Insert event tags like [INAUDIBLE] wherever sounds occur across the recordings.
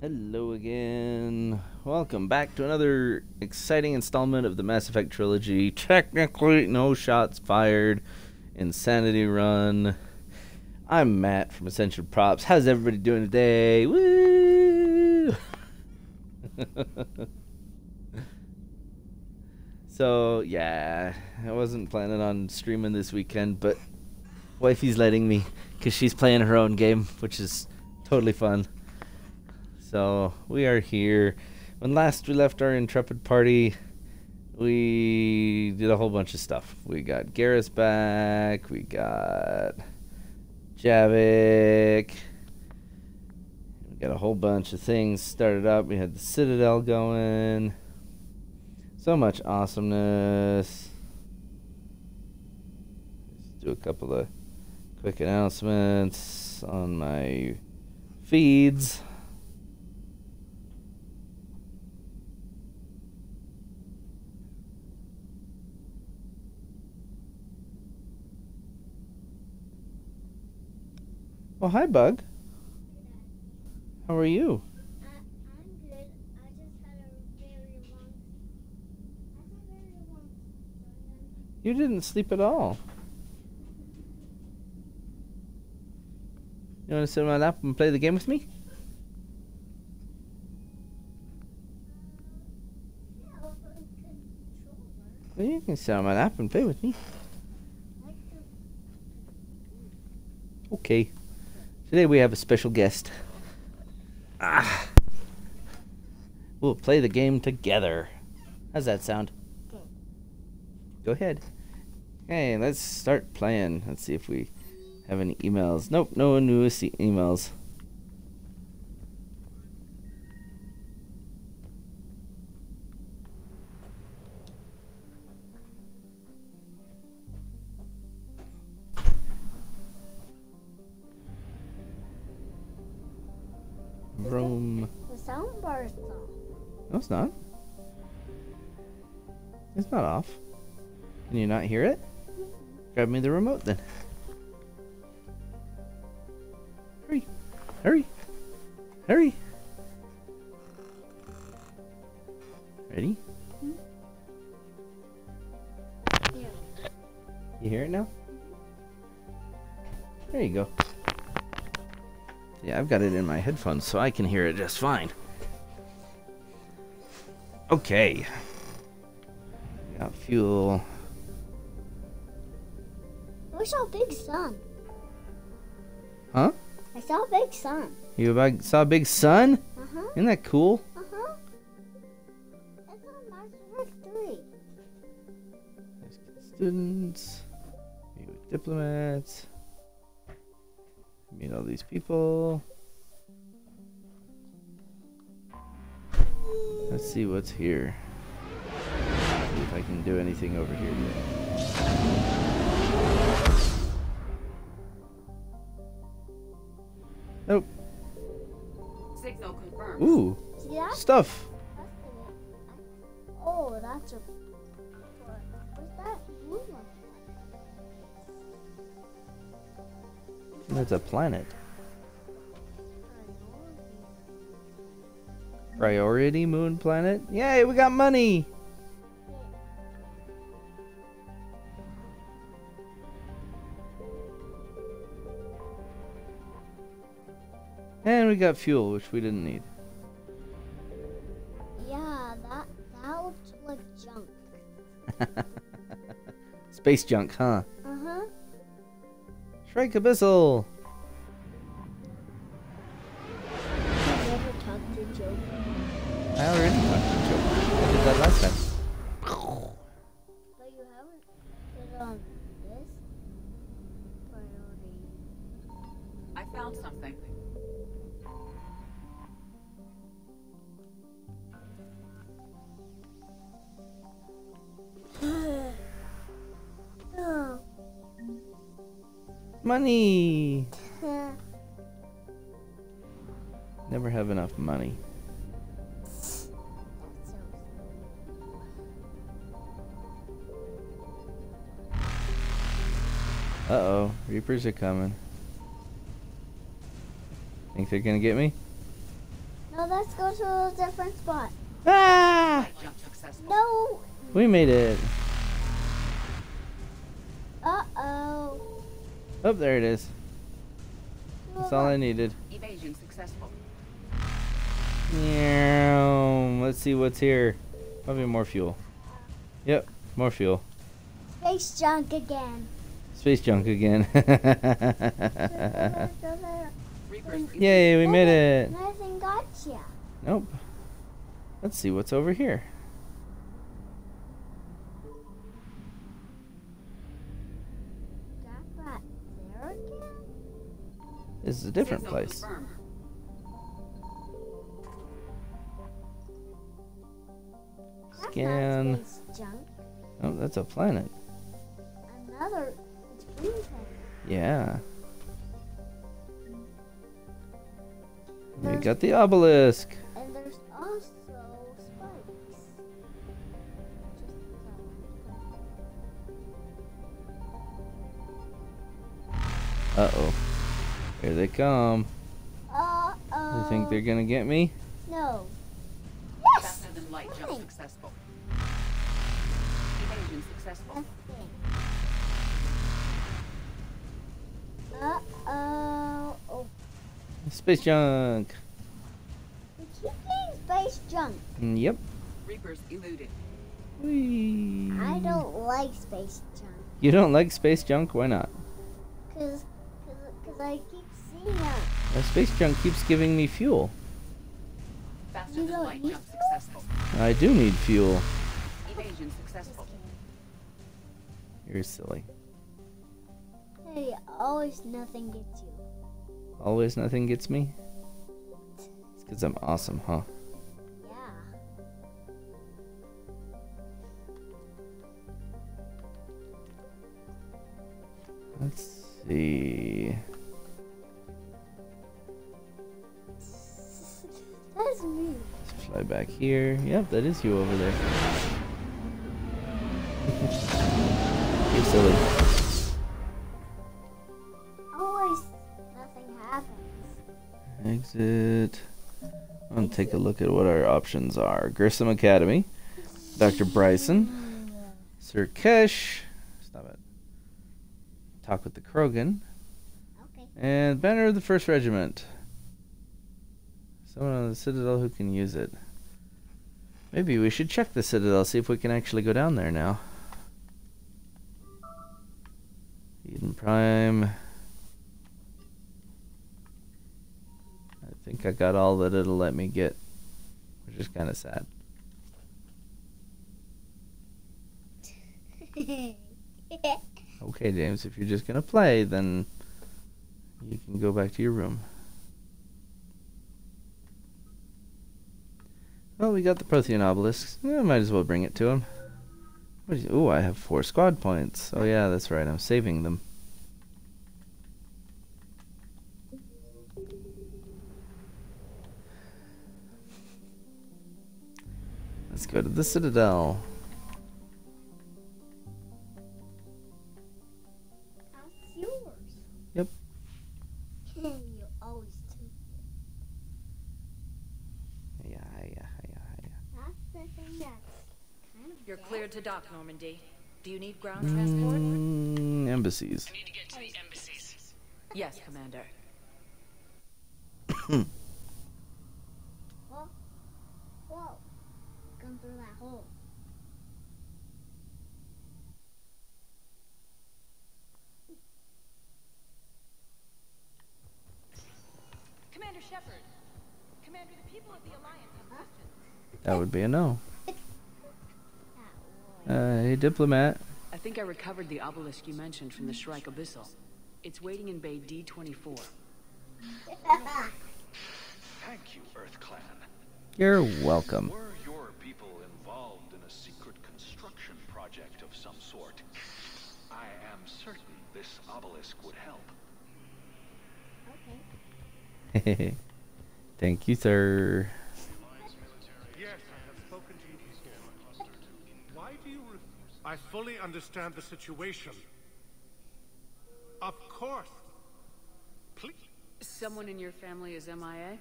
Hello again. Welcome back to another exciting installment of the Mass Effect trilogy. Technically, no shots fired. Insanity Run. I'm Matt from Ascension Props. How's everybody doing today? Woo! [LAUGHS] so, yeah, I wasn't planning on streaming this weekend, but wifey's letting me because she's playing her own game, which is totally fun. So we are here. When last we left our intrepid party, we did a whole bunch of stuff. We got Garrus back. We got Javik. We got a whole bunch of things started up. We had the Citadel going. So much awesomeness. Let's do a couple of quick announcements on my feeds. Oh, hi, Bug. How are you? I, I'm good. I just had a very long. I had a very long. You didn't sleep at all. You want to sit on my lap and play the game with me? Yeah, with a controller. Well, you can sit on my lap and play with me. Okay. Today we have a special guest. Ah. We'll play the game together. How's that sound? Go ahead. Hey, let's start playing. Let's see if we have any emails. Nope, no e- emails. Room. The sound bar is off. No, it's not. It's not off. Can you not hear it? Grab me the remote then. Hurry. Hurry. Hurry. Ready? Yeah. You hear it now? There you go. Yeah, I've got it in my headphones so I can hear it just fine. Okay. Got fuel. I saw a big sun. Huh? I saw a big sun. You about saw a big sun? Uh huh. Isn't that cool? Uh huh. That's on Mass 3. Students. Meet with diplomats. Meet all these people. Let's see what's here. See if I can do anything over here. Nope. Signal confirmed. Ooh, See that? stuff. That's Oh, that's a. What? What's that? That's a planet. Priority moon planet? Yay, we got money! And we got fuel, which we didn't need. Yeah, that that looked like junk. [LAUGHS] Space junk, huh? Uh huh. Shrike Abyssal! Are coming. Think they're gonna get me? No, let's go to a different spot. Ah! Light jump successful. No. We made it. Uh oh. Oh, there it is. That's all I needed. Evasion successful. Yeah. Let's see what's here. Probably more fuel. Yep, more fuel. Space junk again. Space junk again. [LAUGHS] Reapers Yay, we made it. Nothing got ya. Nope. Let's see what's over here. Got that there again? This is a different place. confirmed. Scan. not space junk. Oh, that's a planet. Another. It's green. Yeah. We got the obelisk. And there's also spikes. Uh oh. Here they come. Uh oh. You think they're gonna get me? No. Yes. Faster than light jump successful. Evasion successful. Uh oh. Oh. Space junk. We keep getting space junk. Mm, Yep. Reapers eluded. Whee. I don't like space junk. You don't like space junk? Why not? Cause, cause, cause I keep seeing it. Uh, space junk keeps giving me fuel. Faster You don't light need jump to? successful. I do need fuel. Evasion successful. You're silly. Always nothing gets you. Always nothing gets me? It's because I'm awesome, huh? Yeah. Let's see. [LAUGHS] That's me. Let's fly back here. Yep, that is you over there. [LAUGHS] You're silly. Exit. I'm gonna take a look at what our options are. Grissom Academy, Dr. Bryson, Sur'Kesh. Stop it. Talk with the Krogan, Okay. and Banner of the First Regiment. Someone on the Citadel who can use it. Maybe we should check the Citadel, see if we can actually go down there now. Eden Prime. Think I got all that it'll let me get, which is kind of sad. [LAUGHS] Okay, James, if you're just gonna play, then you can go back to your room. Well, we got the Prothean obelisks. Eh, might as well bring it to him. Ooh, I have four squad points. Oh yeah, that's right. I'm saving them. Let's go to the Citadel. That's yours. Yep. you always took it. Yeah, yeah, yeah, yeah. That's the thing that's kind of You're bad. cleared to dock, Normandy. Do you need ground transport? Mm, embassies. Need to get to the embassies. Yes, Commander. [COUGHS] [COUGHS] Whoa. Whoa. Come through that hole. Commander Shepard. Commander, the people of the Alliance have questions. That would be a no. That Uh, hey, diplomat. I think I recovered the obelisk you mentioned from the Shrike Abyssal. It's waiting in Bay D24. Thank you, Earth Clan. You're welcome. Were your people involved in a secret construction project of some sort? I am certain this obelisk would help. Okay. [LAUGHS] Thank you, sir. Yes, I have spoken to you before. Why do you ref- I fully understand the situation. Of course. Please. Someone in your family is MIA?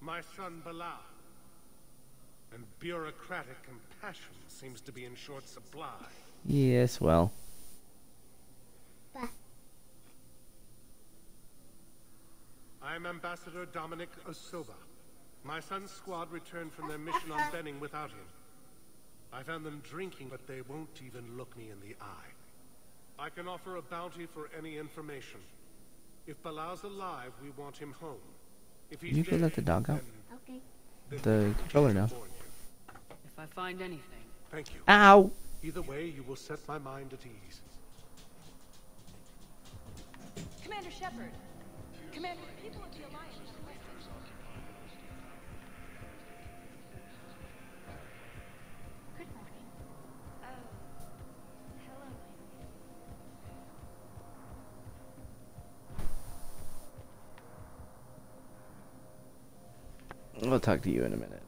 My son Bilal. And bureaucratic compassion seems to be in short supply. Yes, well. But I'm Ambassador Dominic Osoba. My son's squad returned from their mission on Benning without him. I found them drinking, but they won't even look me in the eye. I can offer a bounty for any information. If Bilal's alive, we want him home. If he's You could dead, let the dog out. okay. The controller now. If I find anything, Thank you. Ow! Either way, you will set my mind at ease. Commander Shepard. Commander, people of the Alliance. We'll talk to you in a minute.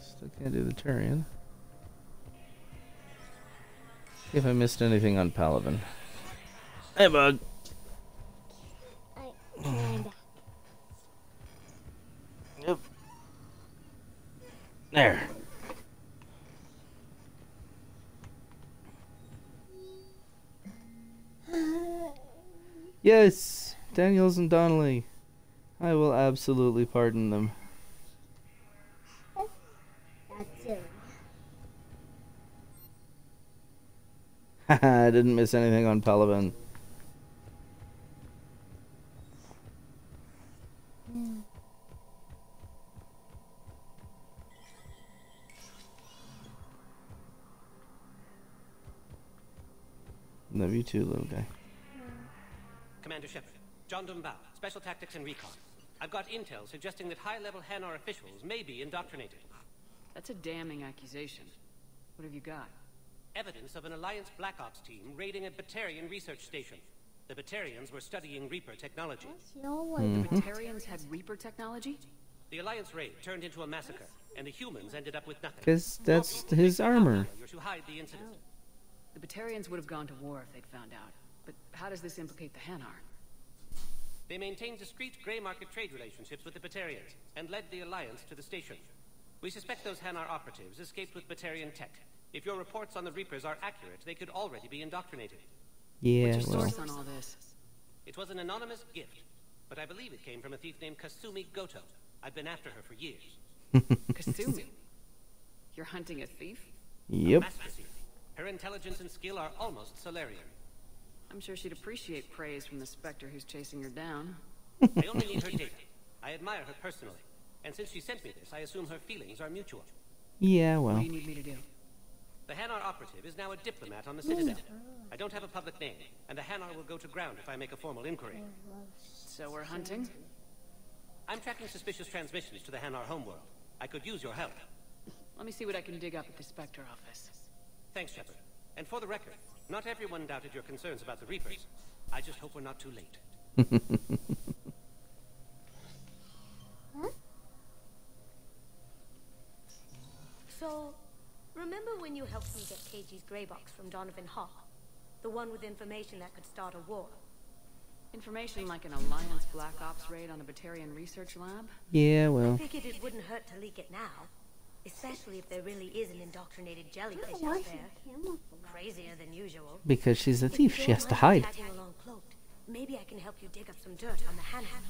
Still can't do the Turian. See if I missed anything on Palaven. Hey, bug. Yep. There. Yes, Daniels and Donnelly. I will absolutely pardon them. I [LAUGHS] didn't miss anything on Palaven. Love you too, little guy. Commander Shepard, Jondum Bau, Special Tactics and Recon. I've got intel suggesting that high-level Hanar officials may be indoctrinated. that's a damning accusation. What have you got? Evidence of an Alliance Black Ops team raiding a Batarian research station. The Batarians were studying Reaper technology. What's your way? Mm-hmm. Batarians had Reaper technology? The Alliance raid turned into a massacre, and the humans ended up with nothing. Because that's his armor. To hide the incident. The Batarians would have gone to war if they'd found out. But how does this implicate the Hanar? They maintained discreet gray market trade relationships with the Batarians, and led the Alliance to the station. We suspect those Hanar operatives escaped with Batarian tech. If your reports on the Reapers are accurate, they could already be indoctrinated. Yeah, What's your well. source on all this? It was an anonymous gift, but I believe it came from a thief named Kasumi Goto. I've been after her for years. [LAUGHS] Kasumi. You're hunting a thief? Yep. Master thief. Her intelligence and skill are almost Salarian. I'm sure she'd appreciate praise from the Spectre who's chasing her down. I only need her data. I admire her personally. And since she sent me this, I assume her feelings are mutual. Yeah, well. What well. do you need me to do? The Hanar operative is now a diplomat on the hmm. Citadel. I don't have a public name, and the Hanar will go to ground if I make a formal inquiry. So we're hunting? I'm tracking suspicious transmissions to the Hanar homeworld. I could use your help. Let me see what I can dig up at the Spectre office. Thanks, Shepard. And for the record, not everyone doubted your concerns about the Reapers. I just hope we're not too late. [LAUGHS] So, remember when you helped me get Keiji's grey box from Donovan Hall? The one with information that could start a war. Information like an Alliance Black Ops raid on a Batarian research lab? Yeah, well. I well. figured it wouldn't hurt to leak it now. Especially if there really is an indoctrinated jellyfish out there. the camera for that? Crazier than usual. Because she's a thief, she has to hide. tagging along cloaked, maybe I can help you dig up some dirt on the Hanar.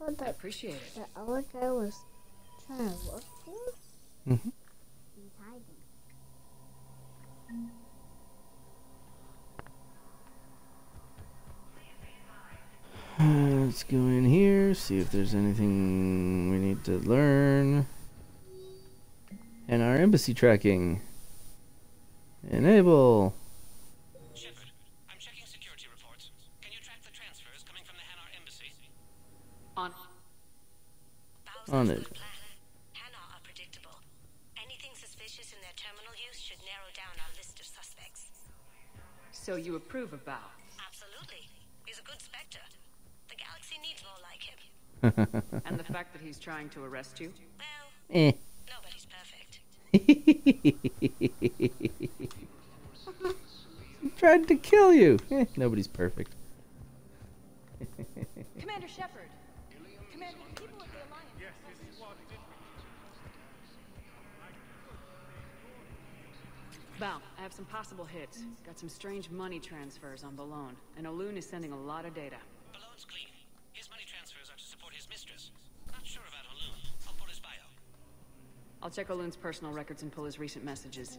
That's I appreciate it. the other guy was trying to look for? Mhm. He's hiding. Let's go in here, see if there's anything we need to learn. And our embassy tracking. Enable. Shepard, I'm checking security reports. Can you track the transfers coming from the Hanar embassy? On On it. So you approve of Bau? Absolutely. He's a good specter. The galaxy needs more like him. [LAUGHS] And the fact that he's trying to arrest you? Well, Eh. nobody's perfect. [LAUGHS] tried to kill you. Eh, nobody's perfect. [LAUGHS] Commander Shepard. Val, I have some possible hits. Got some strange money transfers on Balone, and Olun is sending a lot of data. Balloon's clean. His money transfers are to support his mistress. Not sure about Olun. I'll pull his bio. I'll check Olun's personal records and pull his recent messages.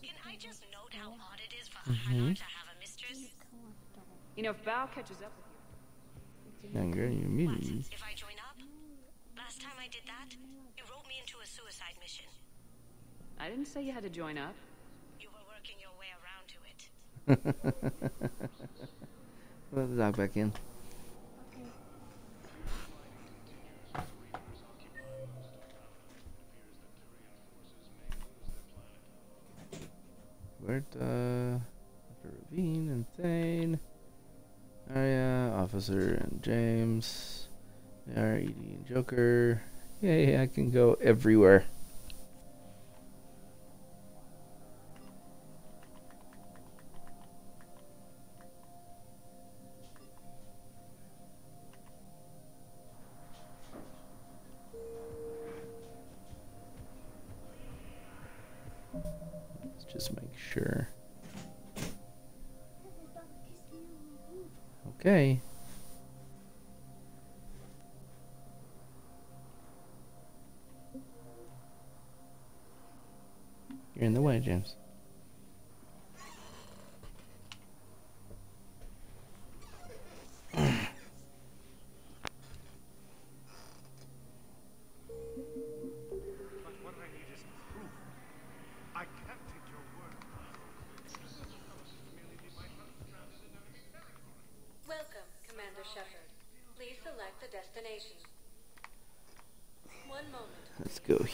Can I just note how odd it is for a Hanar to have a mistress? You know, if Val catches up with you, Younger, you immediately. If I join up? Last time I did that, you wrote me into a suicide mission. I didn't say you had to join up. You were working your way around to it. Let the dog back in. Berta, Dr. Ravine, and Thane, Arya, Officer, and James. They are EDI and Joker. Yay, I can go everywhere.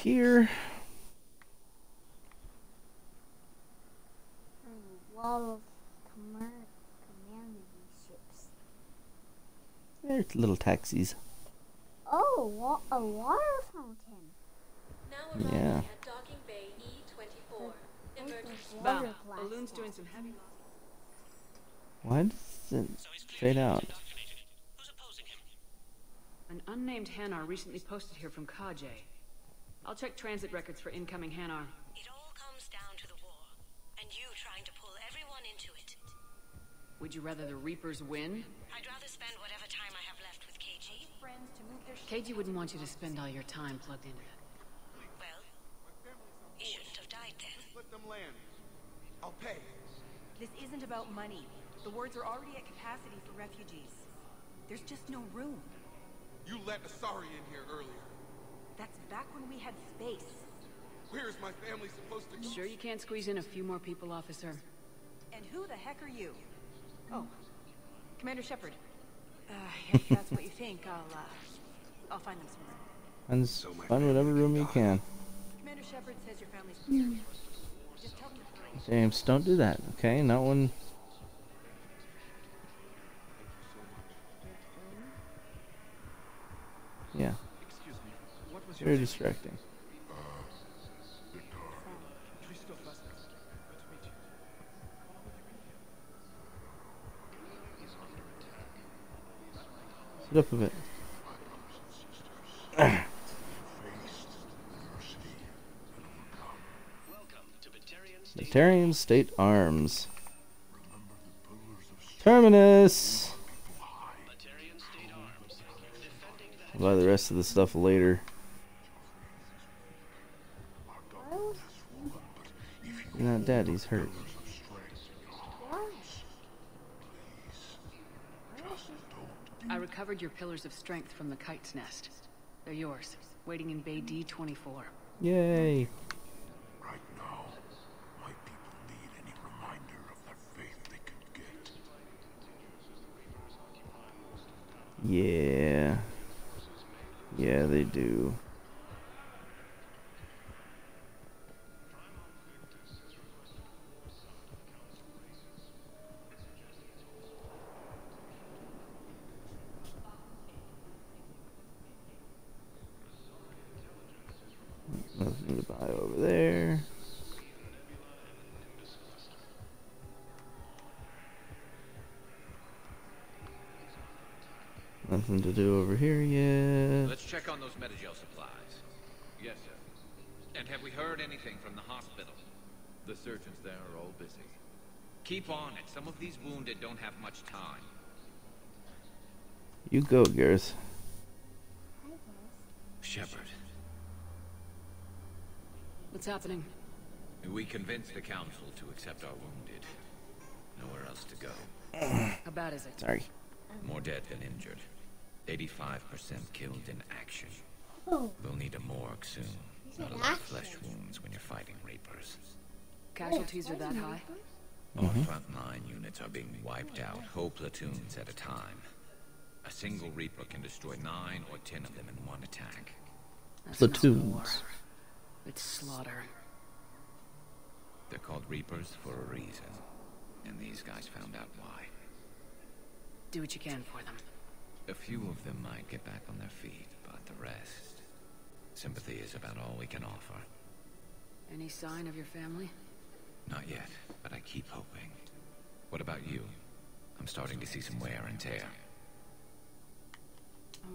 Here. wall of command ships. There's little taxis. Oh, wa- a water fountain. Now arriving Yeah. at Docking Bay E24. Emergency. Val, Water class Olun's now. doing some heavy. Why does it fade out? Who's opposing him? An unnamed Hanar recently posted here from Kahje. I'll check transit records for incoming Hanar. It all comes down to the war, and you trying to pull everyone into it. Would you rather the Reapers win? I'd rather spend whatever time I have left with Keiji. Friends to move their Keiji wouldn't want you to spend all your time plugged into that. Well, he shouldn't have died then. Let them land. I'll pay. This isn't about money. The wards are already at capacity for refugees. There's just no room. You let Asari in here earlier. That's back when we had space. Where is my family supposed to go? Sure you can't squeeze in a few more people, officer? And who the heck are you? Oh, Commander Shepard. Uh, if that's what you think, I'll, uh, I'll find them somewhere. Find, find whatever room you can. Commander Shepard says your family's prepared. Just tell them to hurry. James, don't do that, okay? Not when. Yeah, Excuse me. Was very distracting. Christoph Vasquez. Good to. Sit up a bit. Batarian State Arms. Terminus! Buy the rest of the stuff later. You're not dead, he's hurt. I recovered your pillars of strength from the kite's nest. They're yours, waiting in Bay D24. Yay! Right now, my people need any reminder of their faith they could get. Yeah. Yeah, they do. Nothing to do over here yet. Let's check on those Metagel supplies. Yes, sir. And have we heard anything from the hospital? The surgeons there are all busy. Keep on it. Some of these wounded don't have much time. You go, Gareth. Shepard. What's happening? We convinced the council to accept our wounded. Nowhere else to go. How bad is it? Sorry. More dead than injured. 85% killed in action. Oh. We'll need a morgue soon. said Not a lot of flesh wounds when you're fighting Reapers. Casualties are that high? Our mm-hmm. frontline units are being wiped out, whole platoons at a time. A single Reaper can destroy nine or ten of them in one attack. That's. Platoons. It's slaughter. They're called Reapers for a reason. And these guys found out why. Do what you can for them. A few of them might get back on their feet, but the rest... Sympathy is about all we can offer. Any sign of your family? Not yet, but I keep hoping. What about you? I'm starting to see some wear and tear.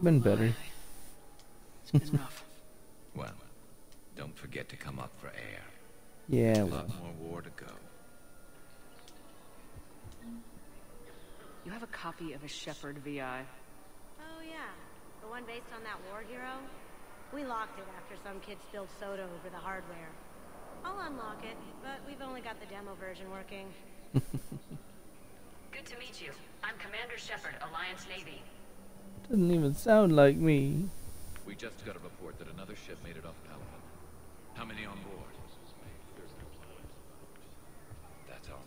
Been better. It's been rough. [LAUGHS] Well, don't forget to come up for air. Yeah, A well. lot more war to go. You have a copy of a Shepard VI. Yeah, the one based on that war hero? We locked it after some kid spilled soda over the hardware. I'll unlock it, but we've only got the demo version working. [LAUGHS] Good to meet you. I'm Commander Shepard, Alliance Navy. Doesn't even sound like me. We just got a report that another ship made it off Pelican. How many on board? That's all.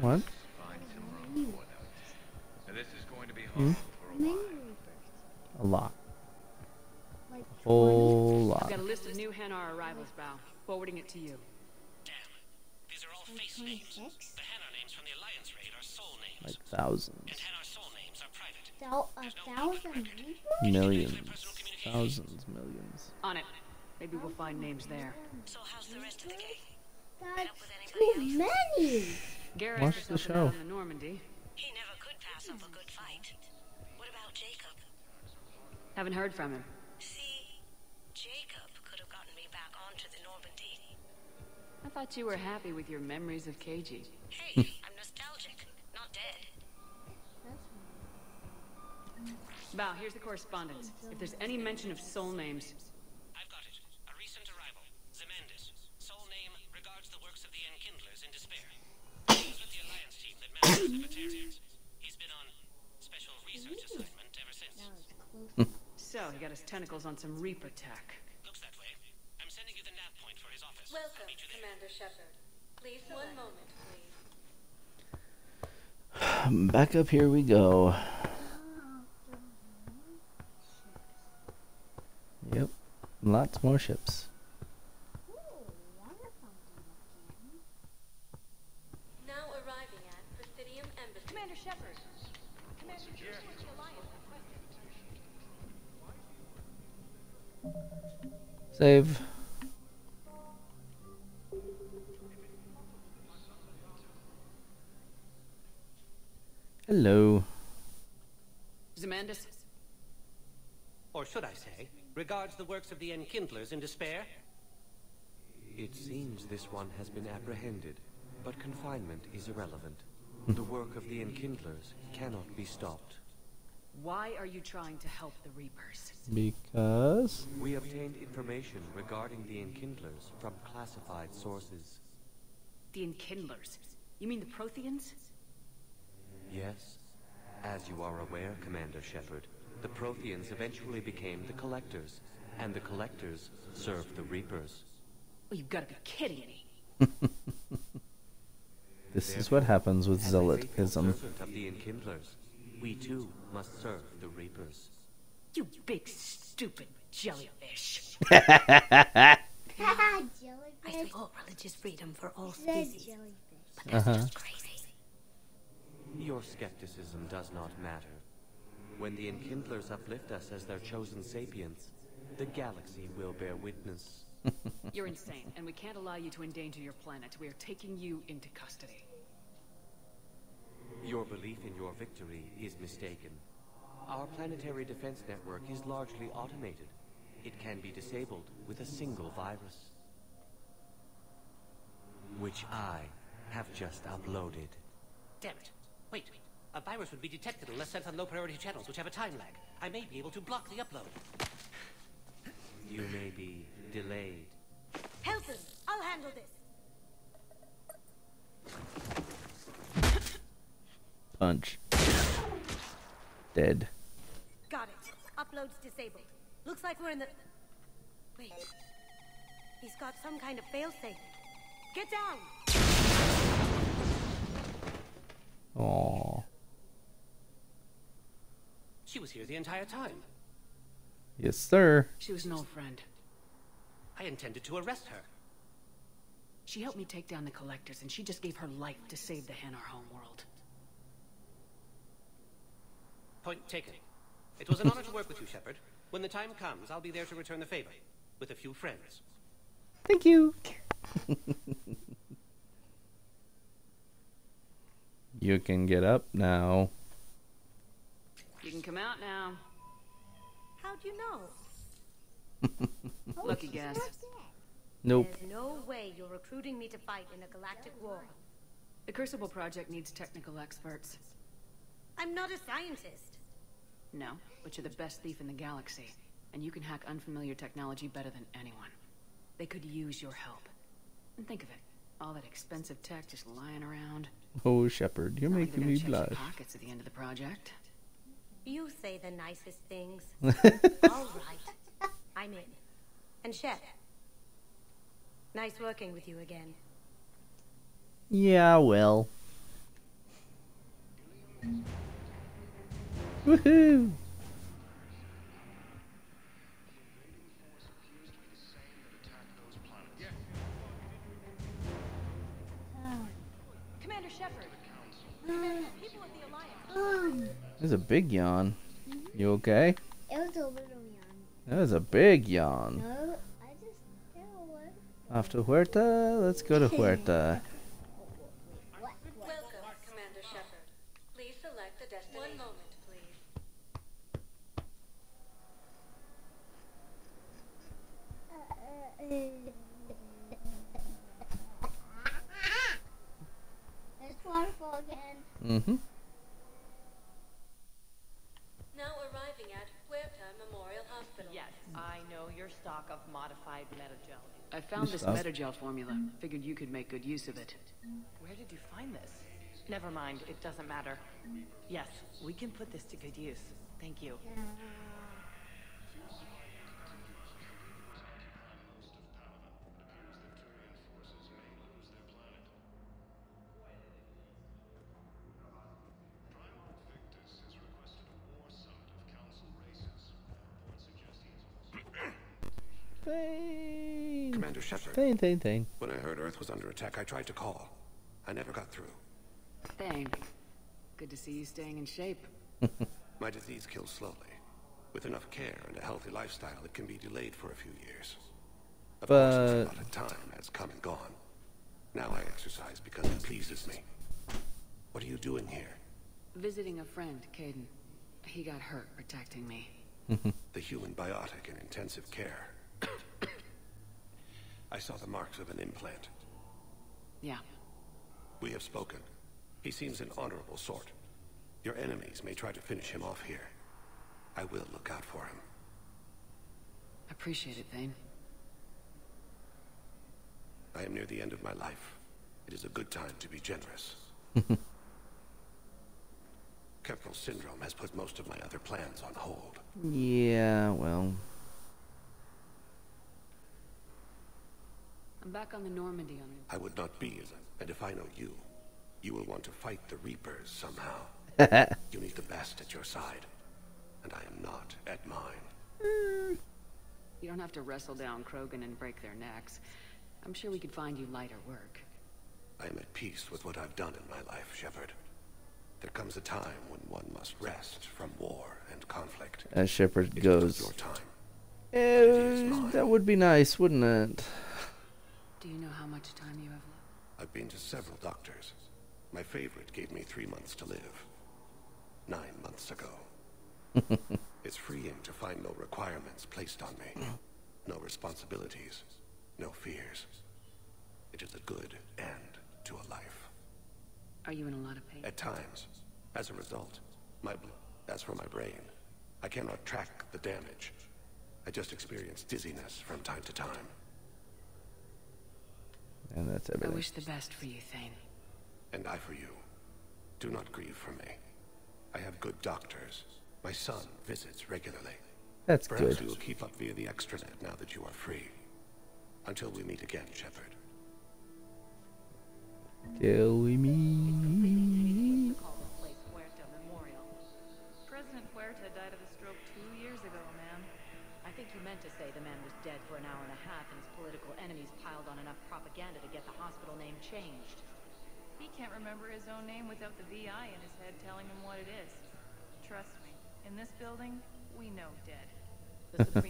What? Find some room for them. Now, this is going to be Hmm? a Many while. Reapers. A lot. Like A whole I've lot. got a list of new Hanar arrivals, Val. Forwarding it to you. These are all like face names. The Hanar names from the Alliance raid are soul names. Like thousands. And Hanar soul names are private. Thou a thousand Millions. Thousands, millions. On it. Maybe we'll find names there. So how's the rest of the gang? That's too many! Watch the show. out on the Normandy. He never could pass up a good Haven't heard from him. See, Jacob could have gotten me back onto the Normandy. I thought you were happy with your memories of Keiji. Hey, [LAUGHS] I'm nostalgic, not dead. Val, here's the correspondence. If there's any mention of soul names, I've got it. A recent arrival. Zemandis. Soul name regards the works of the Enkindlers in despair. He's with the Alliance team that manages the Batarians. He's been on special research assignment ever since. So he got his tentacles on some Reaper tech. Looks that way. I'm sending you the nav point for his office. Welcome, Commander Shepard. Please, one moment, please. Back up here we go. Yep. Lots more ships. Save. Hello. Zemandis? Or should I say, regards the works of the Enkindlers in despair? It seems this one has been apprehended, but confinement is irrelevant. Hmm. the work of the Enkindlers cannot be stopped. Why are you trying to help the Reapers? Because. We obtained information regarding the Enkindlers from classified sources. The Enkindlers. You mean the Protheans? Yes. As you are aware, Commander Shepard, the Protheans eventually became the Collectors, and the Collectors served the Reapers. Oh, you've got to be kidding me. [LAUGHS] This is what happens with As a faithful zealotism. Servant of the Enkindlers, we too must serve the Reapers. You big stupid jellyfish. [LAUGHS] I support religious freedom for all species. But that's Uh-huh. just crazy. Your skepticism does not matter. When the Enkindlers uplift us as their chosen sapients, the galaxy will bear witness. [LAUGHS] You're insane, and we can't allow you to endanger your planet. We are taking you into custody. Your belief in your victory is mistaken. Our planetary defense network is largely automated. It can be disabled with a single virus. Which I have just uploaded. Damn it. Wait. A virus would be detected unless sent on low priority channels, which have a time lag. I may be able to block the upload. You may be delayed. Hilton, I'll handle this. Punch. Dead. Got it. Upload's disabled. Looks like we're in the... Wait. He's got some kind of failsafe. Get down! Aww. She was here the entire time. Yes, sir. She was an old friend. I intended to arrest her. She helped me take down the collectors, and she just gave her life to save the Hanar homeworld. Point taken. It was an honor to work with you, Shepard. When the time comes, I'll be there to return the favor. With a few friends. Thank you. [LAUGHS] you can get up now. You can come out now. How'd you know? [LAUGHS] Lucky guess. Nope. There's no way you're recruiting me to fight in a galactic war. The Crucible Project needs technical experts. I'm not a scientist. No, but you're the best thief in the galaxy. And you can hack unfamiliar technology better than anyone. They could use your help. And think of it. All that expensive tech just lying around. Oh, Shepard, you're Not making me blush. pockets at the end of the project. You say the nicest things. [LAUGHS] All right. I'm in. And Shep. Nice working with you again. Yeah, well. Woohoo! Commander Shepard. Commander, people of the Alliance. There's a big yawn. Mm-hmm. You okay? It was a little yawn. That was a big yawn. No, I just did a word. Off to Huerta? Let's go to Huerta. [LAUGHS] Welcome, Commander Shepard. Please select a destination. One moment, please. There's waterfall again. Mm-hmm. Now arriving at Huerta Memorial Hospital. Yes, I know your stock of modified metagel. I found Good this metagel formula. Figured you could make good use of it. Where did you find this? Never mind, it doesn't matter. Yes, we can put this to good use. Thank you. Thane. Commander Shepard. Thane, Thane, Thane. When I heard Earth was under attack, I tried to call. I never got through. Thing. Good to see you staying in shape. [LAUGHS] [LAUGHS] My disease kills slowly. With enough care and a healthy lifestyle, it can be delayed for a few years. Of But- it's a lot of time has come and gone. Now I exercise because it pleases me. What are you doing here? Visiting a friend, Kaidan. He got hurt protecting me. The human biotic in intensive care. I saw the marks of an implant. Yeah. We have spoken. He seems an honorable sort. Your enemies may try to finish him off here. I will look out for him. Appreciate it, Thane. I am near the end of my life. It is a good time to be generous. [LAUGHS] Kepral syndrome has put most of my other plans on hold. Yeah, well. I'm back on the Normandy on I would not be and if I know you, you will want to fight the Reapers somehow. [LAUGHS] you need the best at your side, and I am not at mine. You don't have to wrestle down Krogan and break their necks. I'm sure we could find you lighter work. I am at peace with what I've done in my life, Shepard. There comes a time when one must rest from war and conflict. As Shepard goes. your time. Eh, that would be nice, wouldn't it? Do you know how much time you have left? I've been to several doctors. My favorite gave me three months to live. Nine months ago. [LAUGHS] it's freeing to find no requirements placed on me. No responsibilities. No fears. It is a good end to a life. Are you in a lot of pain? At times. As a result, my bl- as for my brain, I cannot track the damage. I just experience dizziness from time to time. And that's I wish the best for you, Thane. And I for you. Do not grieve for me. I have good doctors. My son visits regularly. That's Perhaps good. we will keep up via the extranet now that you are free. Until we meet again, Shepard. Till we meet.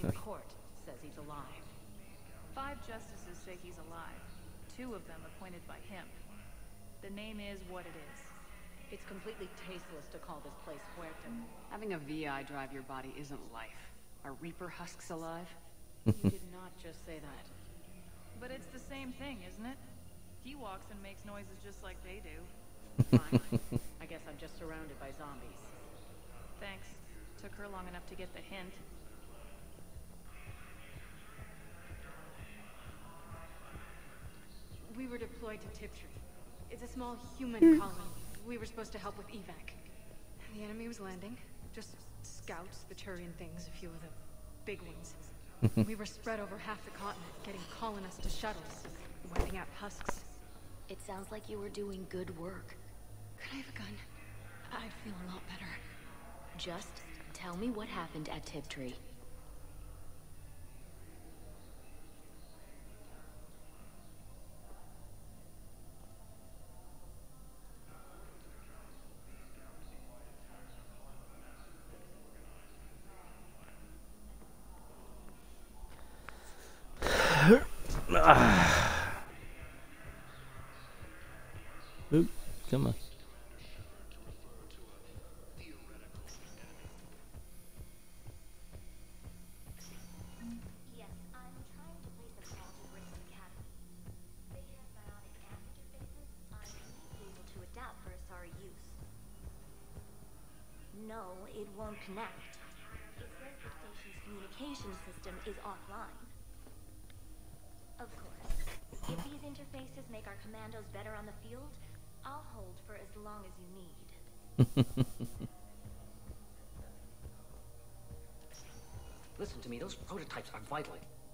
Supreme Court says he's alive. Five justices say he's alive. Two of them appointed by him. The name is what it is. It's completely tasteless to call this place Huerta. Mm. Having a VI drive your body isn't life. Are Reaper husks alive? you did [LAUGHS] not just say that. But it's the same thing, isn't it? He walks and makes noises just like they do. Fine. [LAUGHS] I guess I'm just surrounded by zombies. Thanks. Took her long enough to get the hint. We were deployed to Tiptree. It's a small human hmm. colony. We were supposed to help with evac. The enemy was landing. Just scouts, the Turian things, a few of the big ones. [LAUGHS] we were spread over half the continent, getting colonists to shuttles, wiping out husks. It sounds like you were doing good work. Could I have a gun? I'd feel a lot better. Just tell me what happened at Tiptree.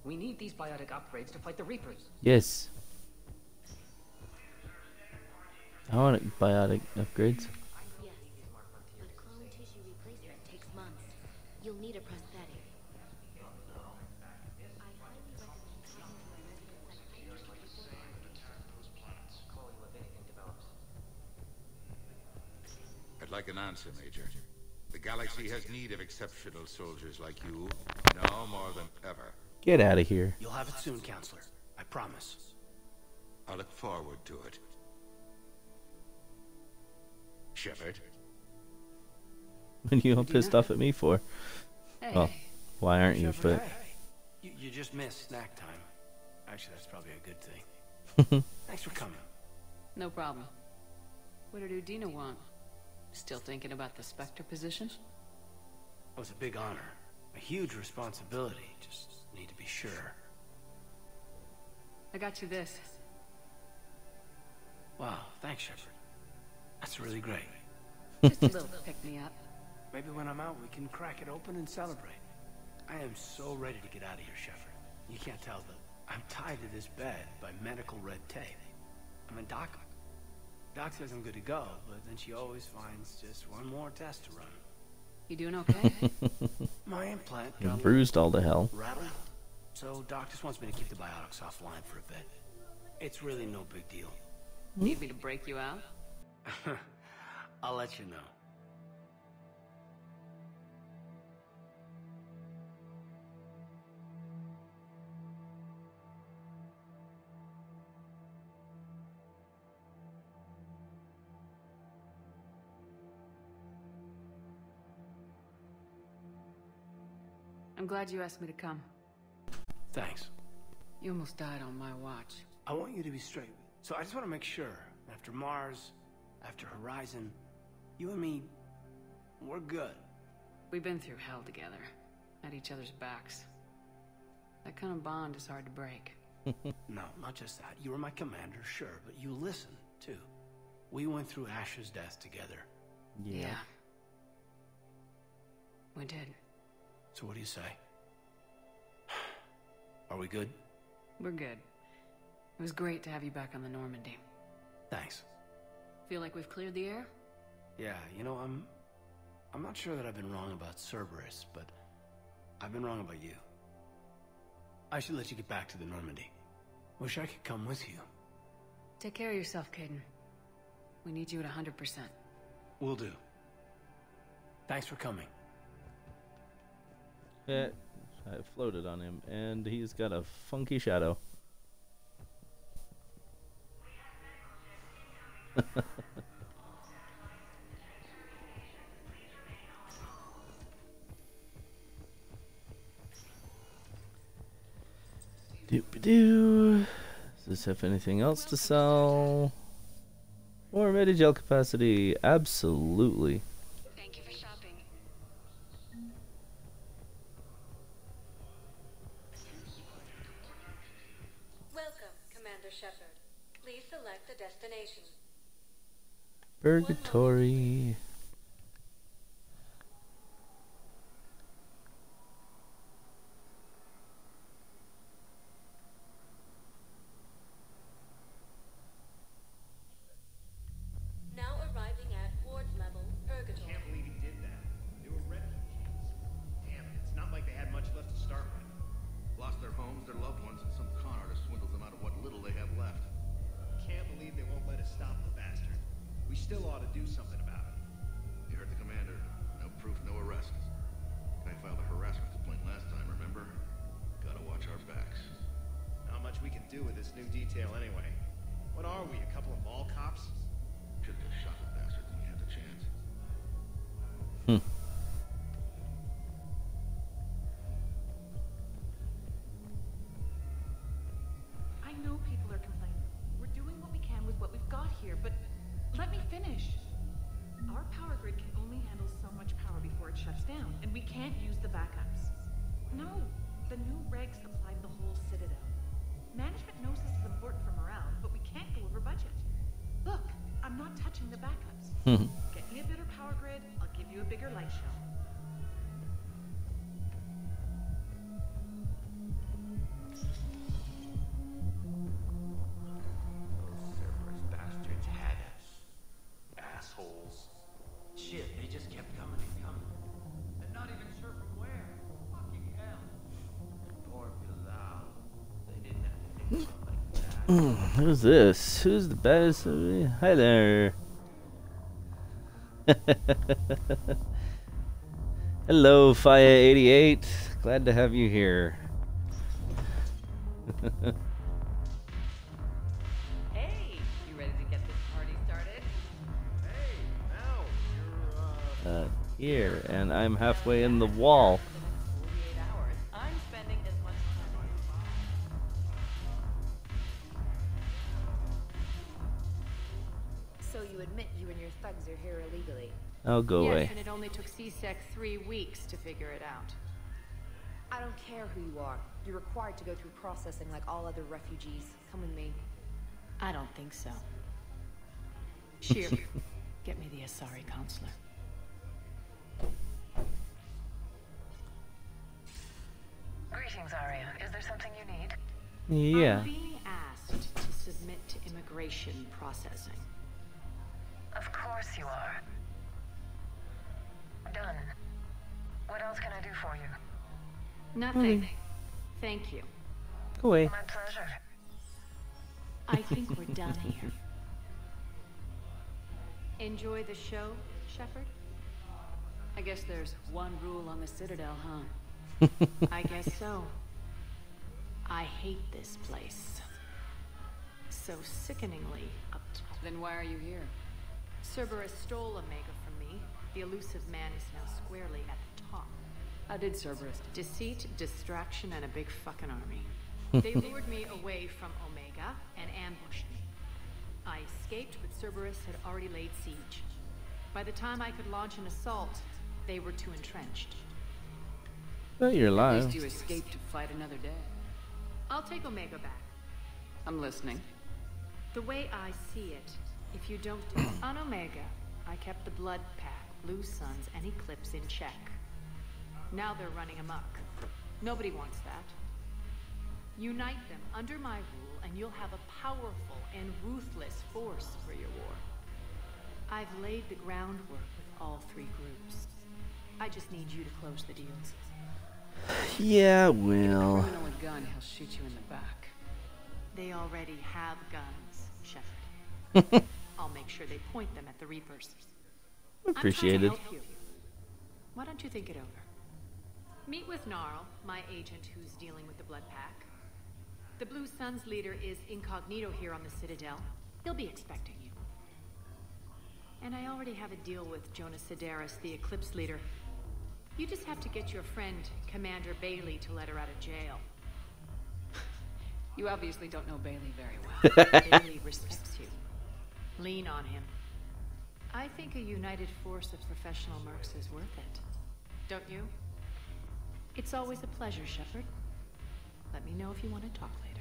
We need these biotic upgrades to fight the Reapers. Yes. I want biotic upgrades. Yes, but clone tissue replacement takes months. You'll need a prosthetic. I highly recommend talking to a resident psychiatrist Chloe Levitican develops. I'd like an answer, Major. The galaxy has need of exceptional soldiers like you, now more than ever. Get out of here. You'll have it soon, Councilor. I promise. I look forward to it. Shepard, [LAUGHS] What are you all pissed off at me for? Well, why aren't you? Shepard, But hey. You, you just missed snack time. Actually, that's probably a good thing. [LAUGHS] Thanks for coming. No problem. What did Udina want? Still thinking about the Spectre position? It was a big honor. A huge responsibility. Just need to be sure. I got you this. Wow, thanks, Shepard. That's really great. Just a little pick me up. Maybe when I'm out, we can crack it open and celebrate. I am so ready to get out of here, Shepard. You can't tell, but I'm tied to this bed by medical red tape. I'm a doc. Doc says I'm good to go, but then she always finds just one more test to run. You doing okay? [LAUGHS] My implant You're got bruised all to hell. rattled. So Doc just wants me to keep the biotics offline for a bit. It's really no big deal. Need me to break you out? [LAUGHS] I'll let you know. Glad you asked me to come. Thanks. You almost died on my watch. I want you to be straight. So I just want to make sure, after Mars, after Horizon, you and me, we're good. We've been through hell together, at each other's backs. That kind of bond is hard to break. [LAUGHS] no, not just that. You were my commander, sure, but you listened, too. We went through Ash's death together. Yeah. We did. So what do you say? Are we good? We're good. It was great to have you back on the Normandy. Thanks. Feel like we've cleared the air? Yeah, you know, I'm... I'm not sure that I've been wrong about Cerberus, but I've been wrong about you. I should let you get back to the Normandy. Wish I could come with you. Take care of yourself, Kaidan. We need you at 100%. Will do. Thanks for coming. Yeah, I floated on him, and he's got a funky shadow. [LAUGHS] Doop doo. Does this have anything else to sell? More Medigel capacity, absolutely. Purgatory. Assholes. Shit, they just kept coming and coming. And not even sure from where. Fucking hell. Poor Bilal. They didn't have to think about like that. Hmm, Who's this? Who's the best? Of me? Hi there. [LAUGHS] Hello, Fire 88. Glad to have you here. [LAUGHS] here, and I'm halfway in the wall. I'm spending as much time on So you admit you and your thugs are here illegally? I'll go yes, away. and it only took C-Sec three weeks to figure it out. I don't care who you are. You're required to go through processing like all other refugees. Come with me. I don't think so. [LAUGHS] Sheer, get me the Asari councilor. Greetings, Aria. Is there something you need? Yeah. I'm being asked to submit to immigration processing. Of course you are. Done. What else can I do for you? Nothing. Thank you. Go away. My pleasure. I think we're done here. Enjoy the show, Shepard? I guess there's one rule on the Citadel, huh? I guess so. I hate this place. So sickeningly uptight. Then why are you here? Cerberus stole Omega from me. The Illusive Man is now squarely at the top. How did Cerberus? Deceit, distraction, and a big fucking army. [LAUGHS] they lured me away from Omega and ambushed me. I escaped, but Cerberus had already laid siege. By the time I could launch an assault, they were too entrenched. But you're At alive. least you escaped to fight another day. I'll take Omega back. I'm listening. The way I see it, if you don't do [COUGHS] on Omega, I kept the Blood Pack, Blue Suns, and Eclipse in check. Now they're running amok. Nobody wants that. Unite them under my rule, and you'll have a powerful and ruthless force for your war. I've laid the groundwork with all three groups. I just need you to close the deals. Yeah, A well. criminal with a gun, he'll shoot you in the back. They already have guns, Shepard. [LAUGHS] I'll make sure they point them at the Reapers. Appreciated. I'm trying to help you. Why don't you think it over? Meet with Gnarl, my agent who's dealing with the Blood Pack. The Blue Suns leader is incognito here on the Citadel. He'll be expecting you. And I already have a deal with Jona Sederis, the Eclipse leader. You just have to get your friend, Commander Bailey, to let her out of jail. You obviously don't know Bailey very well. [LAUGHS] Bailey respects you. Lean on him. I think a united force of professional mercs is worth it. Don't you? It's always a pleasure, Shepard. Let me know if you want to talk later.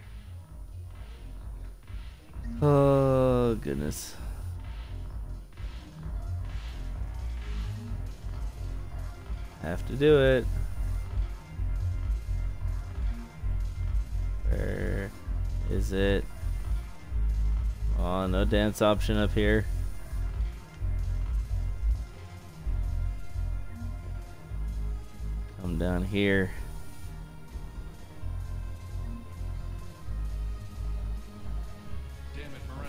Oh, goodness. Have to do it. Where is it? Oh, no dance option up here. Come down here.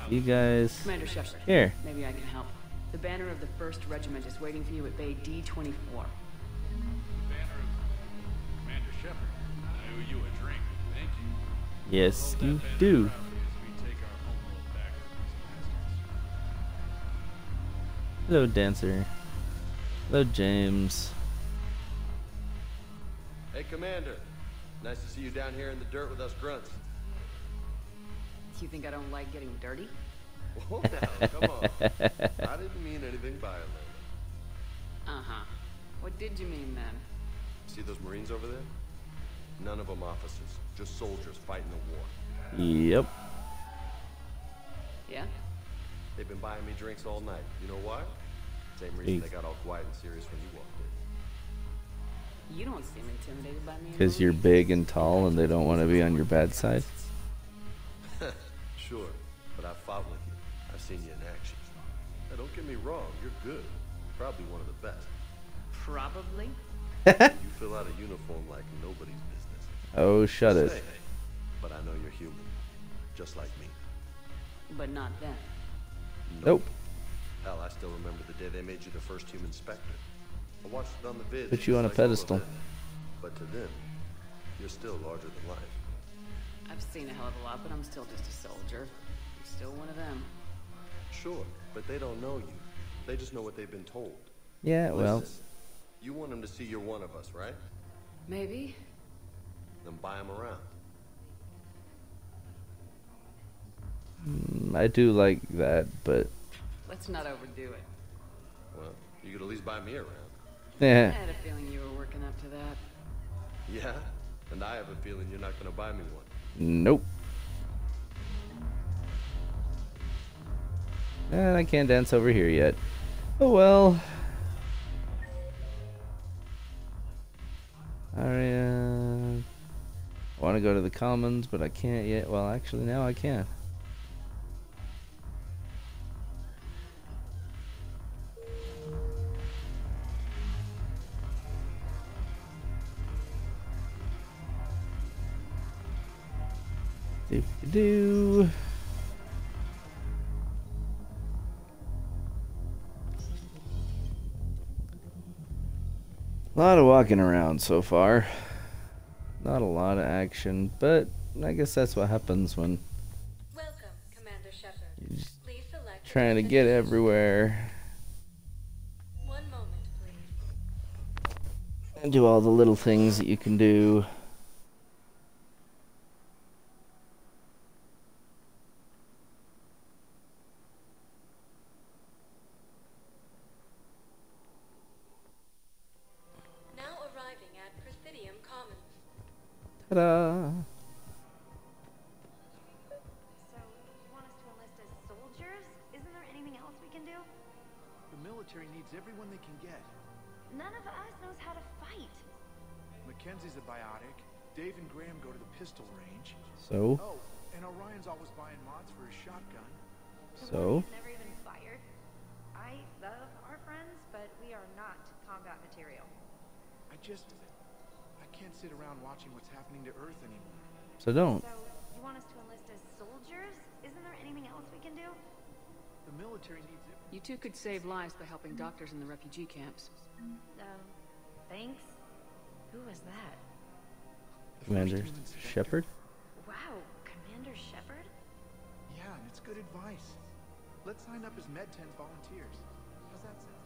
You guys. Commander Shepard. Here. Maybe I can help. The banner of the 1st Regiment is waiting for you at Bay D-24. Yes, you do. Hello, Dancer. Hello, James. Hey, Commander. Nice to see you down here in the dirt with us grunts. You think I don't like getting dirty? Whoa, [LAUGHS] now, come on. I didn't mean anything by it, Uh-huh. What did you mean then? See those Marines over there? None of them officers, just soldiers fighting the war. Yep. Yeah? They've been buying me drinks all night. You know why? Same reason Hey. they got all quiet and serious when you walked in. You don't seem intimidated by me. Because you're big and tall and they don't want to be on your bad side. [LAUGHS] Sure, but I fought with you. I've seen you in action. Now, don't get me wrong, you're good. Probably one of the best. Probably. you fill out a uniform like nobody's business. Oh, shut it. Say, But I know you're human, just like me. But not them. Nope. Hell, I still remember the day they made you the first human Spectre. I watched it on the vid. Put you on a like pedestal. But to them, you're still larger than life. I've seen a hell of a lot, but I'm still just a soldier. I'm still one of them. Sure, but they don't know you. They just know what they've been told. Yeah, well. Listen, you want them to see you're one of us, right? Maybe. Then buy them around. Mm, I do like that, but Let's not overdo it. Well, you could at least buy me around. [LAUGHS] Yeah. I had a feeling you were working up to that. Yeah, and I have a feeling you're not going to buy me one. Nope. And I can't dance over here yet. Oh well. I want to go to the commons, but I can't yet. Well, actually, now I can. Do do. A lot of walking around so far. Not a lot of action, but I guess that's what happens when Welcome, Commander Shepard. you're just Please select trying to get everywhere. One moment, please. And do all the little things that you can do. Ta-da! So, you want us to enlist as soldiers? Isn't there anything else we can do? The military needs everyone they can get. None of us knows how to fight. Mackenzie's a biotic. Dave and Graham go to the pistol range. So? Oh, and Orion's always buying mods for his shotgun. So? Never even fired. I love our friends, but we are not combat material. I just... I can't sit around watching what's happening to Earth anymore. So don't. So, you want us to enlist as soldiers? Isn't there anything else we can do? The military needs it. You two could save lives by helping doctors in the refugee camps. Um, thanks. Who was that? Commander Shepard? Wow, Commander Shepard? Yeah, and it's good advice. Let's sign up as Med-10 volunteers. How's that sound?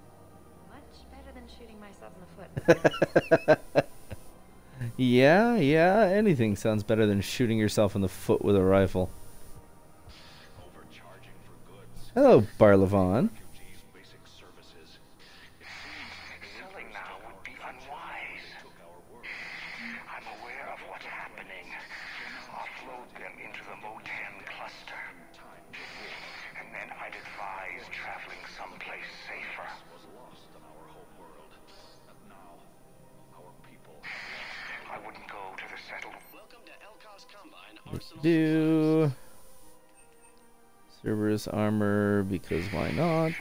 Much better than shooting myself in the foot. [LAUGHS] [LAUGHS] Yeah, yeah, anything sounds better than shooting yourself in the foot with a rifle. Hello, Barla Von. Do Cerberus armor because why not?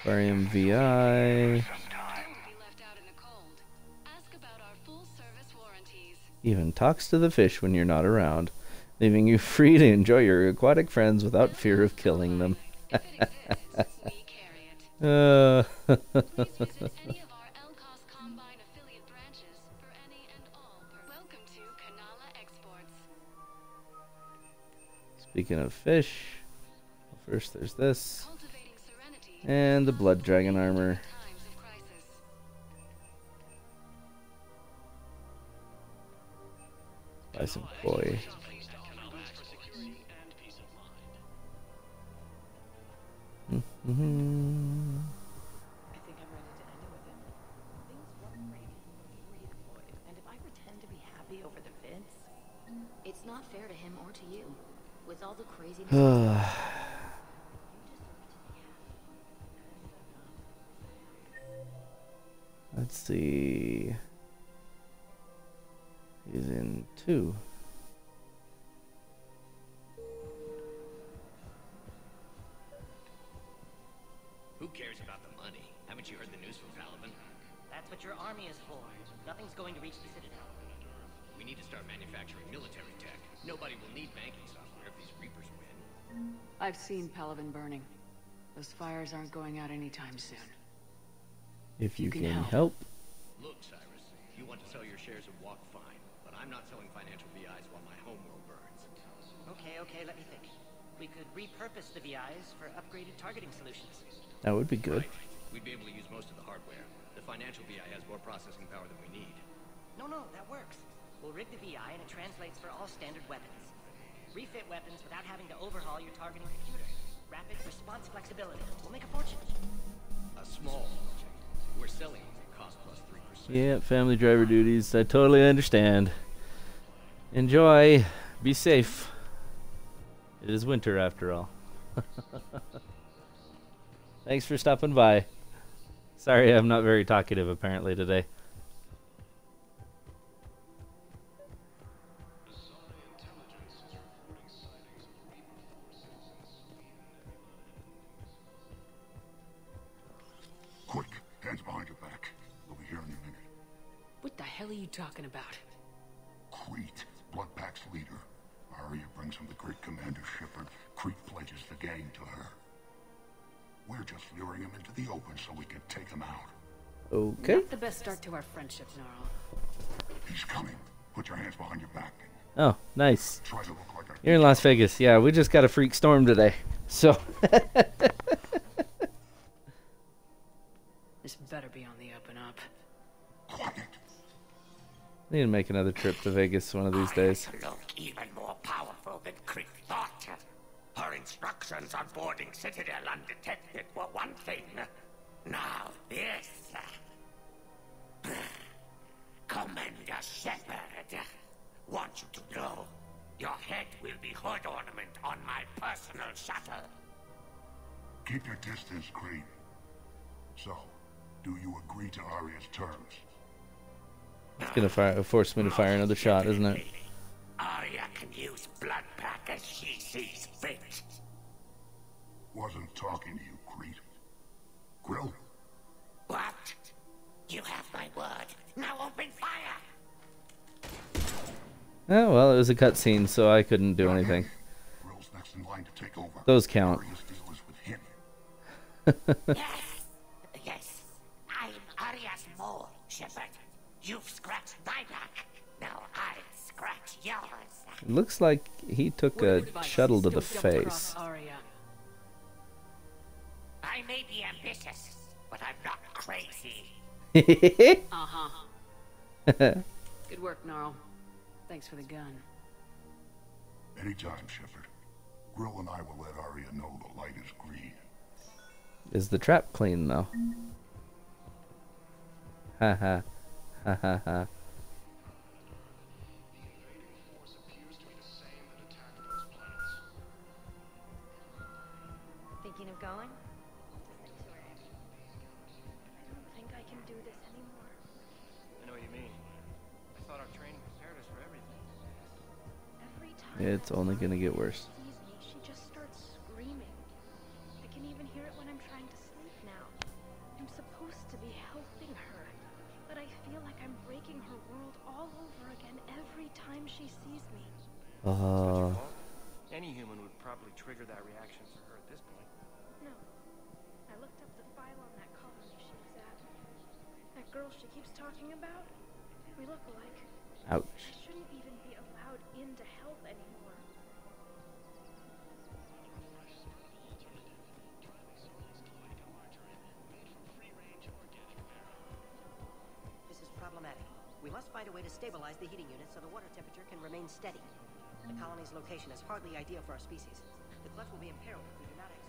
Aquarium VI. Even talks to the fish when you're not around, leaving you [LAUGHS] free to enjoy your aquatic friends without fear of killing them. [LAUGHS] uh, [LAUGHS] Speaking of fish, first there's this. And the blood dragon armor. Buy some koi. Mm-hmm. I think I'm ready to end it with him. Things weren't great when we redeployed, and if I pretend to be happy over the vids, It's not fair to him or to you. With all the craziness. Let's see. He's in two. Who cares about the money? Haven't you heard the news from Palaven? That's what your army is for. Nothing's going to reach the Citadel. We need to start manufacturing military tech. Nobody will need banking I've seen Palaven burning. Those fires aren't going out anytime soon. If you, can can, help. help. Look, Cyrus, if you want to sell your shares of Walk, fine. But I'm not selling financial VIs while my homeworld burns. Okay, okay, let me think. We could repurpose the VIs for upgraded targeting solutions. That would be good. We'd be able to use most of the hardware. The financial VI has more processing power than we need. No, no, that works. We'll rig the VI and it translates for all standard weapons. Refit weapons without having to overhaul your targeting computer. Rapid response flexibility. We'll make a fortune. A small fortune. We're selling at cost plus 3%. Yeah, family driver duties. I totally understand. Enjoy. Be safe. It is winter after all. [LAUGHS] Thanks for stopping by. Sorry, I'm not very talkative apparently today. Hell are you talking about? Crete, Bloodpack's leader. Aria brings him the great Commander Shepard. Crete pledges the gang to her. We're just luring him into the open so we can take him out. Okay. Not the best start to our friendship, Gnarl. He's coming. Put your hands behind your back. Oh, nice. Try to look like a You're in Las Vegas. Yeah, we just got a freak storm today. So [LAUGHS] This better be need to make another trip to Vegas one of these days. Look even more powerful than Creek thought. Her instructions on boarding Citadel undetected were one thing. Now this. Commander Shepard, want you to know your head will be hood ornament on my personal shuttle. Keep your distance, Creed. So, do you agree to Aria's terms? It's gonna fire, force me to fire another shot, isn't it? Aria can use blood pack as she sees fit. Wasn't talking to you, Creed. Grill? What? You have my word. Now open fire! Oh well, it was a cutscene, so I couldn't do anything. Grill's next in line to take over. Those count. Aria's deal is with him. yes, [LAUGHS] yes. Looks like he took a shuttle to the face. I may be ambitious, but I'm not crazy. [LAUGHS] Uh-huh. [LAUGHS] Good work, Gnarl. Thanks for the gun. Anytime, Shepard. Grill and I will let Aria know the light is green. Is the trap clean though? Ha ha. Ha ha ha. Every time she sees me. Uh, Any human would probably trigger that reaction for her at this point. No. I looked up the file on that colony she was at. That girl she keeps talking about? We look alike. Ouch. I shouldn't even be allowed in to help anymore. This is problematic. We must find a way to stabilize the heating unit so the water temperature can remain steady. The mm. colony's location is hardly ideal for our species. The clutch will be imperiled if we do not act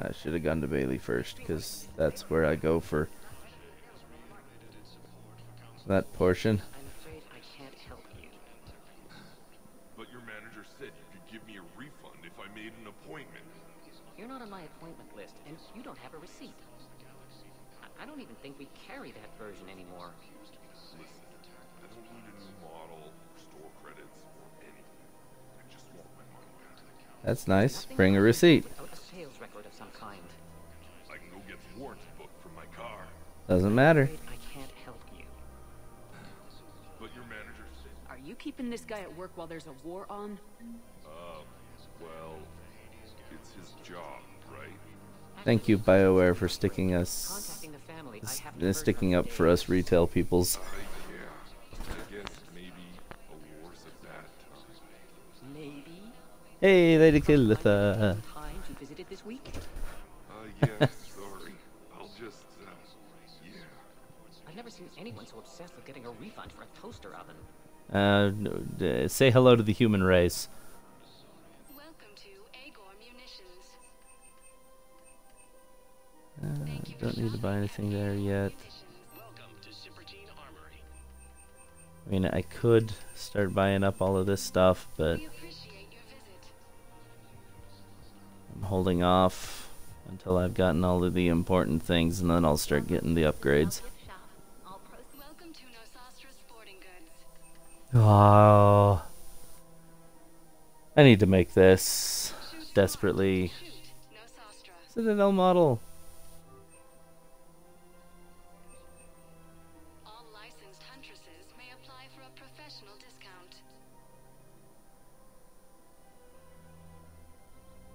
soon. I should have gone to Bailey first, because that's where I go for that portion. Made an appointment. You're not on my appointment list, and you don't have a receipt. I, I don't even think we carry that version anymore. Listen, I don't need a new model, store credits, or anything. I just want my money back. That's nice. Bring a receipt. A sales record of some kind. I can go get the warranty book from my car. Doesn't matter. I can't help you. But your manager said, Are you keeping this guy at work while there's a war on? Job, right? Thank you, BioWare, for sticking us, Contacting the family, I s- have uh, sticking up for us retail peoples. Uh, yeah. I guess maybe a war's a bad time. Uh, don't need to buy anything there yet. I mean, I could start buying up all of this stuff, but I'm holding off until I've gotten all of the important things, and then I'll start getting the upgrades. Oh, I need to make this desperately. Citadel model.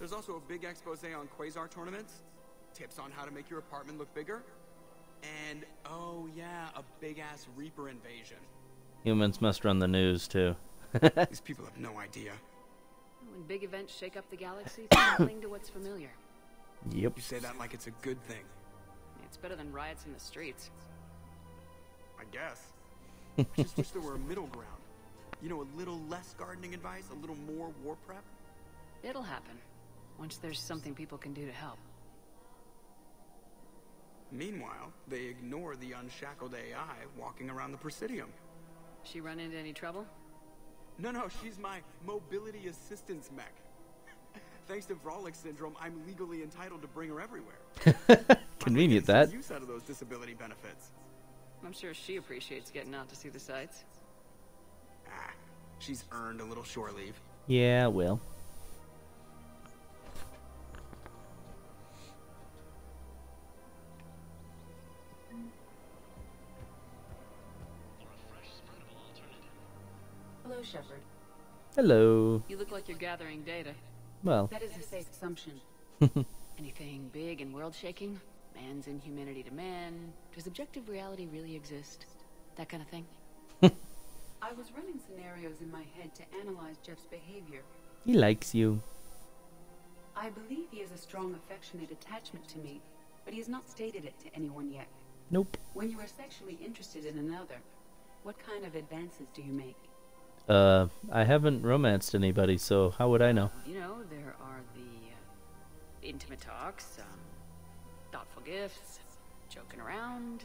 There's also a big expose on Quasar tournaments, tips on how to make your apartment look bigger, and oh yeah, a big ass Reaper invasion. Humans must run the news too. [LAUGHS] These people have no idea. When big events shake up the galaxy, they cling to what's familiar. Yep. You say that like it's a good thing. It's better than riots in the streets. I guess. I just wish there were a middle ground. You know, a little less gardening advice, a little more war prep. It'll happen. Once there's something people can do to help. Meanwhile, they ignore the unshackled AI walking around the Presidium. She run into any trouble? No, no, she's my mobility assistance mech. [LAUGHS] Thanks to Vrolic syndrome, I'm legally entitled to bring her everywhere. [LAUGHS] Convenient that. Use out of those disability benefits. I'm sure she appreciates getting out to see the sights. Ah, she's earned a little shore leave. Yeah, well. Shepard. Hello. You look like you're gathering data. Well. That is a safe assumption. [LAUGHS] Anything big and world-shaking? Man's inhumanity to man? Does objective reality really exist? That kind of thing? [LAUGHS] I was running scenarios in my head to analyze Jeff's behavior. He likes you. I believe he has a strong affectionate attachment to me, but he has not stated it to anyone yet. Nope. When you are sexually interested in another, what kind of advances do you make? Uh, I haven't romanced anybody, so how would I know? You know, there are the uh, intimate talks, um, thoughtful gifts, joking around.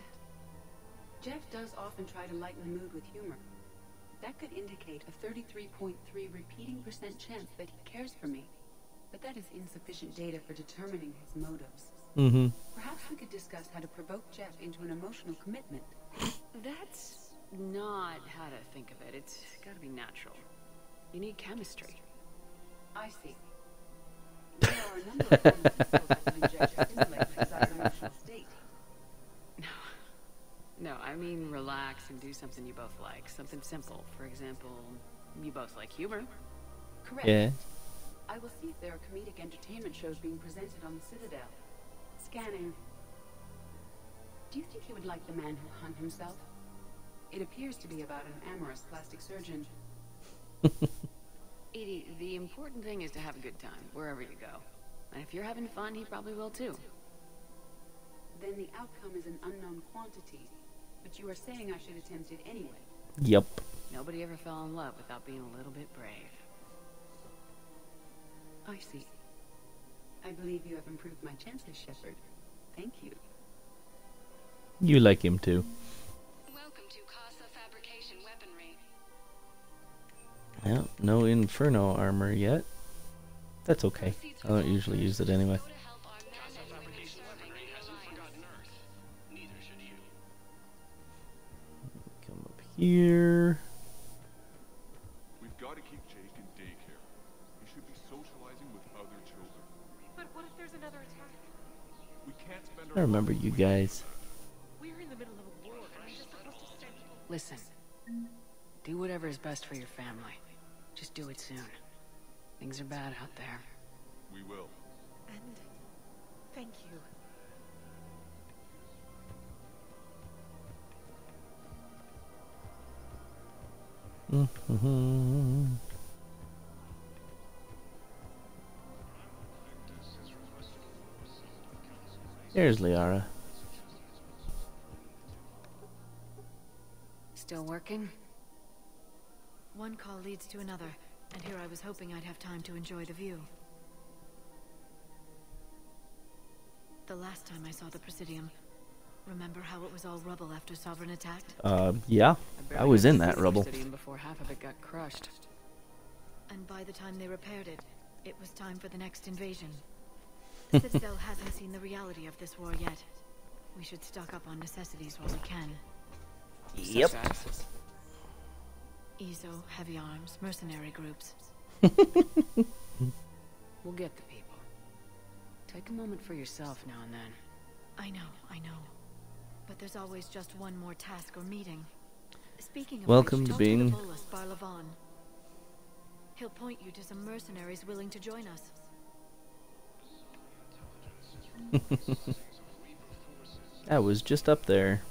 Jeff does often try to lighten the mood with humor. That could indicate a 33.3 repeating percent chance that he cares for me. But that is insufficient data for determining his motives. Mm-hmm. Perhaps we could discuss how to provoke Jeff into an emotional commitment. That's not how to think of it. It's gotta be natural. You need chemistry. I see. There are a number of forms of missiles that can inject or stimulate the desired emotional state. No, I mean relax and do something you both like. Something simple. For example, you both like humor. Correct. Yeah. I will see if there are comedic entertainment shows being presented on the Citadel. Scanning. Do you think he would like the man who hung himself? It appears to be about an amorous plastic surgeon. [LAUGHS] EDI, the important thing is to have a good time, wherever you go. And if you're having fun, he probably will too. Then the outcome is an unknown quantity. But you are saying I should attempt it anyway. Yep. Nobody ever fell in love without being a little bit brave. I see. I believe you have improved my chances, Shepard. Thank you. You like him too. Yeah, no Inferno armor yet. That's okay. I don't usually use it anyway. Come up here. We've got to keep Jake in daycare. He should be socializing with other children. But what if there's another attack? We can't spend I remember you guys. We're in the middle of a war, and I'm just supposed to stay. Listen, do whatever is best for your family. Just do it soon. Things are bad out there. We will. And thank you. There's Liara. Still working? One call leads to another, and here I was hoping I'd have time to enjoy the view. The last time I saw the Presidium, remember how it was all rubble after Sovereign attacked? Uh, yeah. I was in that rubble. Presidium before half of it got crushed. And by the time they repaired it, it was time for the next invasion. The [LAUGHS] Citadel hasn't seen the reality of this war yet. We should stock up on necessities while we can. Yep. Eezo, heavy arms, mercenary groups. [LAUGHS] We'll get the people. Take a moment for yourself now and then. I know, I know. But there's always just one more task or meeting. Speaking of Welcome which, to being- to Levolas Barla Von. He'll point you to some mercenaries willing to join us. [LAUGHS] That was just up there.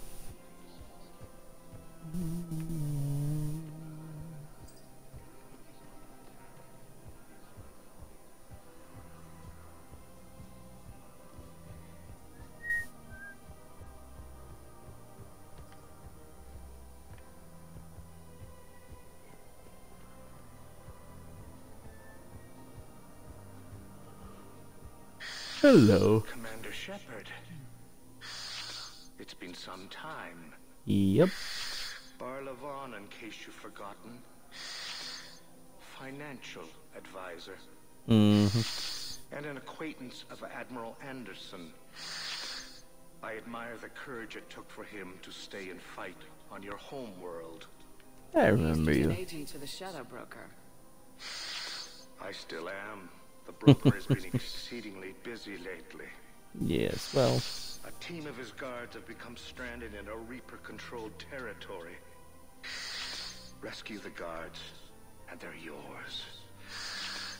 Hello. Commander Shepard. It's been some time. Yep. Barla Von, in case you've forgotten. Financial advisor. Mm-hmm. And an acquaintance of Admiral Anderson. I admire the courage it took for him to stay and fight on your home world. I remember He's you. an agent to the Shadow Broker. I still am. The broker has been exceedingly busy lately. Yes, well, A team of his guards have become stranded in a Reaper-controlled territory. Rescue the guards, and they're yours.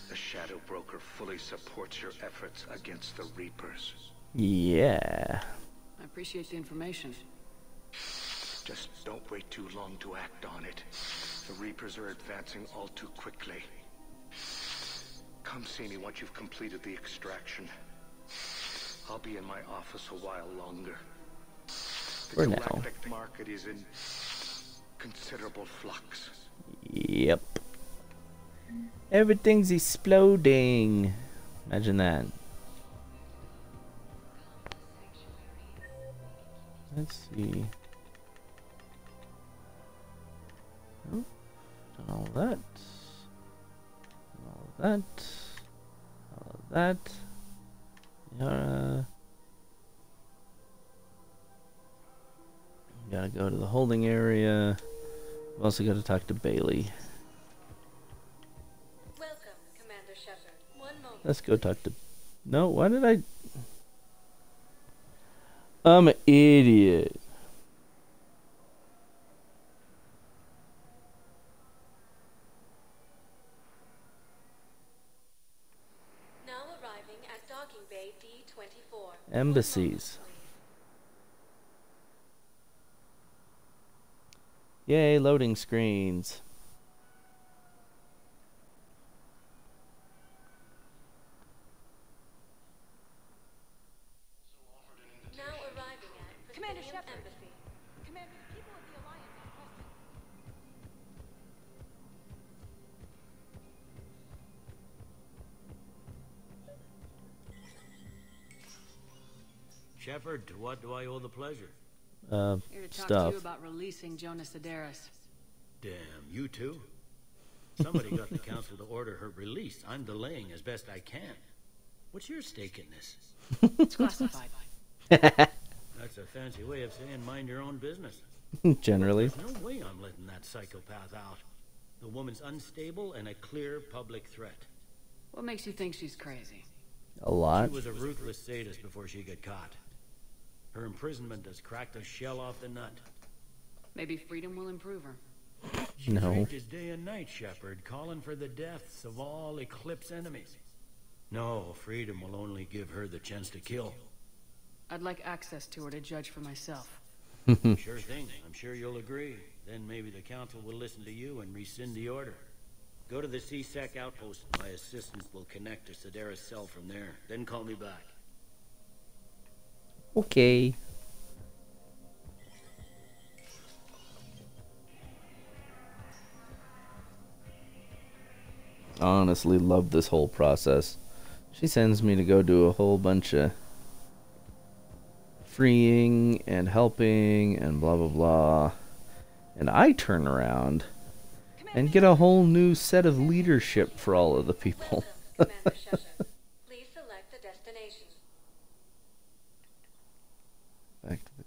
The Shadow Broker fully supports your efforts against the Reapers. yeah. I appreciate the information. Just don't wait too long to act on it. The Reapers are advancing all too quickly. Come see me once you've completed the extraction. I'll be in my office a while longer. The For now. market is in considerable flux. Yep. Everything's exploding. Imagine that. Let's see. Oh, all that. That. All of that. Yeah. Uh, gotta go to the holding area. We've also got to talk to Bailey. Welcome, Commander Shepard. One moment. Let's go talk to. No, why did I? I'm an idiot. Now arriving at docking bay D24. Embassies. Yay, loading screens. Now arriving at Commander Shepard. Embassy. Shepard, to what do I owe the pleasure? Uh, Here to talk stuff. to you about releasing Jona Sederis. Damn, you too? Somebody got the council to order her release. I'm delaying as best I can. What's your stake in this? It's classified. [LAUGHS] That's a fancy way of saying mind your own business. Generally. There's no way I'm letting that psychopath out. The woman's unstable and a clear public threat. What makes you think she's crazy? A lot. She was a ruthless sadist before she got caught. Her imprisonment has cracked a shell off the nut. Maybe freedom will improve her. [LAUGHS] No. Rages day and night, Shepard, calling for the deaths of all Eclipse enemies. No, freedom will only give her the chance to kill. I'd like access to her to judge for myself. [LAUGHS] sure thing. I'm sure you'll agree. Then maybe the council will listen to you and rescind the order. Go to the C-Sec outpost. My assistants will connect to Sederis' cell from there. Then call me back. Okay. Honestly, love this whole process. She sends me to go do a whole bunch of freeing and helping and blah blah blah. And I turn around and get a whole new set of leadership for all of the people.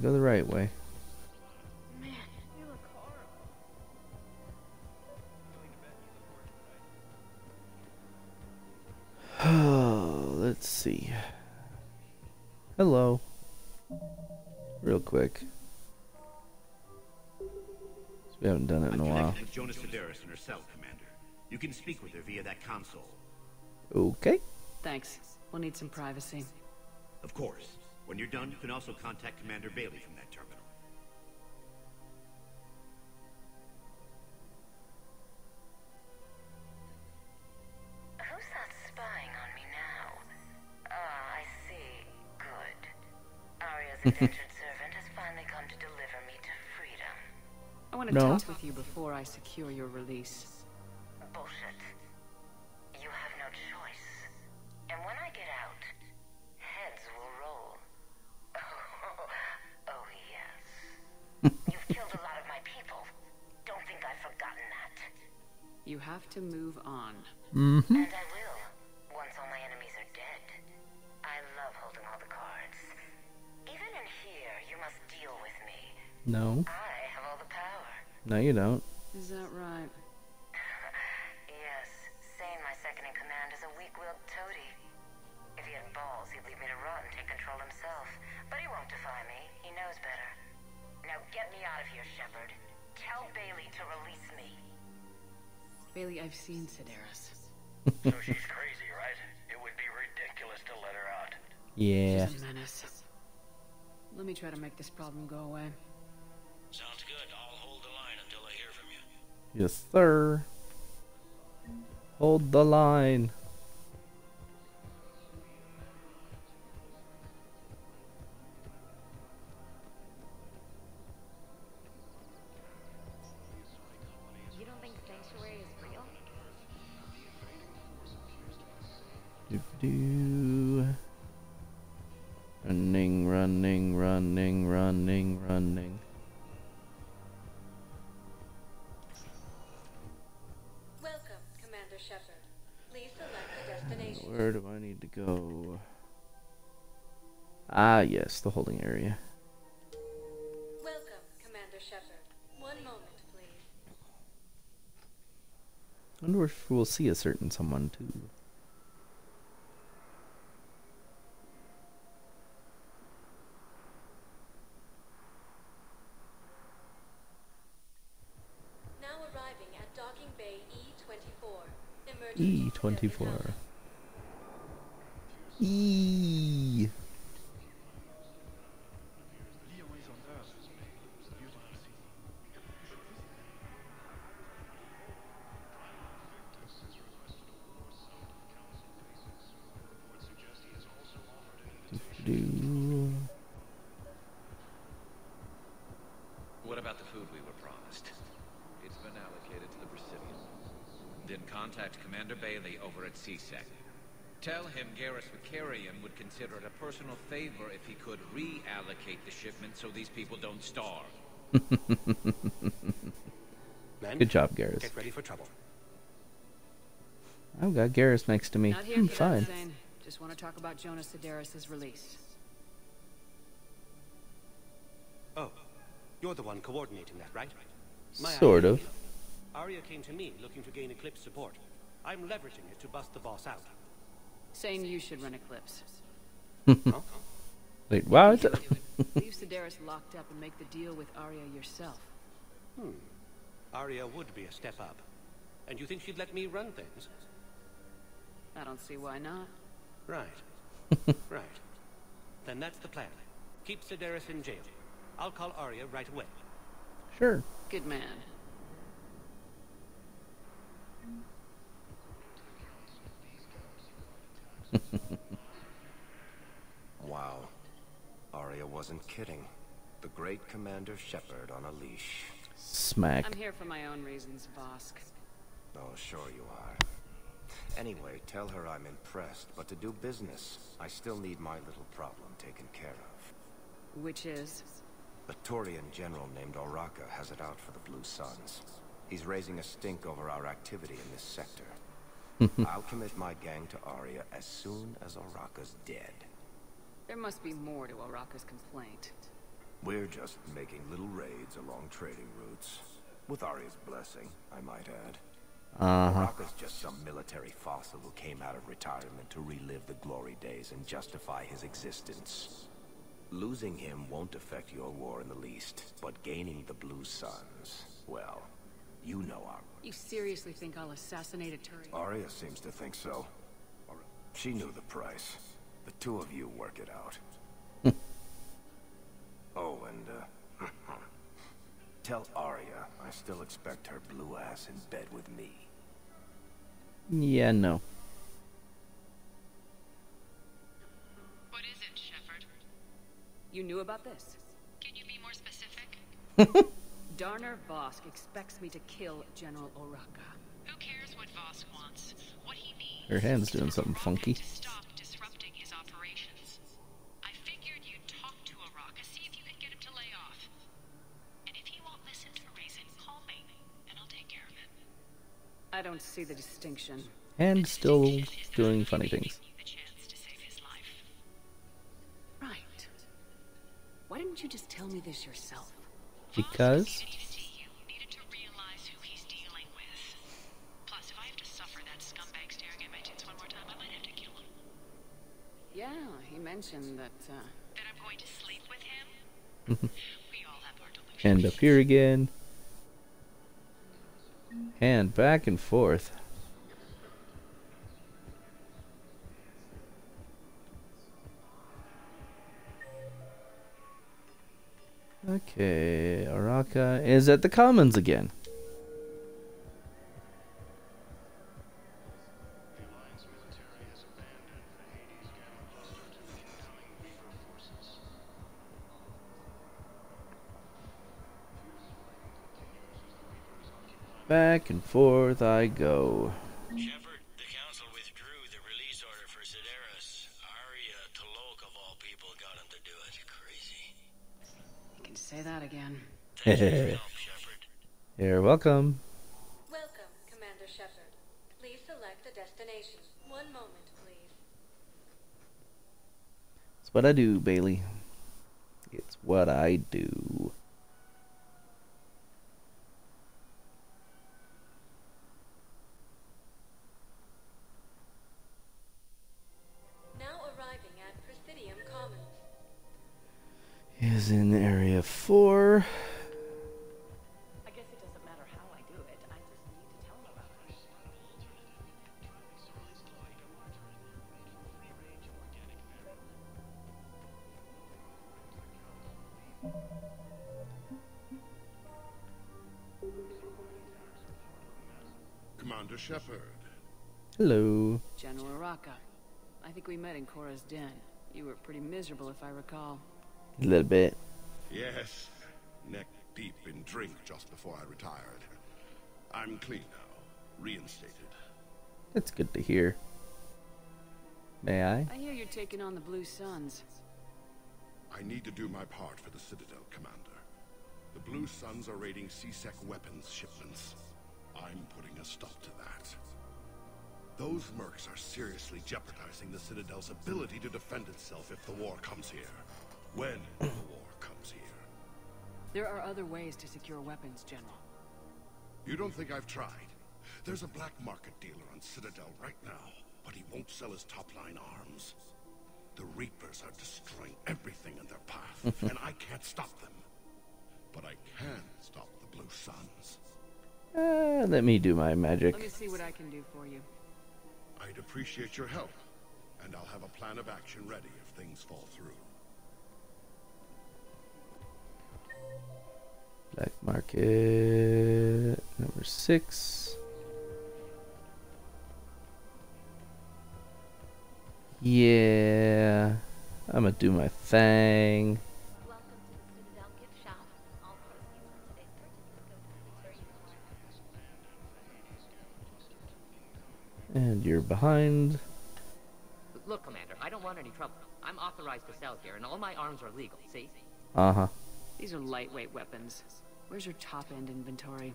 Gotta go the right way. Man, you look horrible. Oh, let's see. Hello. Real quick. We haven't done it in a while. Jona Sederis and her cell, Commander. You can speak with her via that console. Okay. Thanks. We'll need some privacy. Of course. When you're done, you can also contact Commander Bailey from that terminal. Who's that spying on me now? Ah, I see. Good. Aria's [LAUGHS] indentured servant has finally come to deliver me to freedom. I want to No. talk with you before I secure your release. To move on. Mm-hmm. And I will, once all my enemies are dead. I love holding all the cards. Even in here, you must deal with me. No. I have all the power. No, you don't. Is that right? [LAUGHS] Yes, Sayn, my second in command, is a weak-willed toady. If he had balls, he'd leave me to rot and take control himself. But he won't defy me. He knows better. Now get me out of here, Shepard. Tell Bailey to release me. Bailey, I've seen Sederis. so she's crazy, right? It would be ridiculous to let her out. Yeah. She's a menace. Let me try to make this problem go away. Sounds good. I'll hold the line until I hear from you. Yes, sir. Hold the line. Do running, running, running, running, running. Welcome, Commander Shepard. Please select a destination. Where do I need to go? Ah, yes, the holding area. Welcome, Commander Shepard. One moment, please. I wonder if we'll see a certain someone too. Now arriving at Docking Bay E24. E twenty four. E. Do. What about the food we were promised? It's been allocated to the Presidium. Then contact Commander Bailey over at C-Sec. Tell him Garrus Vakarian would consider it a personal favor if he could reallocate the shipment so these people don't starve. [LAUGHS] Men, Good job, Garrus. Get ready for trouble. Oh, I've got Garrus next to me. Not here I'm fine. that, Just want to talk about Jona Sederis' release. Oh, you're the one coordinating that, right? My Sort idea. of. Aria came to me looking to gain Eclipse support. I'm leveraging it to bust the boss out. Saying you should run Eclipse. [LAUGHS] Wait, what? Leave Sederis locked up and make the deal with Aria yourself. Hmm. Aria would be a step up. And you think she'd let me run things? I don't see why not. Right. [LAUGHS] right. Then that's the plan. Keep Sederis in jail. I'll call Aria right away. Sure. Good man. [LAUGHS] Wow. Aria wasn't kidding. The great Commander Shepard on a leash. Smack. I'm here for my own reasons, Vosk. Oh, sure you are. Anyway, tell her I'm impressed, but to do business, I still need my little problem taken care of. Which is? A Turian general named Oraka has it out for the Blue Suns. He's raising a stink over our activity in this sector. I'll commit my gang to Aria as soon as Oraka's dead. There must be more to Oraka's complaint. We're just making little raids along trading routes. With Aria's blessing, I might add. Uh-huh. Oraka's just some military fossil who came out of retirement to relive the glory days and justify his existence. Losing him won't affect your war in the least, but gaining the Blue Suns, well, you know our... You seriously think I'll assassinate a Turian? Aria seems to think so. She knew the price. The two of you work it out. [LAUGHS] oh, and, uh... [LAUGHS] Tell Aria I still expect her blue ass in bed with me. Yeah, no. What is it, Shepard? You knew about this? Can you be more specific? [LAUGHS] Darner Vosk expects me to kill General Oraka. Who cares what Vosk wants? What he needs Her hand's doing something funky. stop disrupting his operations. I figured you'd talk to Oraka, see if you can get him to lay off. And if he won't listen to reason, call me, and I'll take care of it. I don't see the distinction. And still doing funny things. Right. Why didn't you just tell me this yourself? Because Yeah, he mentioned that, uh... That I'm going to sleep with him? Hand up here again. Hand back and forth. Okay, Oraka is at the Commons again. Back and forth I go. Shepard, the council withdrew the release order for Sederis. Aria T'Loak, of all people, got him to do it. Crazy. You can say that again. [LAUGHS] You're welcome. Welcome, Commander Shepard. Please select a destination. One moment, please. It's what I do, Bailey. It's what I do. Is in area four. I guess it doesn't matter how I do it. I just need to tell them about it. Commander Shepard. Hello. General Oraka. I think we met in Chora's den. You were pretty miserable, if I recall. A little bit. Yes, neck deep in drink just before I retired. I'm clean now, reinstated. That's good to hear. May I? I hear you're taking on the Blue Suns. I need to do my part for the Citadel, Commander. The Blue Suns are raiding C-Sec weapons shipments. I'm putting a stop to that. Those mercs are seriously jeopardizing the Citadel's ability to defend itself if the war comes here. When the war comes here. There are other ways to secure weapons, General. You don't think I've tried? There's a black market dealer on Citadel right now, but he won't sell his top-line arms. The Reapers are destroying everything in their path, [LAUGHS] and I can't stop them. But I can stop the Blue Suns. Uh, let me do my magic. Let me see what I can do for you. I'd appreciate your help, and I'll have a plan of action ready if things fall through. Black market number six. Yeah, I'm gonna do my thing. And you're behind. Look, Commander, I don't want any trouble. I'm authorized to sell here, and all my arms are legal, see? Uh huh. These are lightweight weapons. Where's your top-end inventory?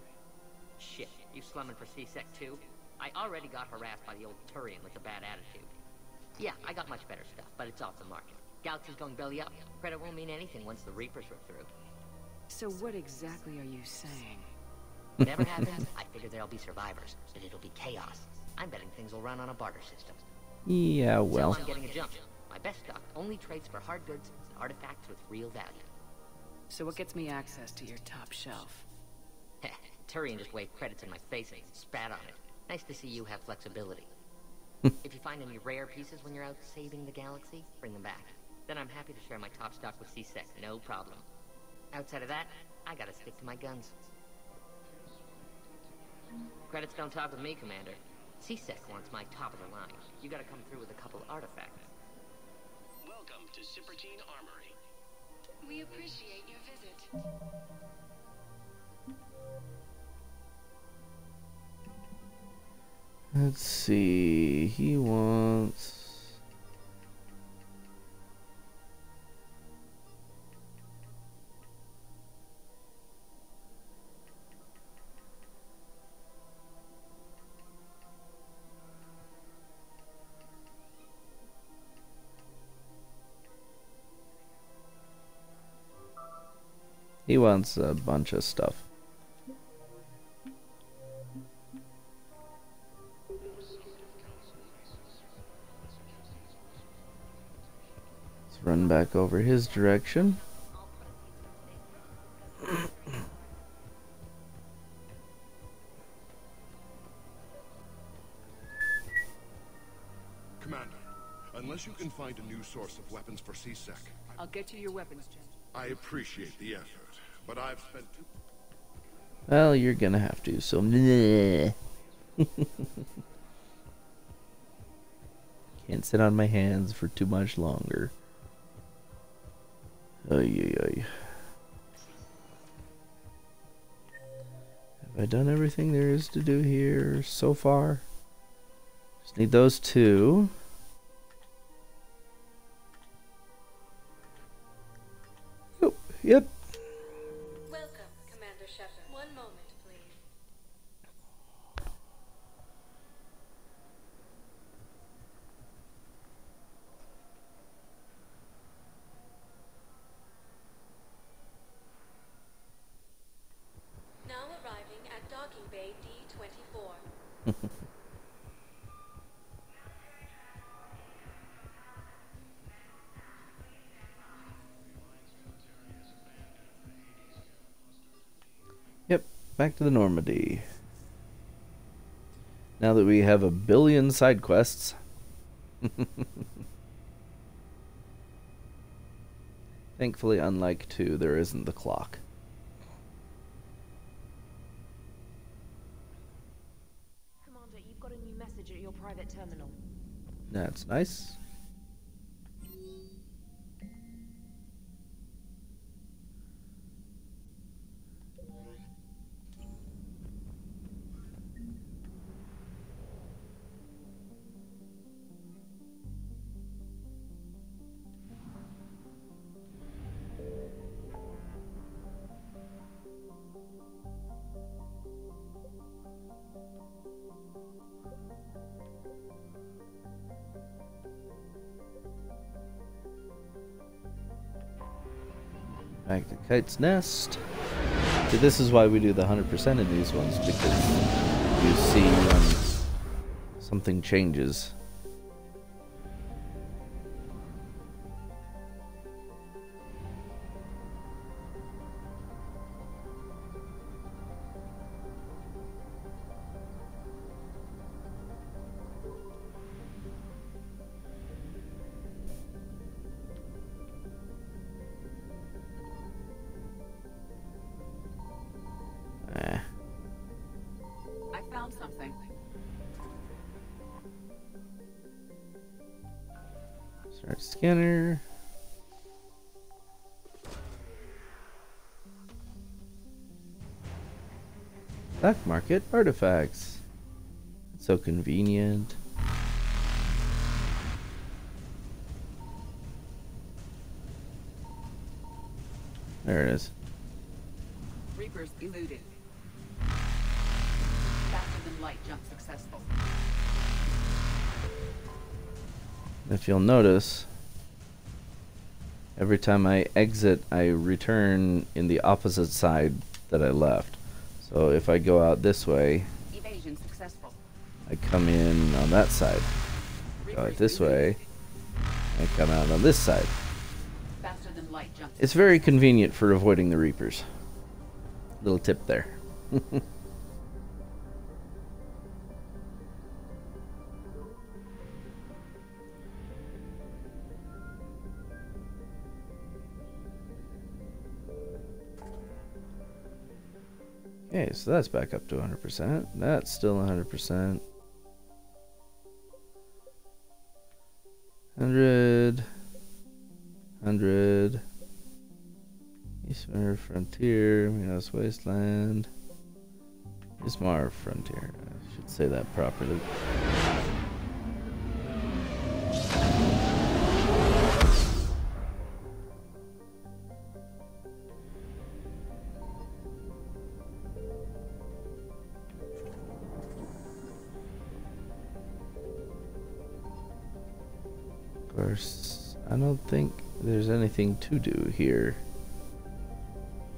Shit, you slumming for C-Sec too? I already got harassed by the old Turian with the bad attitude. Yeah, I got much better stuff, but it's off the market. Galaxy's going belly up. Credit won't mean anything once the Reapers rip through. So what exactly are you saying? Never happens. I figure there'll be survivors, but it'll be chaos. I'm betting things will run on a barter system. Yeah, well. So I'm getting a jump. My best stock only trades for hard goods and artifacts with real value. So what gets me access to your top shelf? [LAUGHS] Turian just waved credits in my face and spat on it. Nice to see you have flexibility. [LAUGHS] if you find any rare pieces when you're out saving the galaxy, bring them back. Then I'm happy to share my top stock with C-Sec, no problem. Outside of that, I gotta stick to my guns. Credits don't talk with me, Commander. C-Sec wants my top of the line. You gotta come through with a couple artifacts. Welcome to Cipritine Armory. We appreciate your visit. Let's see. He wants. He wants a bunch of stuff. Let's run back over his direction. Source of weapons for C-Sec, I'll get you your weapons, Jen. I appreciate the effort, but I've spent too... Well, you're gonna have to, so. meh. [LAUGHS] Can't sit on my hands for too much longer. Ay, ay, ay. Have I done everything there is to do here so far? Just need those two. Back to the Normandy. Now that we have a billion side quests. [LAUGHS] Thankfully, unlike 2, there isn't the clock. Commander, you've got a new message at your private terminal. That's nice. Kite's Nest. This is why we do the 100% of these ones, because you see when something changes. Artifacts. So convenient. There it is. Reapers eluded. Faster than light jump successful. If you'll notice, every time I exit, I return in the opposite side that I left. So if I go out this way, Evasion successful. I come in on that side. Go out this way, I come out on this side. Faster than light. It's very convenient for avoiding the Reapers. Little tip there. [LAUGHS] Okay, so that's back up to 100%. That's still 100%. 100. 100. Eastmar Frontier, Minos Wasteland. Eastmar Frontier. I should say that properly. Anything to do here.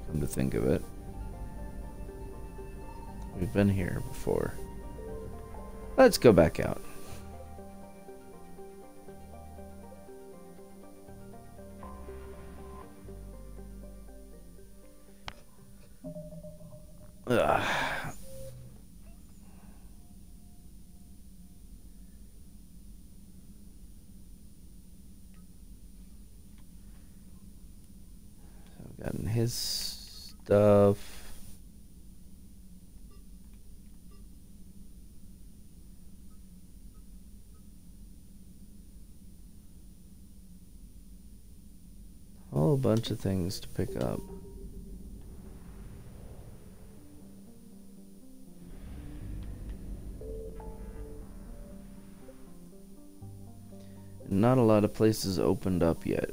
Come to think of it. We've been here before. Let's go back out. Bunch of things to pick up. Not a lot of places opened up yet.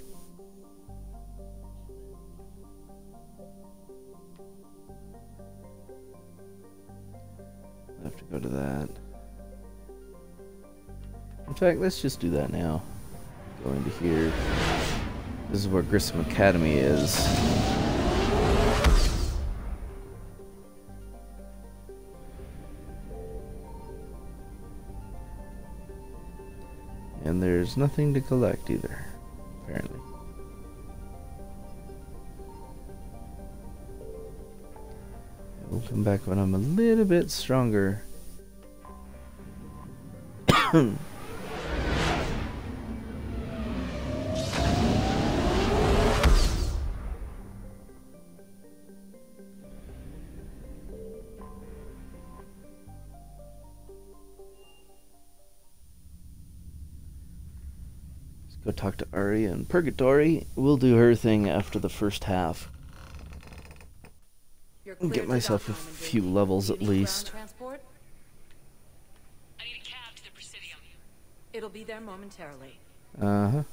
I have to go to that. In fact, let's just do that now. Go into here. This is where Grissom Academy is. And there's nothing to collect either, apparently. We'll come back when I'm a little bit stronger. [COUGHS] [COUGHS] talk to in Purgatory. We'll do her thing after the first half. You're And clear get myself a Dotcom and few Vicky. levels You at need ground least. Transport? It'll be there momentarily. Uh huh.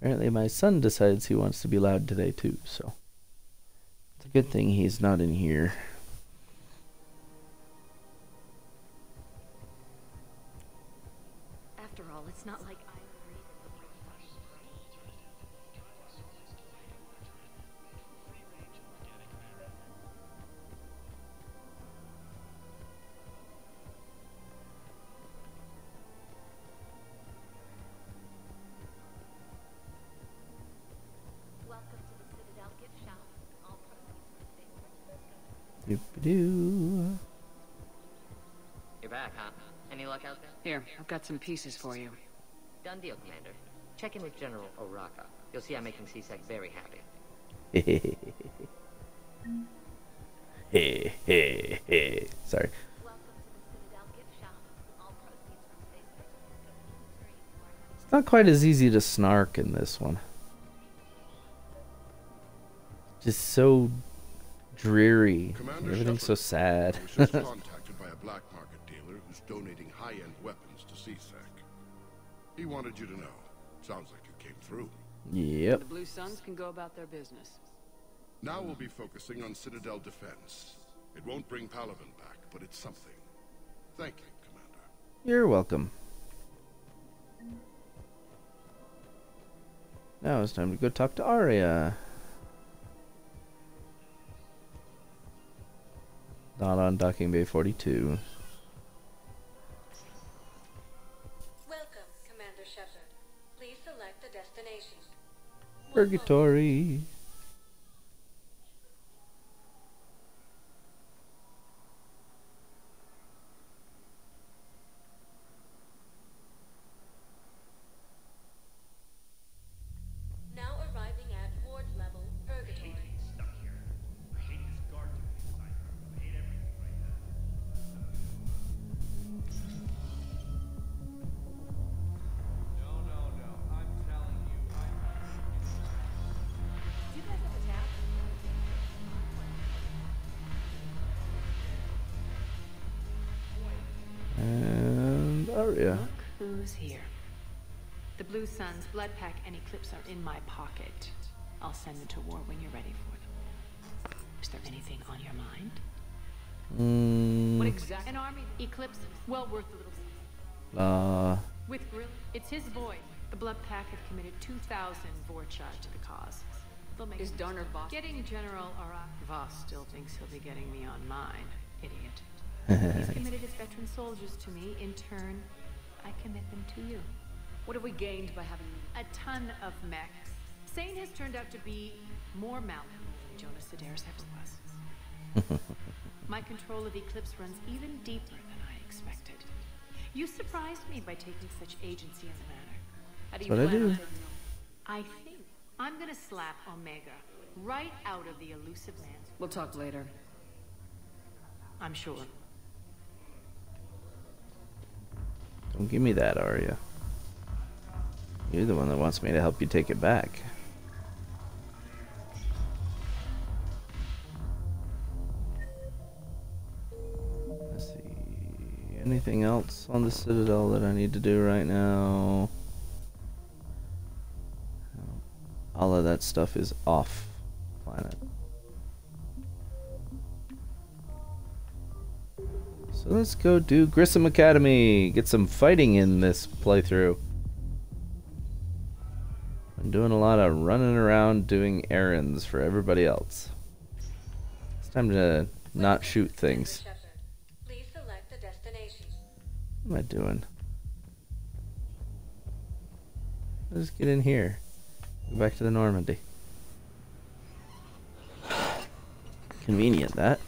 Apparently, my son decides he wants to be loud today too, so it's a good thing he's not in here. Back, huh? Any luck out there? Here, I've got some pieces for you. Done deal, Commander. Check in with General Oraka. You'll see I'm making C-Sec very happy. hey, hey, hey. Sorry. It's not quite as easy to snark in this one. Just so dreary. Commander Everything's so sad. [LAUGHS] donating high-end weapons to C-Sec. He wanted you to know. Sounds like it came through. Yep. The Blue Suns can go about their business. Now we'll be focusing on Citadel defense. It won't bring Palaven back, but it's something. Thank you, Commander. You're welcome. Now it's time to go talk to Aria. Not on Docking Bay 42. Purgatory. Who's here? The Blue Suns, Blood Pack, and Eclipse are in my pocket. I'll send them to war when you're ready for them. Is there anything on your mind? Mm, What exactly? An army Eclipse, well worth a little. uh, With Grill, it's his boy. The Blood Pack have committed 2,000 Vorcha to the cause. They'll make Is Darner Voss- Getting General Arak Voss still thinks he'll be getting me on mine. Idiot. [LAUGHS] He's committed his veteran soldiers to me. In turn, I commit them to you. What have we gained by having A ton of mechs. Sayn has turned out to be more malleable than Jona Sederis ever was. [LAUGHS] My control of Eclipse runs even deeper than I expected. You surprised me by taking such agency in the matter. How do you what I do. I think I'm gonna slap Omega right out of the Illusive Man. We'll talk later. I'm sure. Don't give me that, Aria. You're the one that wants me to help you take it back. Let's see. Anything else on the Citadel that I need to do right now? All of that stuff is off planet. So let's go do Grissom Academy. Get some fighting in this playthrough. I'm doing a lot of running around doing errands for everybody else. It's time to not shoot things. Please select a destination. What am I doing? Let's get in here. Go back to the Normandy. Convenient that.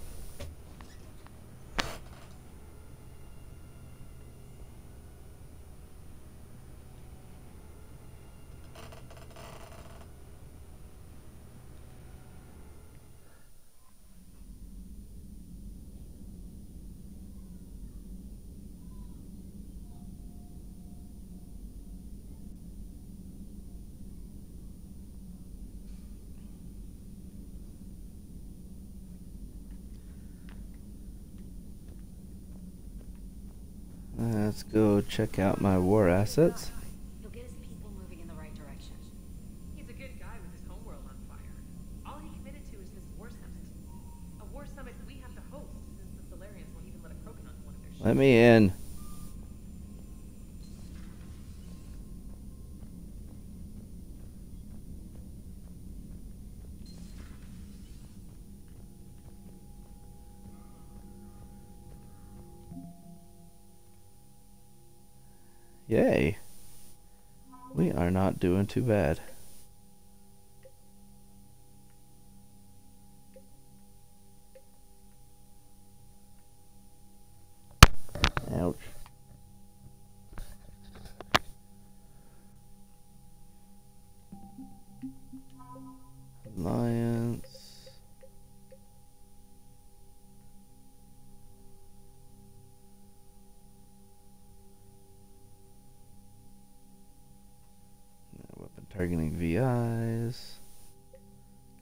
Let's go check out my war assets. He'll get his doing too bad.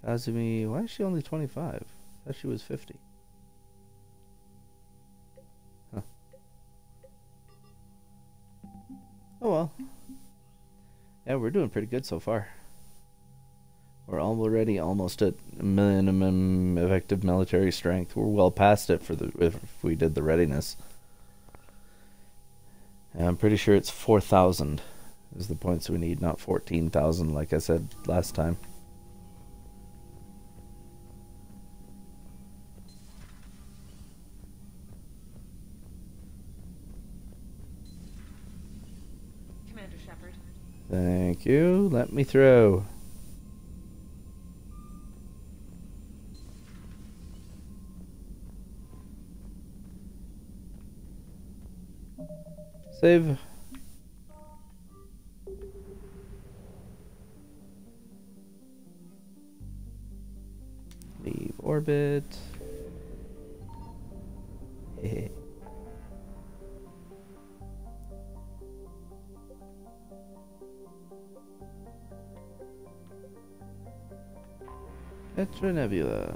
As me, why is she only 25? I thought she was 50. Huh. Oh well. Yeah, we're doing pretty good so far. We're already almost at minimum effective military strength. We're well past it for the if, if we did the readiness. And I'm pretty sure it's 4,000 is the points we need, not 14,000 like I said last time. Thank you. Let me through. Save. Leave orbit. Heh. Petra Nebula.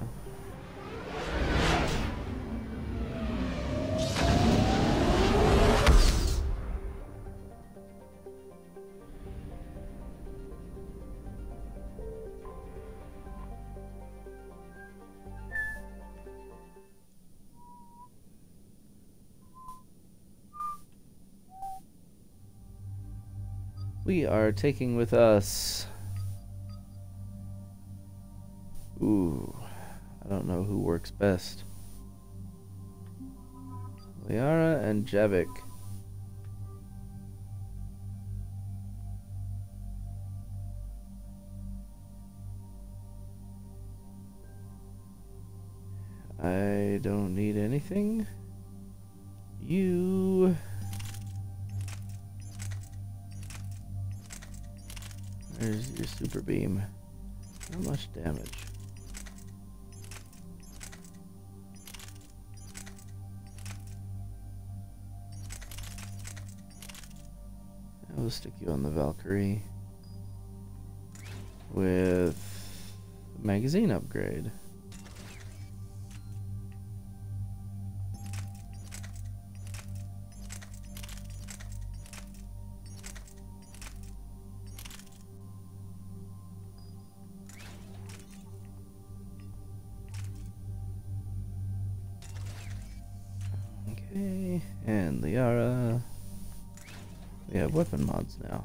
We are taking with us. Ooh, I don't know who works best. Liara and Javik. I don't need anything. You. There's your super beam. How much damage. I'll stick you on the Valkyrie with magazine upgrade. Mods now.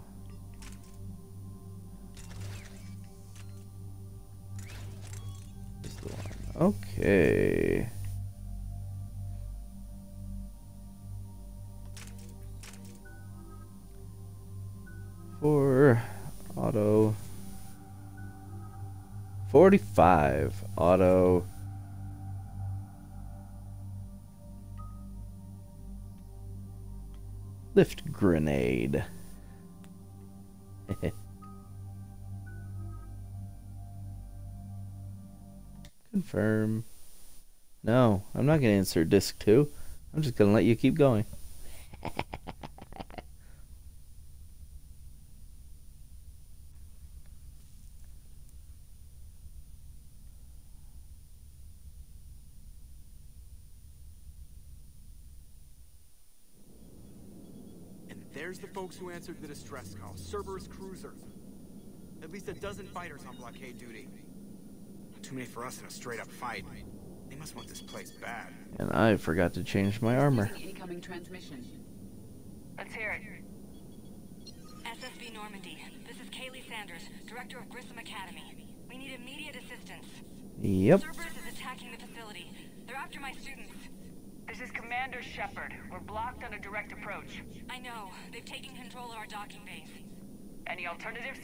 Okay. For auto 45 auto lift grenade. Confirm. No, I'm not going to insert disc 2. I'm just going to let you keep going. And there's the folks who answered the distress call. Cerberus cruiser. At least a dozen fighters on blockade duty. Too many for us in a straight-up fight. They must want this place bad. And I forgot to change my armor. Incoming transmission. Let's hear it. SSV Normandy. This is Kahlee Sanders, Director of Grissom Academy. We need immediate assistance. Yep. Cerberus is attacking the facility. They're after my students. This is Commander Shepard. We're blocked on a direct approach. I know. They've taken control of our docking base. Any alternatives?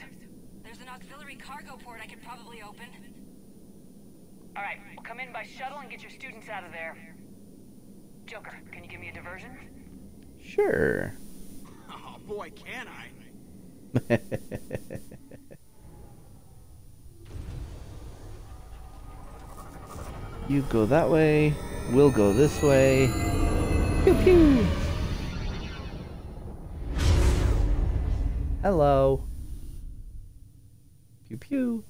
There's an auxiliary cargo port I could probably open. All right, we'll come in by shuttle and get your students out of there. Joker, can you give me a diversion? Sure. [LAUGHS] Oh boy, can I? [LAUGHS] you go that way. We'll go this way. Pew pew. Hello. Pew pew.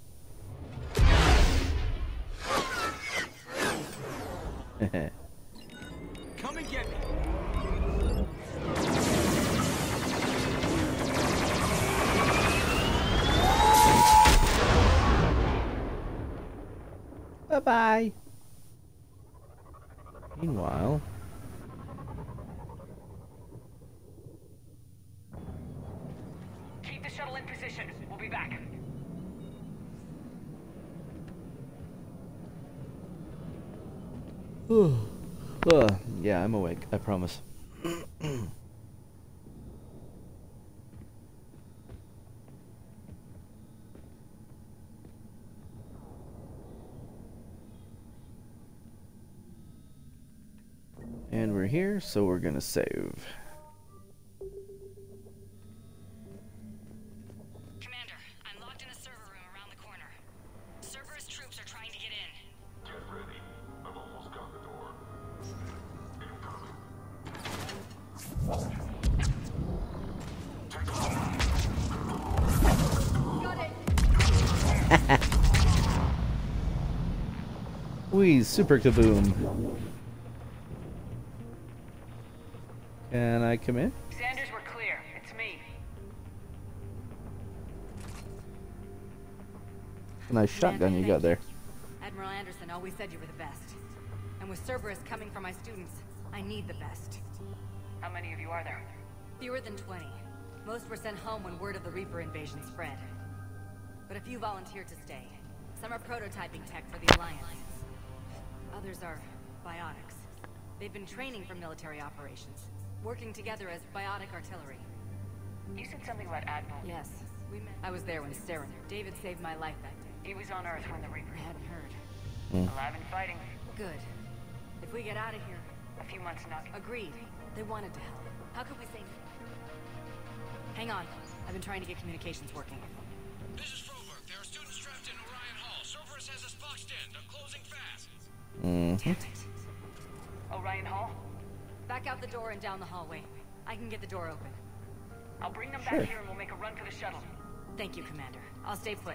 Come and get me. Bye bye. Meanwhile. Keep the shuttle in position. We'll be back. Uh, yeah, I'm awake. I promise. And we're here, so we're gonna save. Super kaboom. Can I come in? Sanders, we're clear. It's me. Nice shotgun you got there. Admiral Anderson always said you were the best. And with Cerberus coming for my students, I need the best. How many of you are there? Fewer than 20. Most were sent home when word of the Reaper invasion spread. But a few volunteered to stay. Some are prototyping tech for the Alliance. Others are biotics. They've been training for military operations, working together as biotic artillery. You said something about Admiral. Yes, we met. I was there when Saren. David saved my life that day. He was on Earth when the Reaper I hadn't heard. Hmm. Alive and fighting. Good. If we get out of here, A few months knocking. agreed. They wanted to help. How could we say? Hang on. I've been trying to get communications working. Mm-hmm. Orion Hall? Back out the door and down the hallway. I can get the door open. I'll bring them Sure. back here and we'll make a run for the shuttle. Thank you, Commander. I'll stay put.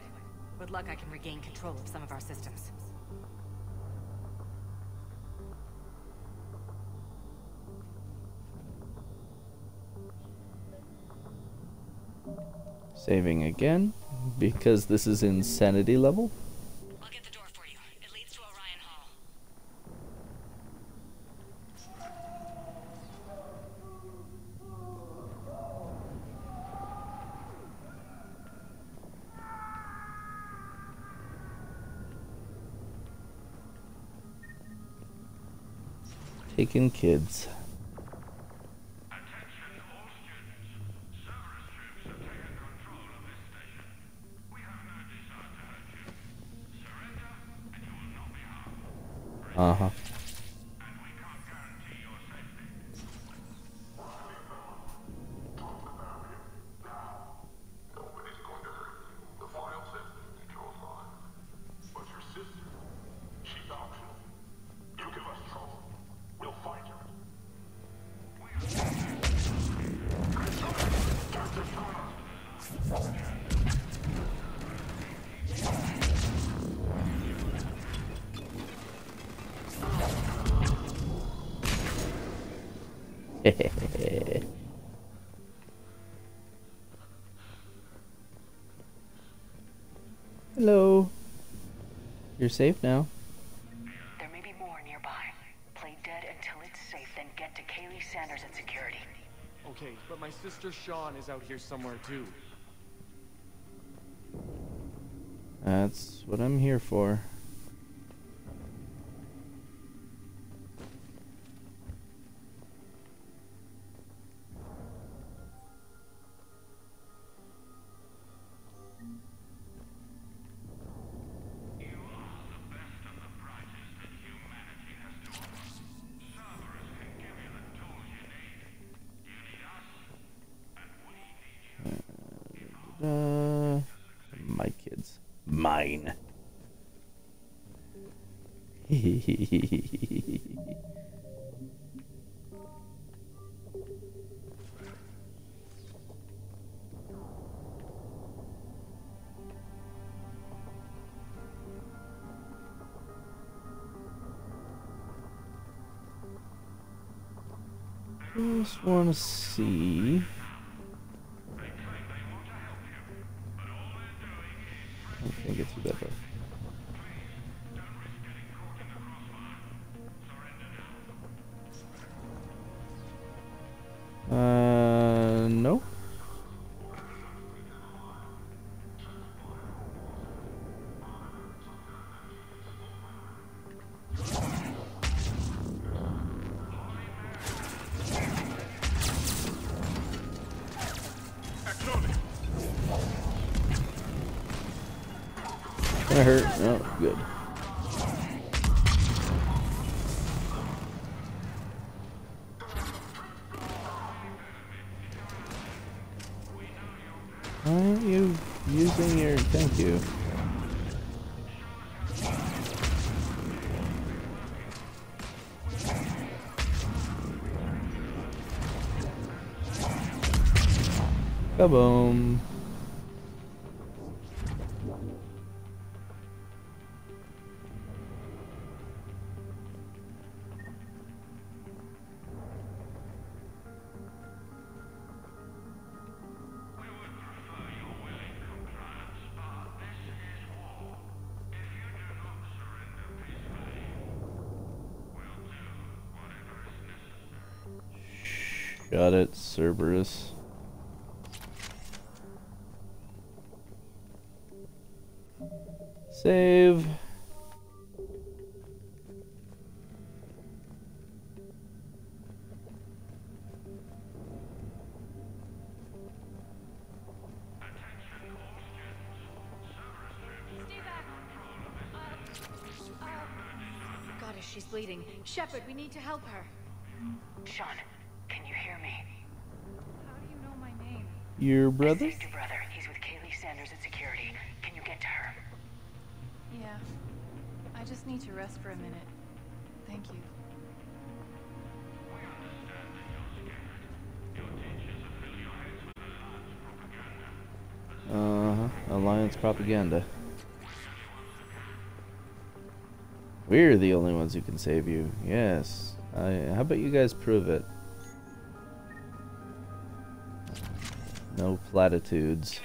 With luck, I can regain control of some of our systems. Saving again, because this is insanity level. I'll get the door for you. It leads to Orion Hall. Taking kids. You're safe now. There may be more nearby. Play dead until it's safe, then get to Kahlee Sanders at security. Okay, but my sister Sean is out here somewhere too. That's what I'm here for. [LAUGHS] Just want to see. Aren't you using your thank you? Kaboom. Shepard, we need to help her. Sean, can you hear me? How do you know my name? Your brother? Your brother. He's with Kahlee Sanders at security. Can you get to her? Yeah. I just need to rest for a minute. Thank you. Uh-huh. Alliance propaganda. We're the only ones who can save you. Yes. I, how about you guys prove it? No platitudes.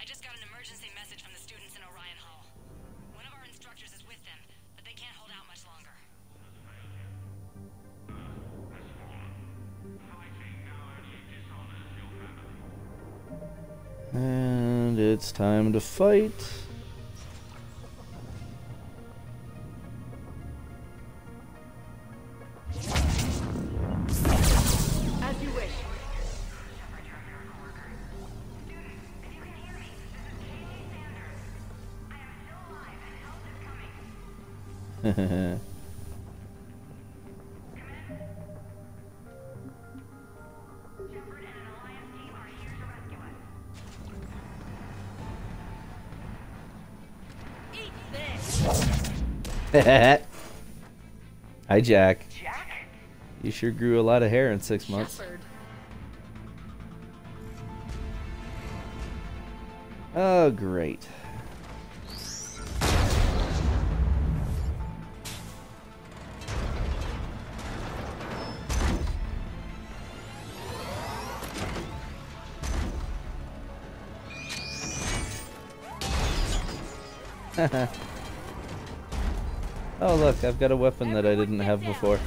I just got an emergency [LAUGHS] Hi, Jack. Jack? You sure grew a lot of hair in six months. Oh, great. I've got a weapon that I didn't have before.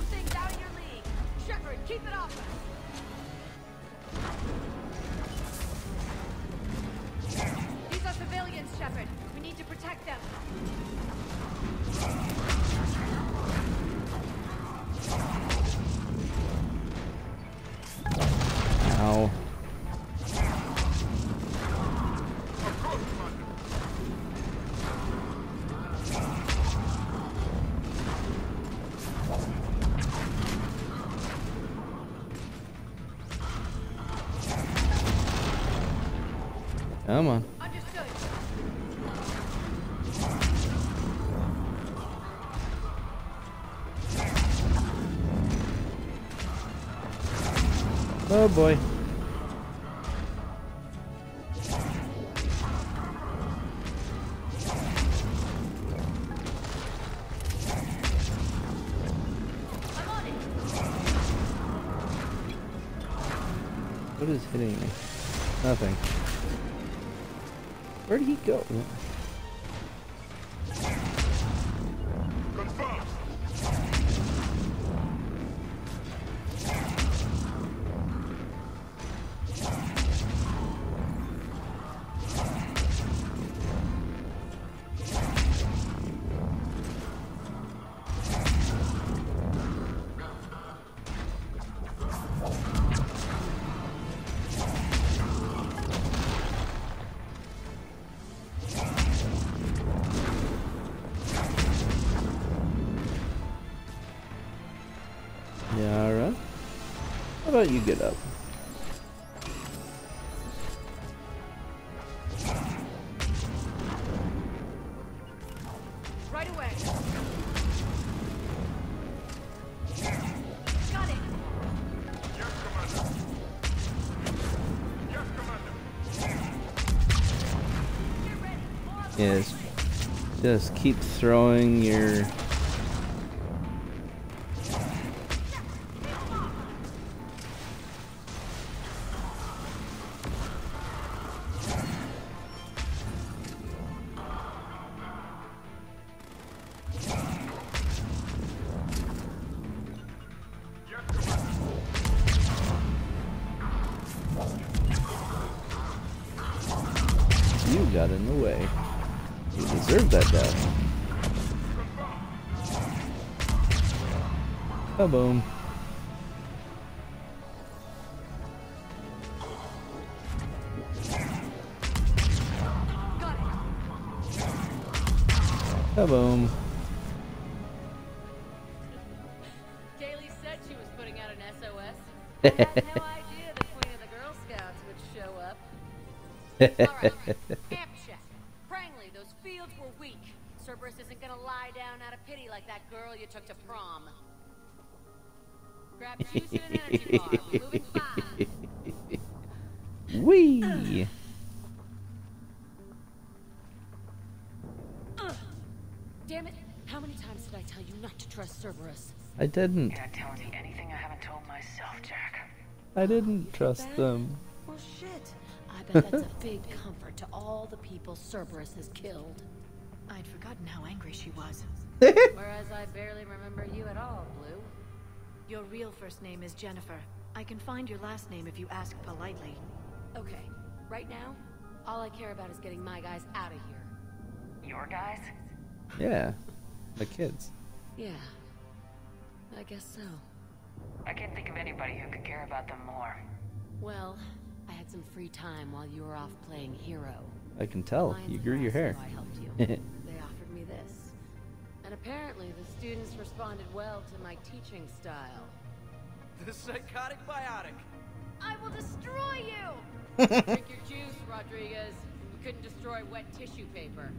About you get up? Right away. Got it. Yes. Just keep throwing your Kaboom. Kaboom. Kahlee said she was putting out an SOS. [LAUGHS] I had no idea the Queen of the Girl Scouts would show up. [LAUGHS] Alright, amp I didn't. You're not telling me anything I haven't told myself, Jack. I didn't trust bad? them. Well, shit. I bet that's a [LAUGHS] big comfort to all the people Cerberus has killed. I'd forgotten how angry she was. [LAUGHS] Whereas I barely remember you at all, Blue. Your real first name is Jennifer. I can find your last name if you ask politely. Okay, right now, all I care about is getting my guys out of here. Your guys? Yeah. The kids. Yeah, I guess so. I can't think of anybody who could care about them more. Well, I had some free time while you were off playing hero. I can tell. Lions You grew your hair. I helped you. [LAUGHS] they offered me this. And apparently the students responded well to my teaching style. [LAUGHS] The psychotic biotic. I will destroy you! [LAUGHS] Drink your juice, Rodriguez. You couldn't destroy wet tissue paper.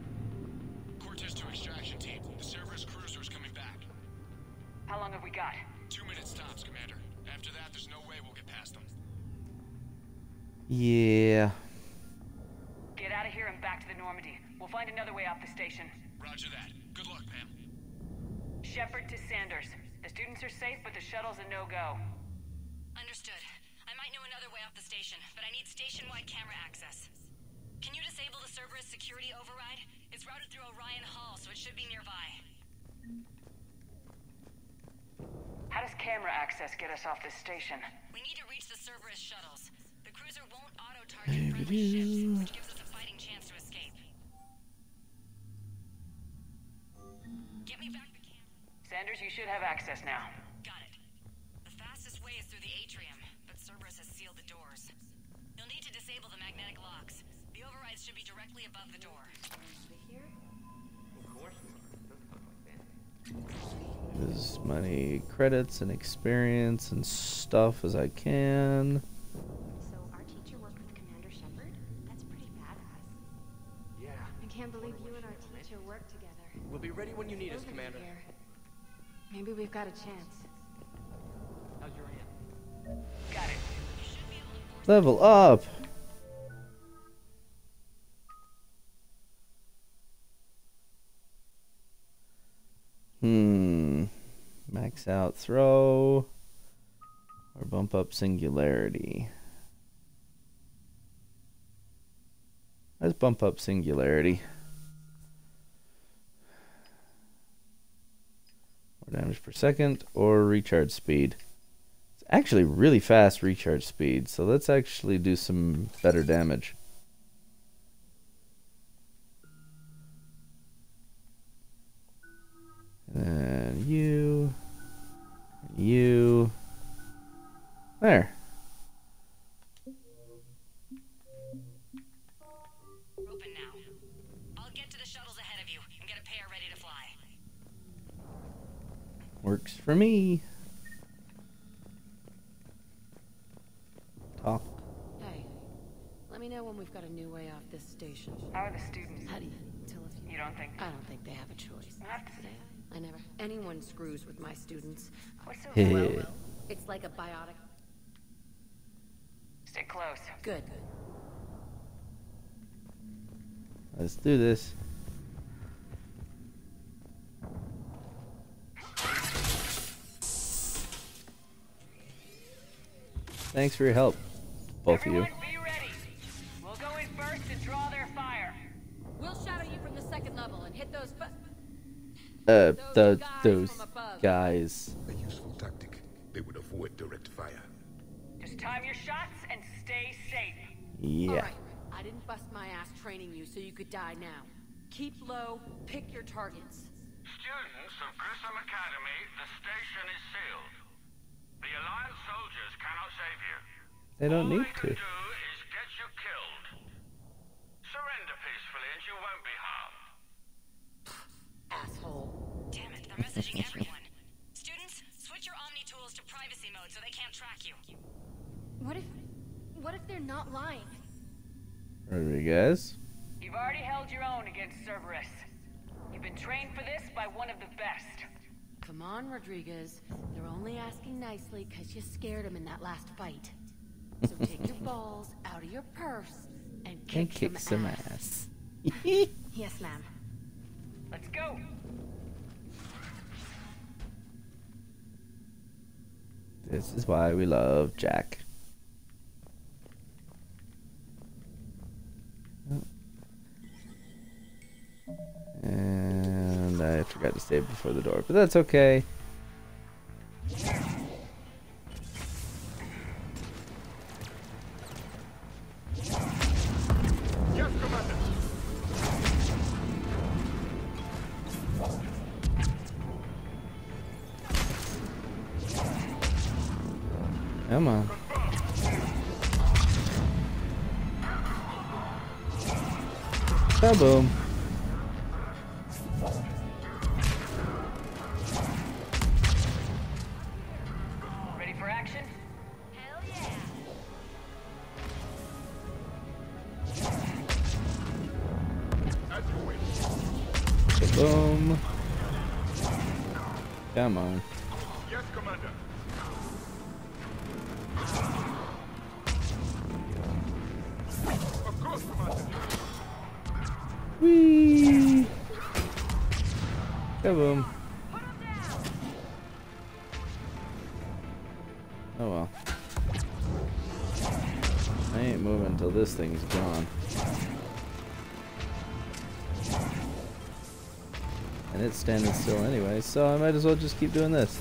Cortez to extraction team. The Cerberus cruiser is coming back. How long have we got? Two minutes tops, Commander. After that, there's no way we'll get past them. Yeah. Get out of here and back to the Normandy. We'll find another way off the station. Roger that. Good luck, Pam. Shepard to Sanders. The students are safe, but the shuttle's a no-go. Understood. I might know another way off the station, but I need station-wide camera access. Can you disable the Cerberus security override? It's routed through Orion Hall, so it should be nearby. How does camera access get us off this station? We need to reach the Cerberus shuttles. The cruiser won't auto-target friendly ships, which gives us a fighting chance to escape. Get me back the camera. Sanders, you should have access now. Got it. The fastest way is through the atrium, but Cerberus has sealed the doors. You'll need to disable the magnetic locks. The overrides should be directly above the door. As many credits and experience and stuff as I can. So our teacher worked with Commander Shepard? That's pretty badass. Yeah. I can't believe you and our teacher worked together. We'll be ready when you need us, Commander. here. Maybe we've got a chance. How's your aunt? Got it. Level up. Hmm. Max out throw or bump up singularity. Let's bump up singularity. More damage per second or recharge speed. It's actually really fast recharge speed, so let's actually do some better damage. And then you. And you. There. Works for me. Talk. Hey, let me know when we've got a new way off this station. How are the students? How do you tell if you... You don't think... I don't think they have a I never. Anyone screws with my students. So [LAUGHS] Hey. well, well? It's like a biotic. Stay close. Good. Good. Let's do this. Thanks for your help, both of you. Be ready. We'll go in first and draw their fire. We'll shadow you from the second level and hit those. Uh, the those guys. A useful tactic. They would avoid direct fire. Just time your shots and stay safe. Yeah. I didn't bust my ass training you so you could die now. Keep low, pick your targets. Students of Grissom Academy, the station is sealed. The Alliance soldiers cannot save you. They don't All need they to. can do is get you killed. Surrender peacefully and you won't be harmed. Asshole. Damn it, they're messaging everyone. Students, switch your Omni tools to privacy mode so they can't track you. What if... What if they're not lying? Rodriguez. You've already held your own against Cerberus. You've been trained for this by one of the best. Come on, Rodriguez. They're only asking nicely because you scared them in that last fight. So [LAUGHS] take your balls out of your purse and kick, And kick some ass. ass. [LAUGHS] Yes, ma'am. Let's go. This is why we love Jack. And I forgot to save before the door, but that's okay. So I might as well just keep doing this.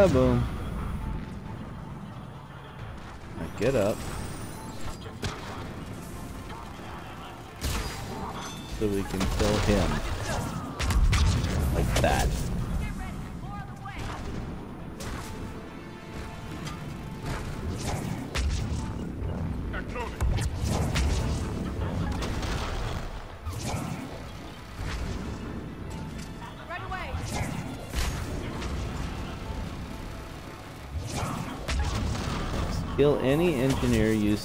Kaboom. Now get up. So we can kill him. Kill any engineer you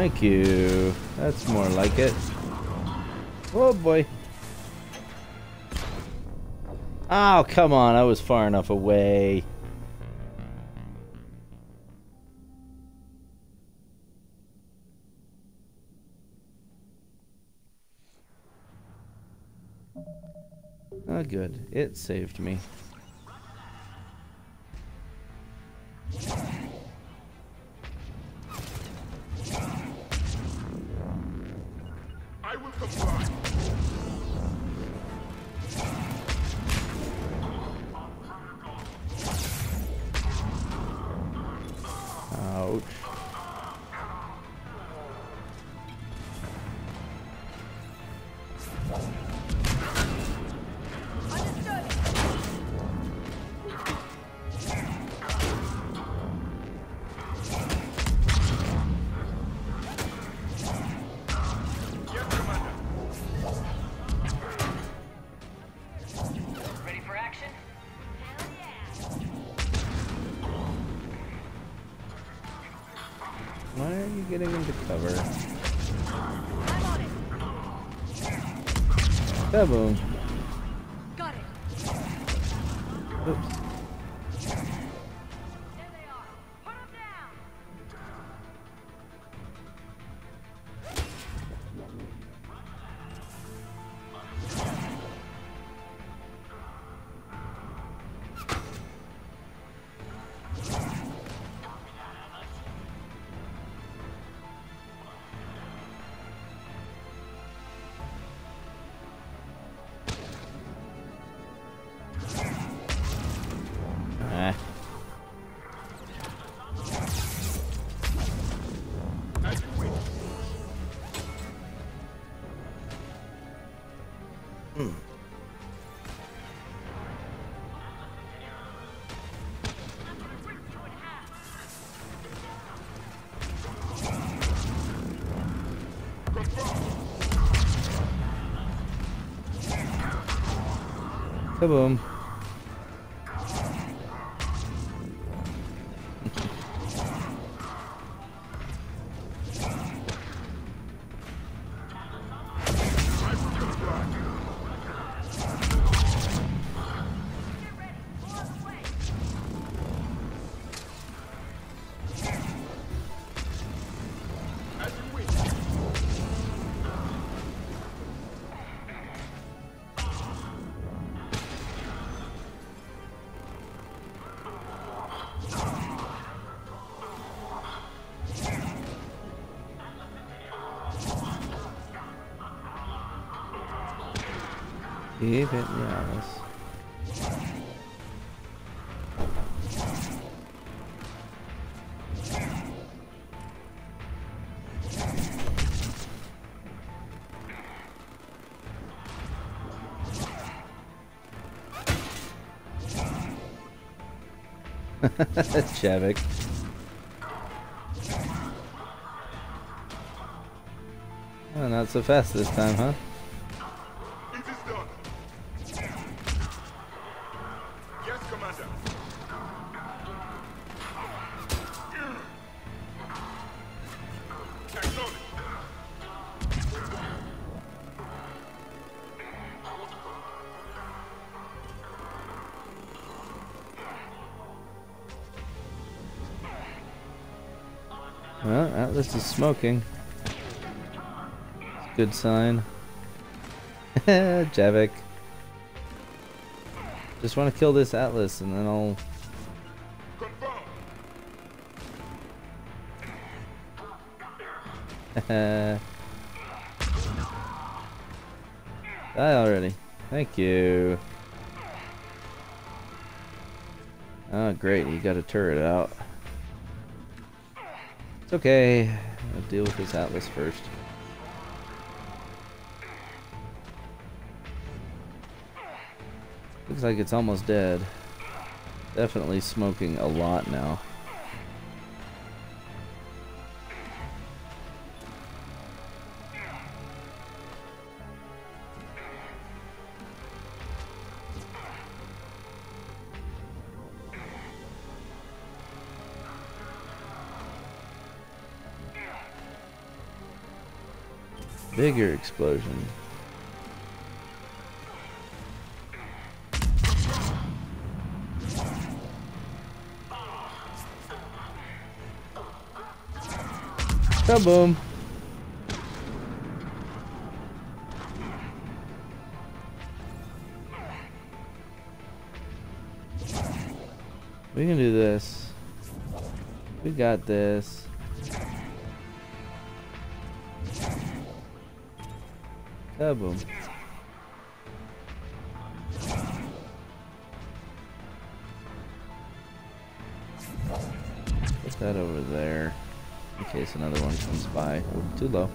Thank you. That's more like it. Oh boy. Oh, come on. I was far enough away. Oh, good. It saved me. problem. Kaboom. Keep it Alice. [LAUGHS] Javik. Oh, not so fast this time, huh? Smoking. Good sign. [LAUGHS] Javik. Just want to kill this Atlas and then I'll... [LAUGHS] Die already. Thank you. Oh, great. He got a turret out. It's okay. I'll deal with this Atlas first. Looks like it's almost dead. Definitely smoking a lot now. Explosion. Kaboom. We can do this. We got this. Kaboom. Put that over there in case another one comes by. Oh, too low.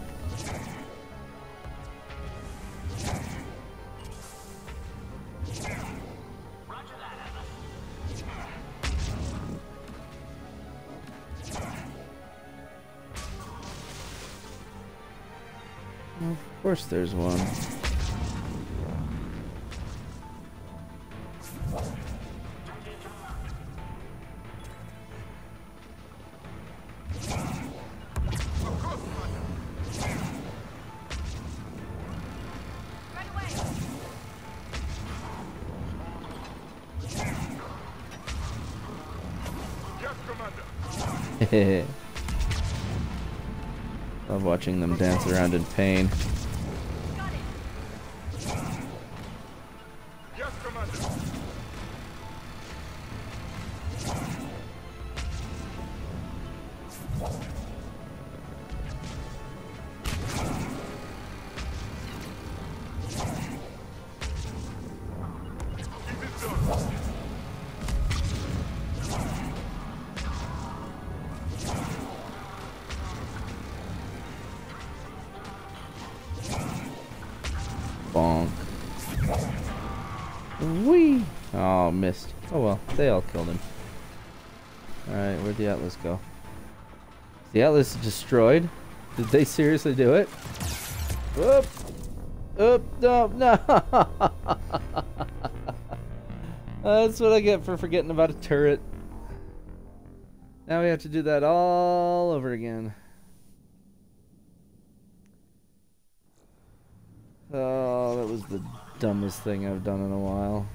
Course there's one. [LAUGHS] Love watching them dance around in pain. The Atlas is destroyed? Did they seriously do it? Whoop! Oop, no, no! [LAUGHS] That's what I get for forgetting about a turret. Now we have to do that all over again. Oh, that was the dumbest thing I've done in a while.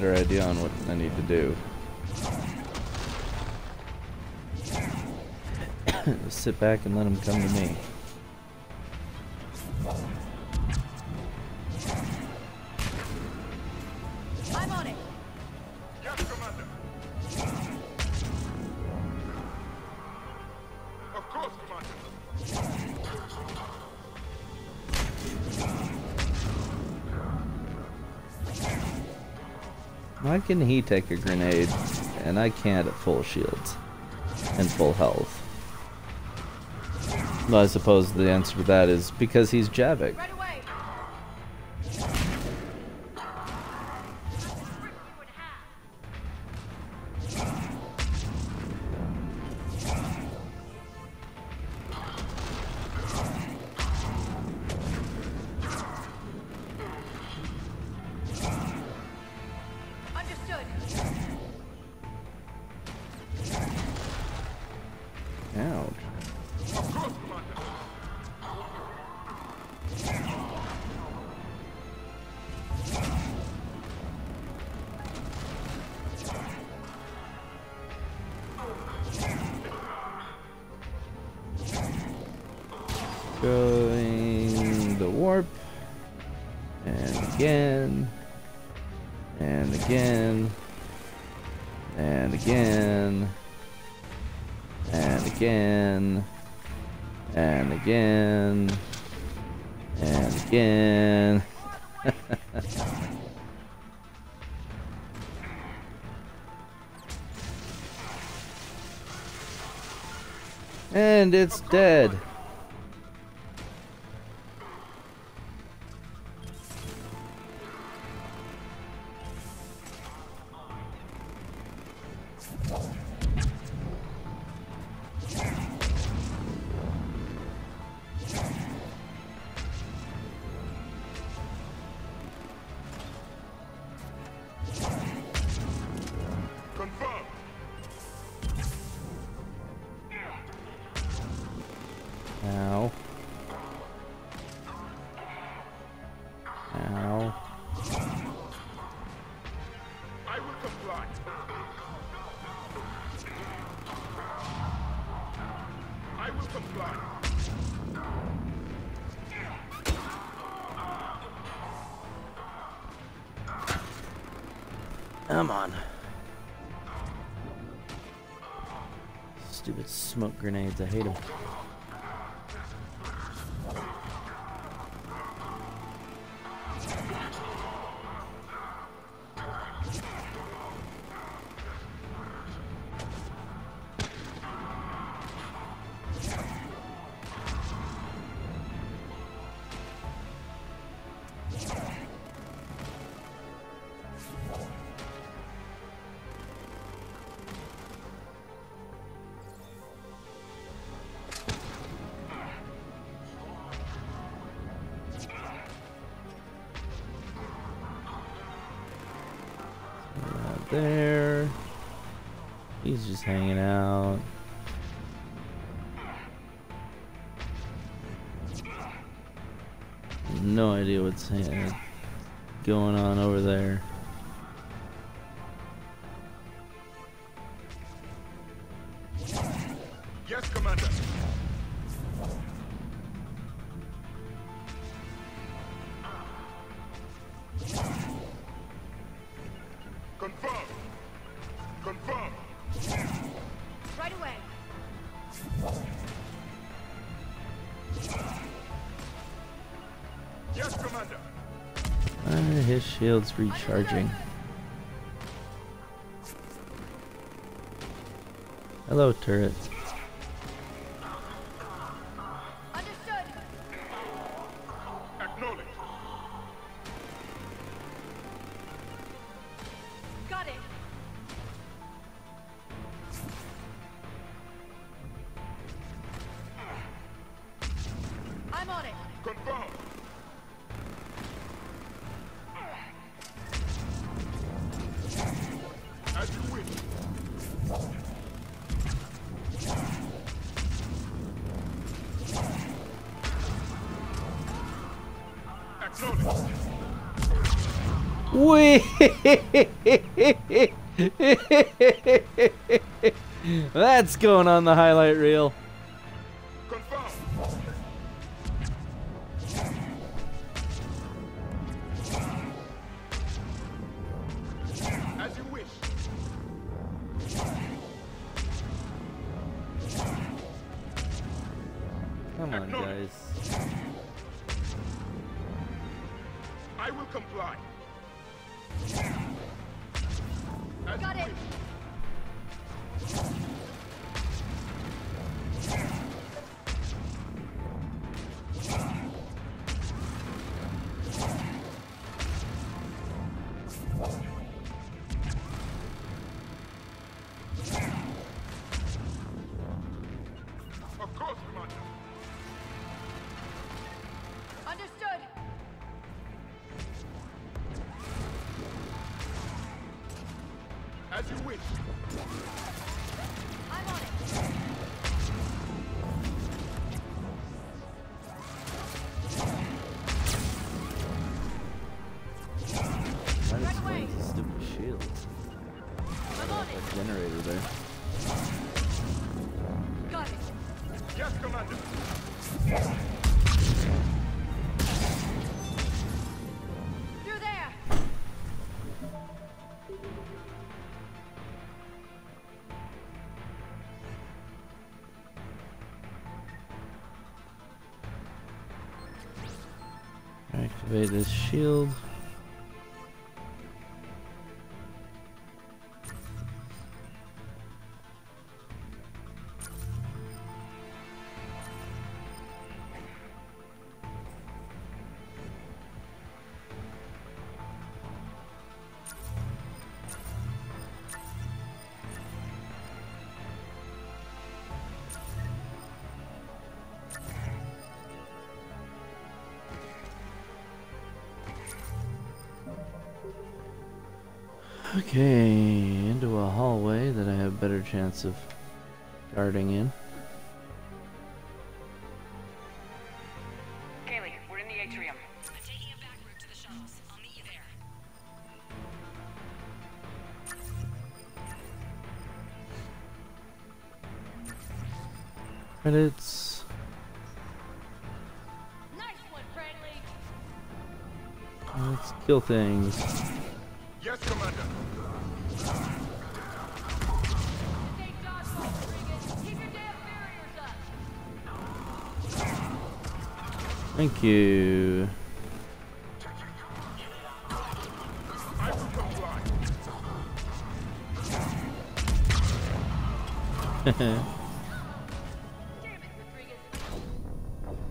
Better idea on what I need to do. [COUGHS] Sit back and let them come to me. Can he take a grenade and I can't at full shields and full health? Well, I suppose the answer to that is because he's Javik. Come on. Stupid smoke grenades, I hate them. just hanging out. No idea what's going on over there. shield's recharging. Hello, turret. going on the highlight reel? Of guarding in. Kahlee, we're in the atrium. I'm taking a back route to the shuttles. I'll meet you there. Credits. Nice one, Friendly! Let's kill things. Thank you. [LAUGHS]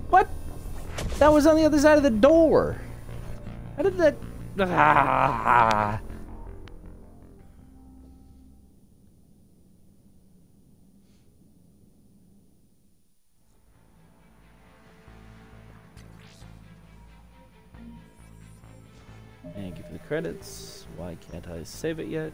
What? That was on the other side of the door. How did that? Ah. Credits. Why can't I save it yet?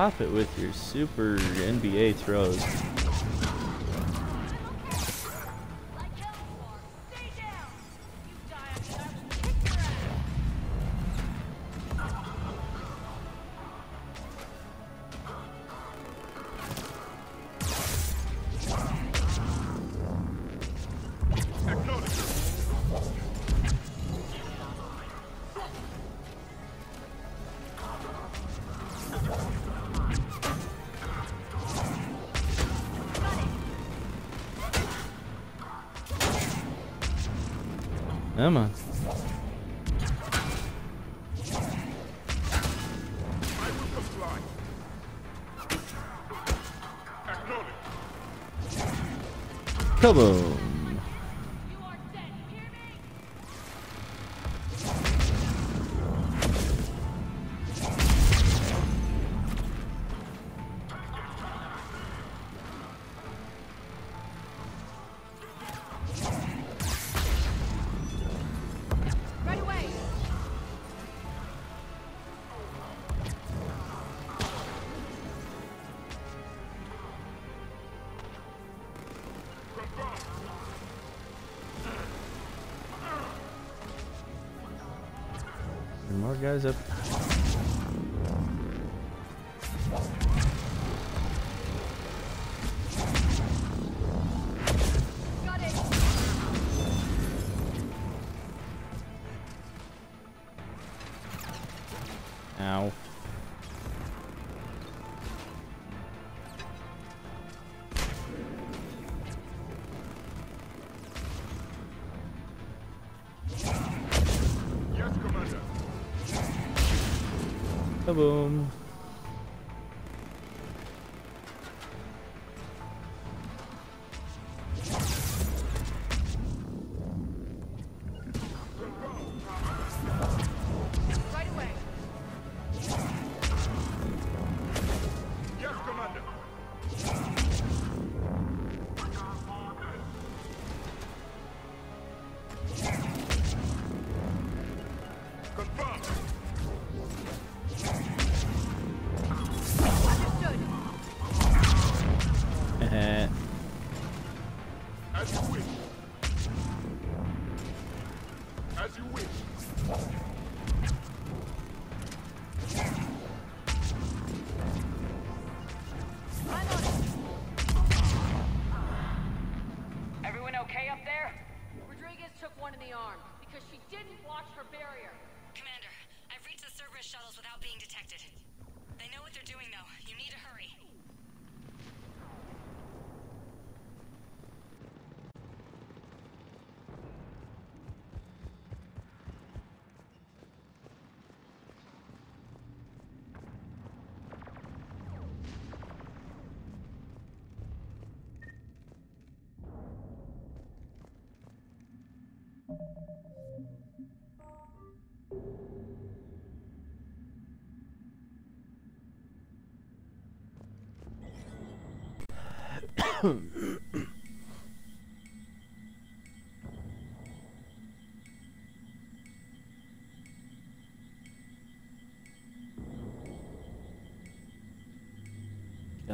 Stop it with your super NBA throws.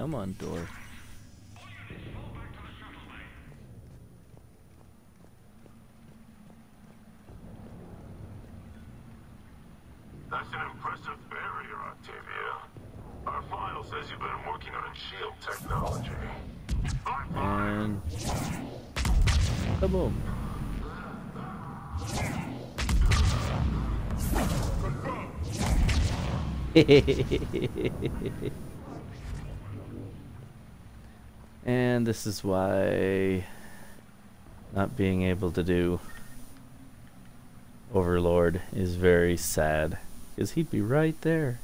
Come on, door. That's an impressive barrier, Octavia. Our file says you've been working on shield technology. And kaboom. And this is why not being able to do Overlord is very sad. Because he'd be right there.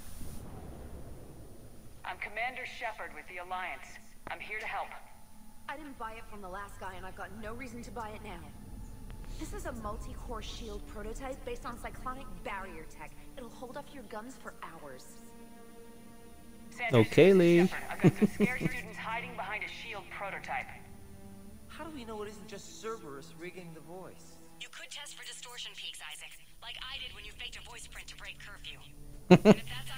I'm Commander Shepard with the Alliance. I'm here to help. I didn't buy it from the last guy, and I've got no reason to buy it now. This is a multi-core shield prototype based on cyclonic barrier tech. It'll hold off your guns for hours. Sanders, Kahlee. I've got some scared students hiding behind a shield prototype. How do we know it isn't just Cerberus rigging the voice? You could test for distortion peaks, Isaac, like I did when you faked a voice print to break curfew. [LAUGHS] and if that's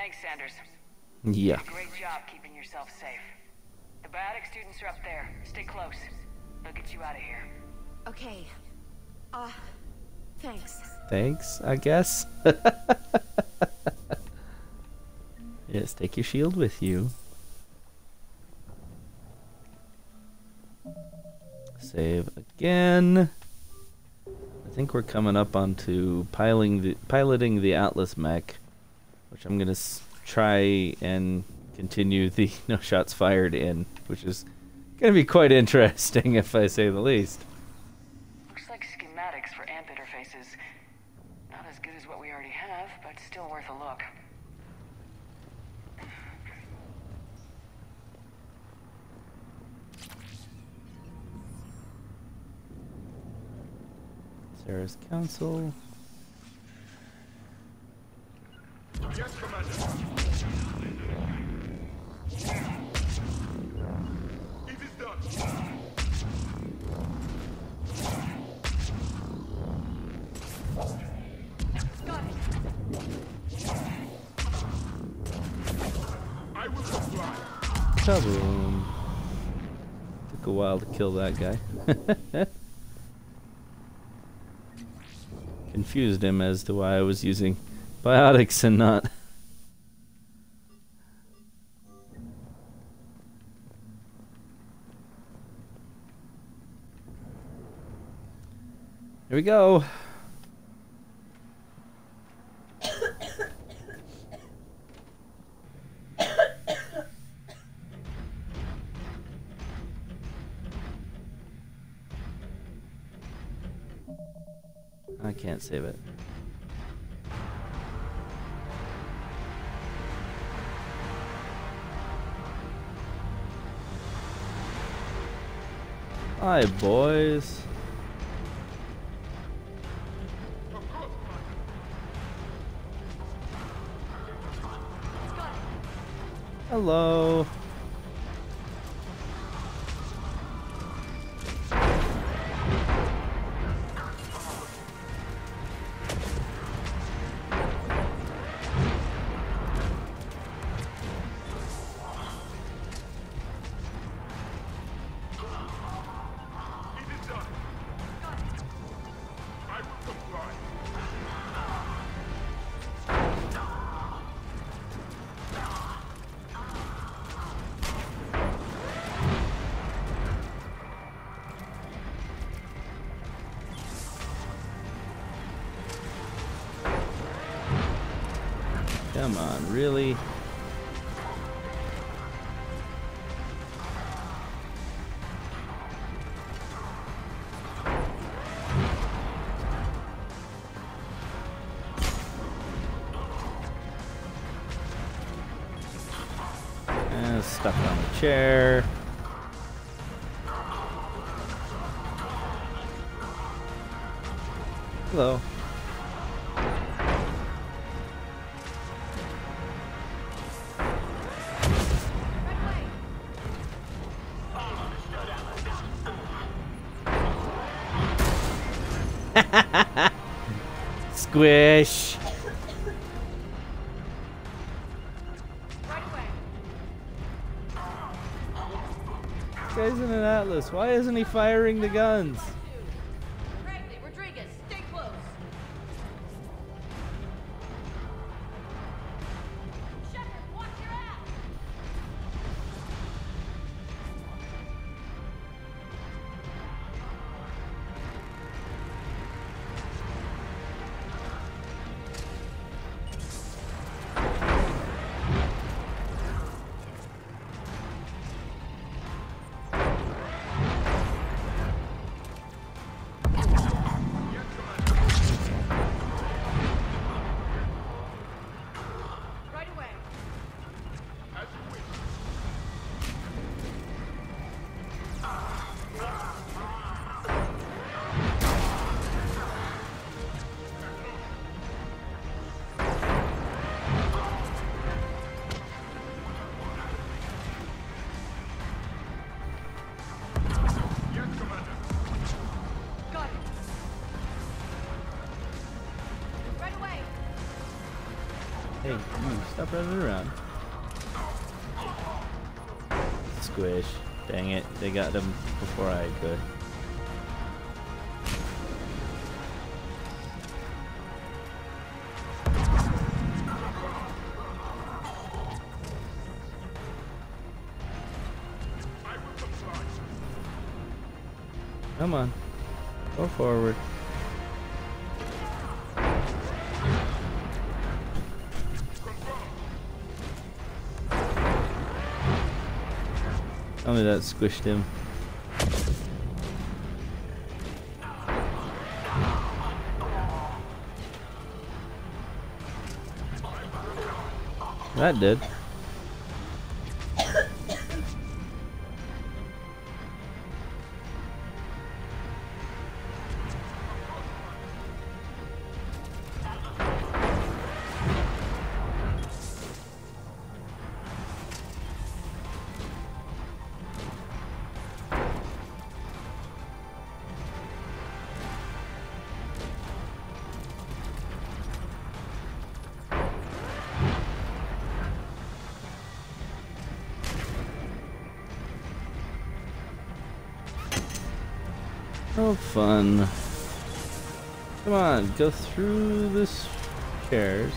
Thanks, Sanders. Yeah. Did a Great job keeping yourself safe. The biotic students are up there. Stay close. They'll get you out of here. Okay. Uh, thanks. Thanks, I guess. [LAUGHS] yes, take your shield with you. Save again. I think we're coming up onto piling the piloting the Atlas mech, which I'm gonna s- try and continue the [LAUGHS] no shots fired in, which is gonna be quite interesting [LAUGHS] if I say the least. Looks like schematics for amp interfaces. Not as good as what we already have, but still worth a look. Sarah's council. Yes. It is. Took a while to kill that guy. [LAUGHS] Confused him as to why I was using Biotics and not. Here we go. [COUGHS] I can't save it. Hi, boys. Hello. Chair. Hello. [LAUGHS] Squish. Why isn't he firing the guns? Forward. Tell me that squished him. That did. Fun. Come on, go through this chairs.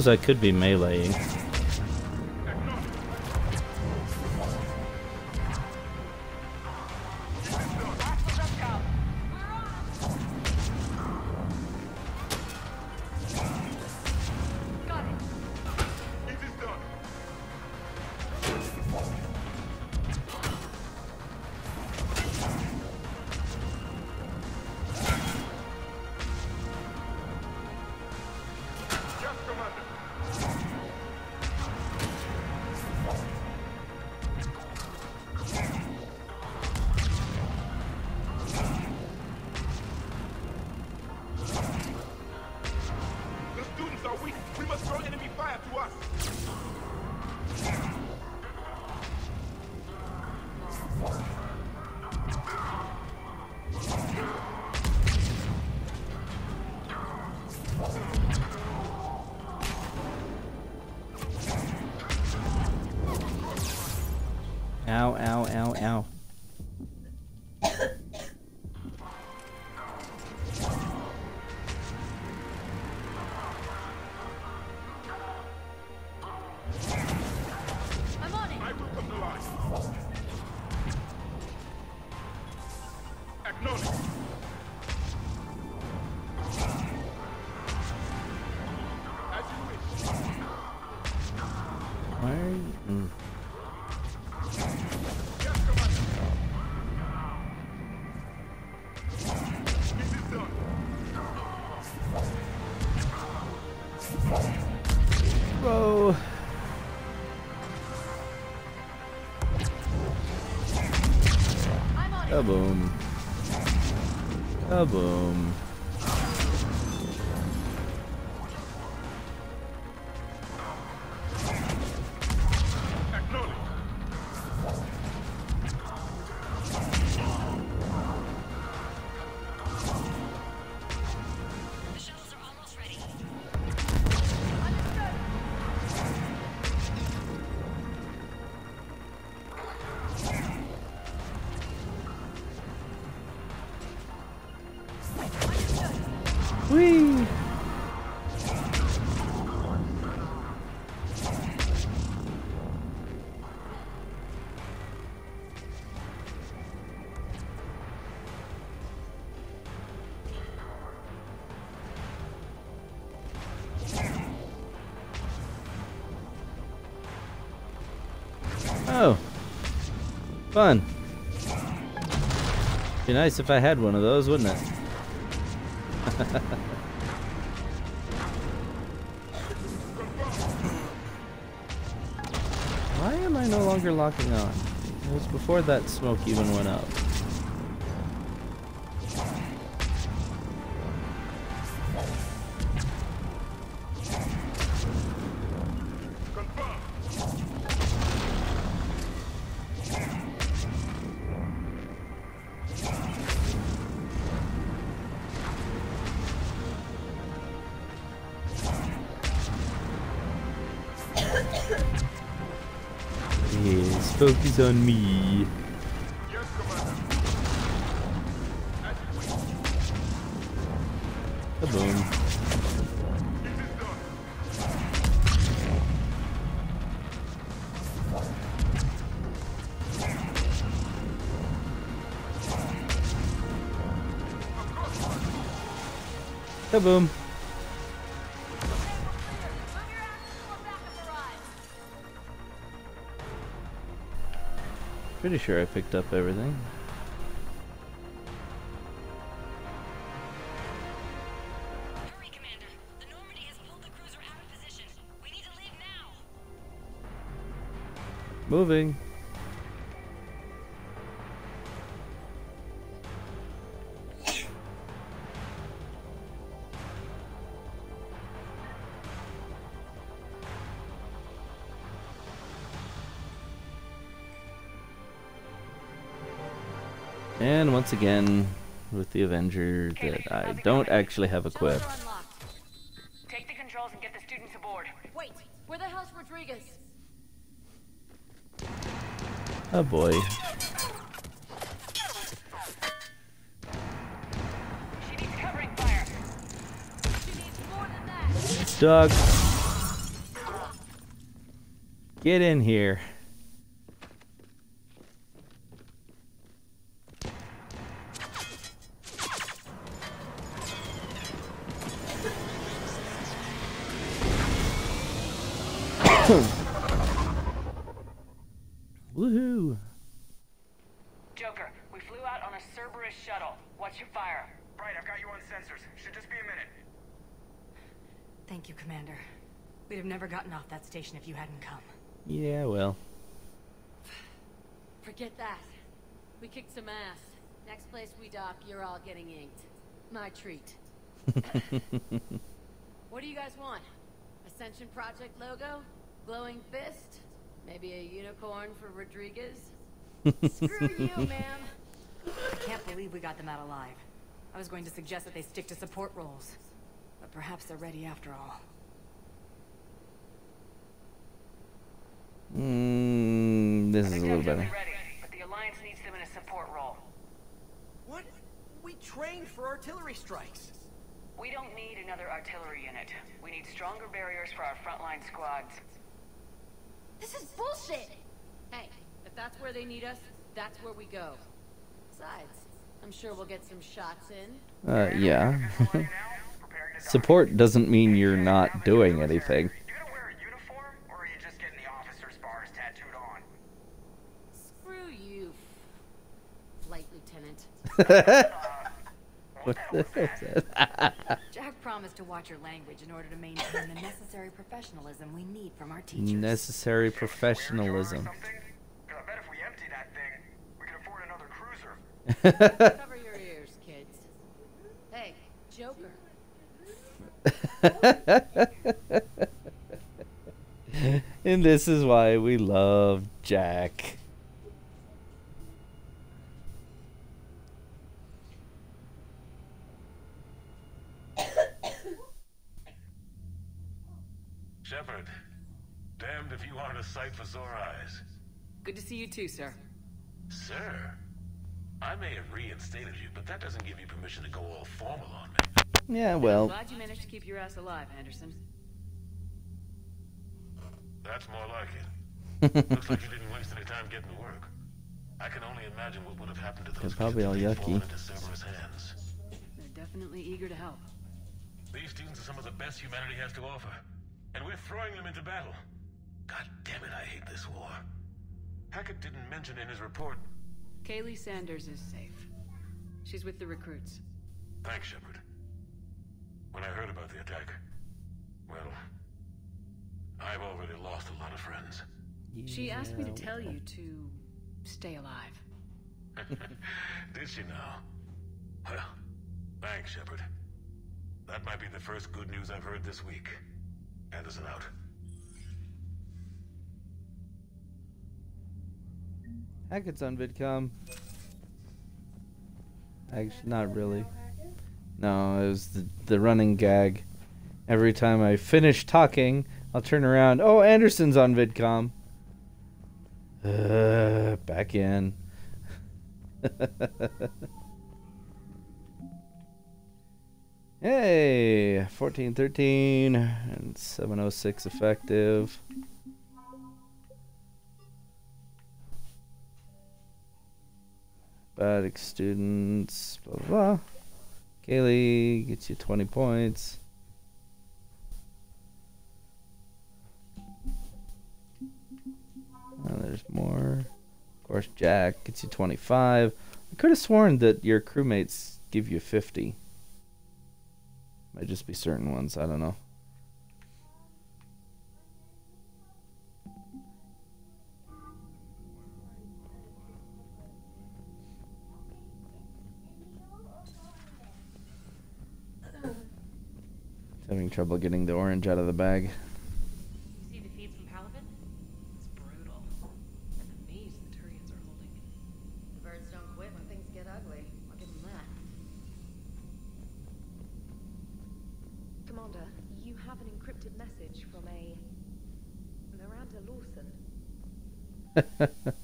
Suppose I could be meleeing. Kaboom. Kaboom. Whee! Fun. Be nice if I had one of those, wouldn't it? [LAUGHS] Why am I no longer locking on? It was before that smoke even went up. On me. Kaboom. Kaboom. Pretty sure I picked up everything. Moving. Once again, with the Avenger that I don't actually have equipped. Take the controls and get the students aboard. Wait, where the hell's Rodriguez? Oh boy. She needs covering fire. Dog. Get in here. Woohoo! Joker, we flew out on a Cerberus shuttle. What's your fire? Right, I've got you on sensors. Should just be a minute. Thank you, Commander. We'd have never gotten off that station if you hadn't come. Yeah, well. Forget that. We kicked some ass. Next place we dock, you're all getting inked. My treat. [LAUGHS] What do you guys want? Ascension Project logo? Glowing fist? Maybe a unicorn for Rodriguez? [LAUGHS] Screw you, man. I can't believe we got them out alive. I was going to suggest that they stick to support roles. But perhaps they're ready after all. Mm, this is a little better. Ready, but the Alliance needs them in a support role. What? We trained for artillery strikes. We don't need another artillery unit. We need stronger barriers for our frontline squads. This is bullshit! Hey, if that's where they need us, that's where we go. Besides, I'm sure we'll get some shots in. Uh, yeah. Support doesn't mean you're not doing anything. Screw you, Flight Lieutenant. what the hell is that? Jack promised to watch your language in order to maintain the necessary professionalism we need from our teachers. Necessary professionalism. Cover your ears, kids. Hey, Joker. [LAUGHS] and this is why we love Jack. Shepard, damned if you aren't a sight for sore eyes. Good to see you too, sir. Sir, I may have reinstated you, but that doesn't give you permission to go all formal on me. Yeah, well, Glad you managed to keep your ass alive, Anderson. That's more like it. [LAUGHS] Looks like you didn't waste any time getting to work. I can only imagine what would have happened to they're those probably all kids if they'd fallen yucky. into Cerberus hands. They're definitely eager to help. These students are some of the best humanity has to offer, and we're throwing them into battle. God damn it, I hate this war. Hackett didn't mention in his report. Kahlee Sanders is safe. She's with the recruits. Thanks, Shepard. When I heard about the attack, well, I've already lost a lot of friends. She asked me to tell you to stay alive. [LAUGHS] Did she now? Well, thanks, Shepard. That might be the first good news I've heard this week. Anderson out. Hackett's on VidCom. Actually, not really. No, it was the, the running gag. Every time I finish talking, I'll turn around. Oh, Anderson's on VidCom. Uh, back in. [LAUGHS] hey, 1413 and 706 effective. Students, blah, blah, blah. Kahlee gets you 20 points. Oh, there's more. Of course, Jack gets you 25. I could have sworn that your crewmates give you 50. Might just be certain ones. I don't know. Having trouble getting the orange out of the bag. You see the feeds from Palaven? It's brutal. I'm amazed the Turians are holding. The birds don't quit when things get ugly. I'll give them that. Commander, you have an encrypted message from a Miranda Lawson. [LAUGHS]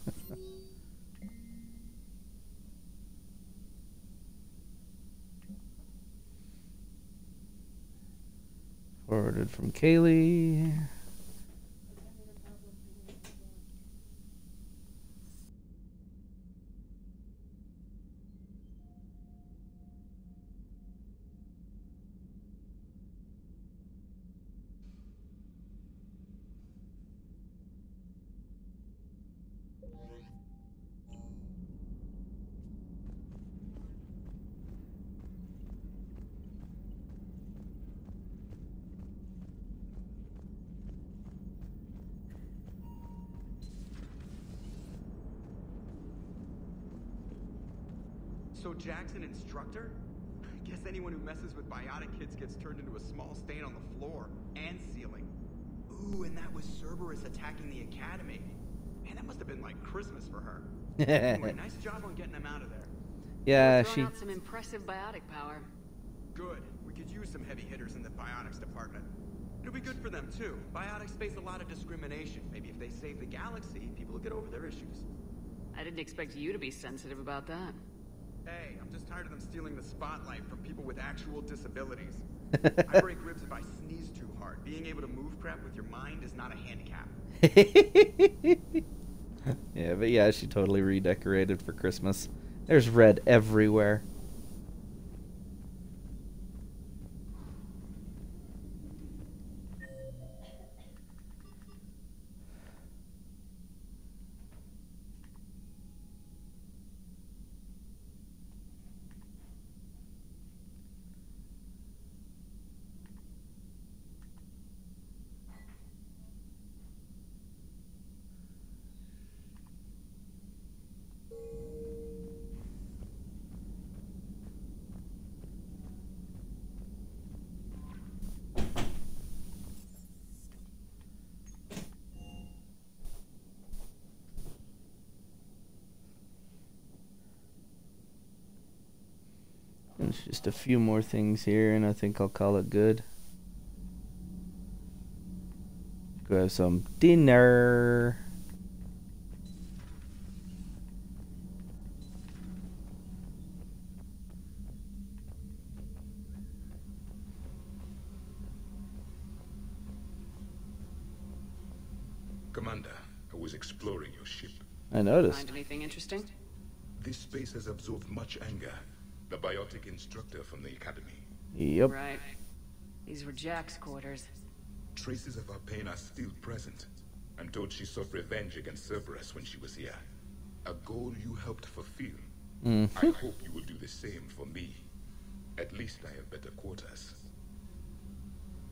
from Kahlee. Instructor? I guess anyone who messes with biotic kids gets turned into a small stain on the floor and ceiling. Ooh, and that was Cerberus attacking the academy. Man, that must have been like Christmas for her. [LAUGHS] anyway, nice job on getting them out of there. Yeah, she. out some impressive biotic power. Good. We could use some heavy hitters in the biotics department. It'll be good for them too. Biotics face a lot of discrimination. Maybe if they save the galaxy, people will get over their issues. I didn't expect you to be sensitive about that. Hey, I'm just tired of them stealing the spotlight from people with actual disabilities. [LAUGHS] I break ribs if I sneeze too hard. Being able to move crap with your mind is not a handicap. [LAUGHS] yeah, but yeah, she totally redecorated for Christmas. There's red everywhere. There's just a few more things here, and I think I'll call it good. Go have some dinner. Commander, I was exploring your ship. I noticed. Find anything interesting? This space has absorbed much anger. The biotic instructor from the academy. Yep. Right. These were Jack's quarters. Traces of her pain are still present. I'm told she sought revenge against Cerberus when she was here. A goal you helped fulfill. Mhm. I hope you will do the same for me. At least I have better quarters.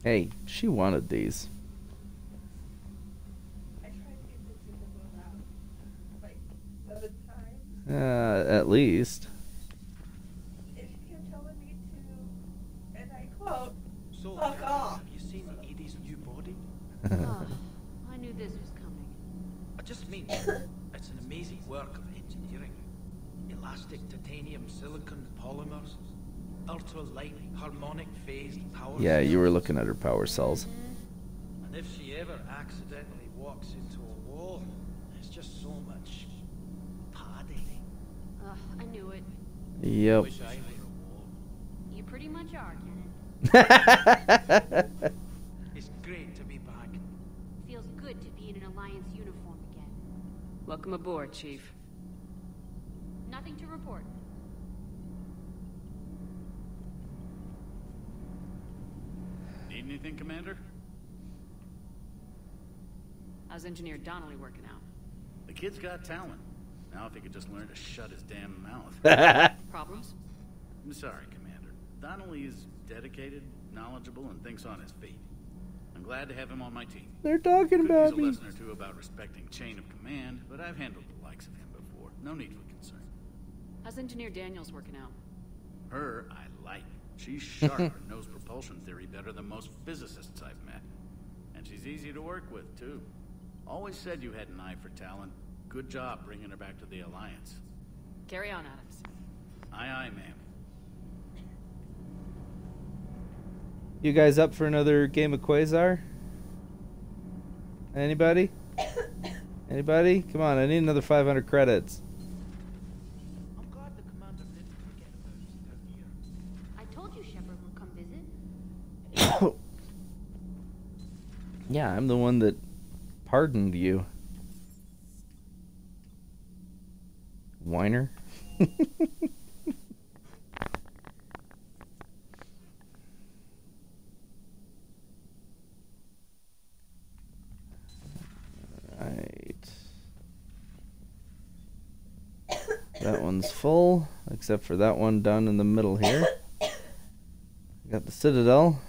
Hey, she wanted these. Uh, at least. And I quote, So, fuck off. have you seen EDI's new body? oh, I knew this was coming. I just mean, it's an amazing work of engineering. Elastic titanium silicon polymers, ultra light harmonic phased power. Yeah, you were looking at her power cells. And if she ever accidentally walks into a wall, there's just so much padding. Ugh, I knew it. Yep. I made a wall. You pretty much are, Kenneth. [LAUGHS] It's great to be back. Feels good to be in an Alliance uniform again. Welcome aboard, Chief. Nothing to report. Need anything, Commander? How's Engineer Donnelly working out? The kid's got talent. Now if he could just learn to shut his damn mouth. [LAUGHS] Problems? I'm sorry, Commander. Donnelly is dedicated, knowledgeable, and thinks on his feet. I'm glad to have him on my team. They're talking Could about use a me. lesson or two about respecting chain of command, but I've handled the likes of him before. No need for concern. How's Engineer Daniels working out? Her, I like. She's sharp [LAUGHS] and knows propulsion theory better than most physicists I've met. And she's easy to work with, too. Always said you had an eye for talent. Good job bringing her back to the Alliance. Carry on, Adams. Aye, aye, ma'am. You guys up for another game of Quasar? Anybody? [COUGHS] Anybody? Come on, I need another 500 credits. I told you Shepard would come visit. Yeah, I'm the one that pardoned you. Whiner. [LAUGHS] right. That one's full, except for that one down in the middle here. [COUGHS] Got the Citadel.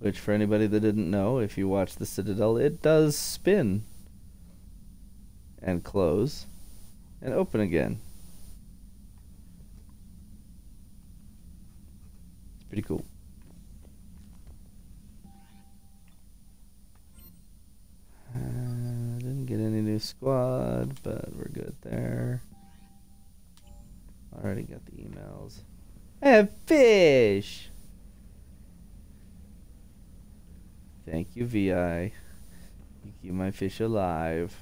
Which, for anybody that didn't know, if you watch The Citadel, it does spin and close and open again. It's pretty cool. Uh, didn't get any new squad, but we're good there. Already got the emails. I have fish! Thank you, VI. You keep my fish alive.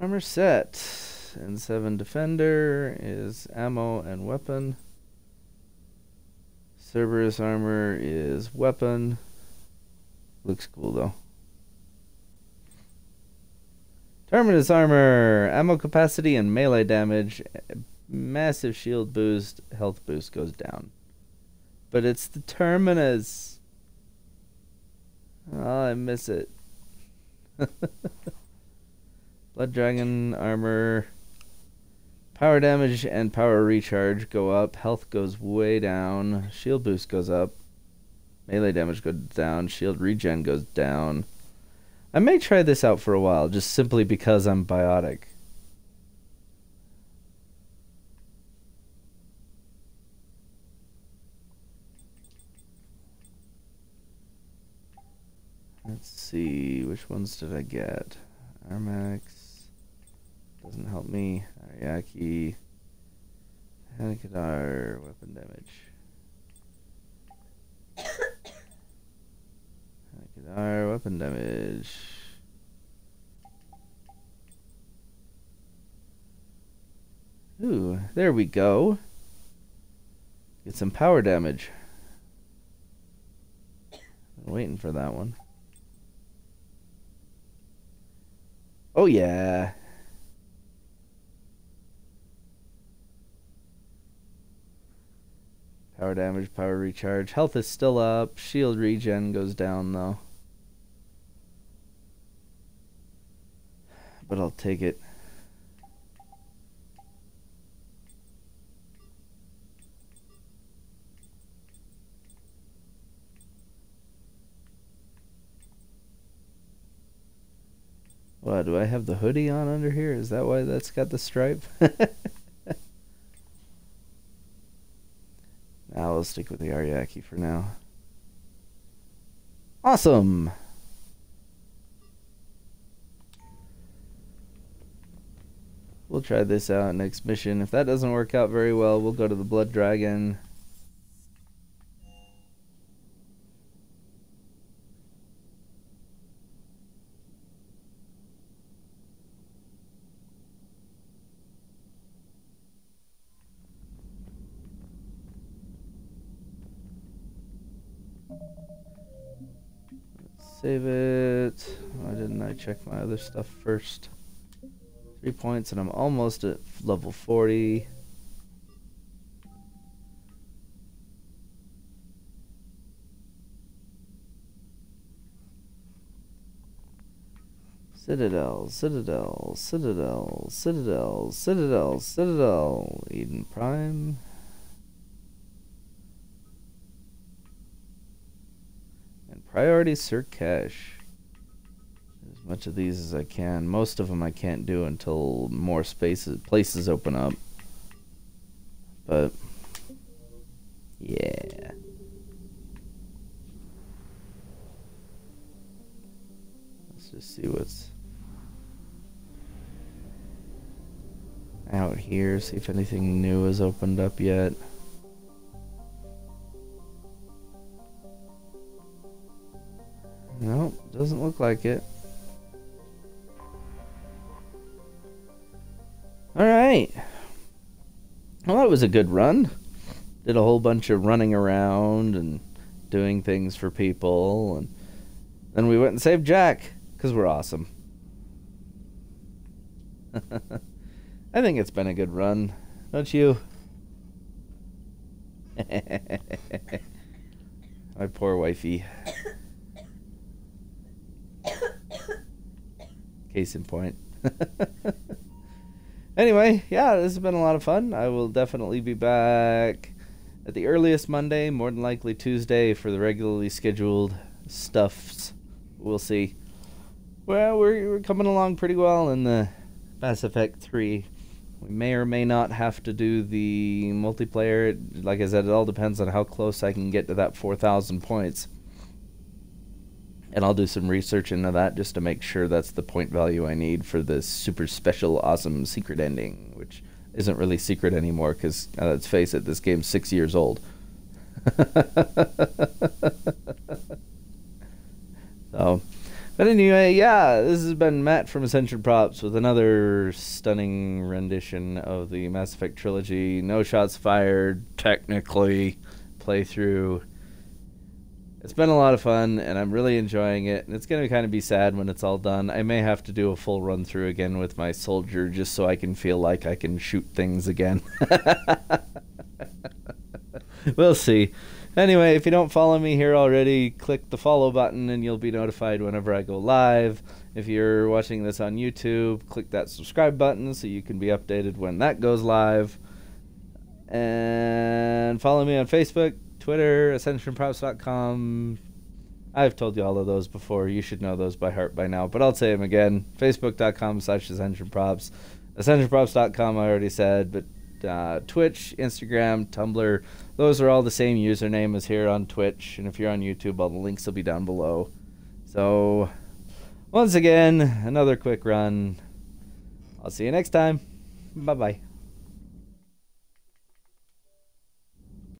Armor set. N7 Defender is ammo and weapon. Cerberus armor is weapon. Looks cool though. Terminus armor, ammo capacity and melee damage. Massive shield boost, health boost goes down. But it's the Terminus. Oh, I miss it. [LAUGHS] Blood Dragon armor. Power damage and power recharge go up. Health goes way down. Shield boost goes up. Melee damage goes down. Shield regen goes down. I may try this out for a while, just simply because I'm biotic. Let's see, which ones did I get? Armax. Doesn't help me. Ariake. Hahne-Kedar, weapon damage. Hahne-Kedar, weapon damage. Ooh, there we go. Get some power damage. I'm waiting for that one. Oh yeah. Power damage, power recharge. Health is still up. Shield regen goes down though. But I'll take it. Do I have the hoodie on under here? Is that why that's got the stripe? [LAUGHS] Now we'll stick with the Ariake for now. Awesome! We'll try this out next mission. If that doesn't work out very well, we'll go to the Blood Dragon. Save it. Why didn't I check my other stuff first? Three points and I'm almost at level 40. Citadel, Citadel, Citadel, Citadel, Citadel, Citadel, Eden Prime. Priority Sur'Kesh. As much of these as I can. Most of them I can't do until more spaces, places open up. But, yeah. Let's just see what's out here, see if anything new has opened up yet. No, doesn't look like it. Alright. Well, that was a good run. Did a whole bunch of running around and doing things for people. And then we went and saved Jack, because we're awesome. [LAUGHS] I think it's been a good run. Don't you? [LAUGHS] My poor wifey. [COUGHS] Case in point. [LAUGHS] anyway, yeah, this has been a lot of fun. I will definitely be back at the earliest Monday, more than likely Tuesday for the regularly scheduled stuffs. We'll see. Well, we're, we're coming along pretty well in the Mass Effect 3 We may or may not have to do the multiplayer. Like I said, it all depends on how close I can get to that 4,000 points. And I'll do some research into that just to make sure that's the point value I need for this super special, awesome secret ending, which isn't really secret anymore because, uh, let's face it, this game's six years old. [LAUGHS] so, but anyway, yeah, this has been Matt from Ascension Props with another stunning rendition of the Mass Effect trilogy. No shots fired, technically, playthrough. It's been a lot of fun, and I'm really enjoying it. And it's going to kind of be sad when it's all done. I may have to do a full run through again with my soldier just so I can feel like I can shoot things again. [LAUGHS] we'll see. Anyway, if you don't follow me here already, click the follow button and you'll be notified whenever I go live. If you're watching this on YouTube, click that subscribe button so you can be updated when that goes live. And follow me on Facebook, Twitter, ascensionprops.com. I've told you all of those before. You should know those by heart by now, but I'll say them again. Facebook.com slash ascensionprops. Ascensionprops.com I already said, but uh, Twitch, Instagram, Tumblr, those are all the same username as here on Twitch. And if you're on YouTube, all the links will be down below. So, once again, another quick run. I'll see you next time. Bye bye.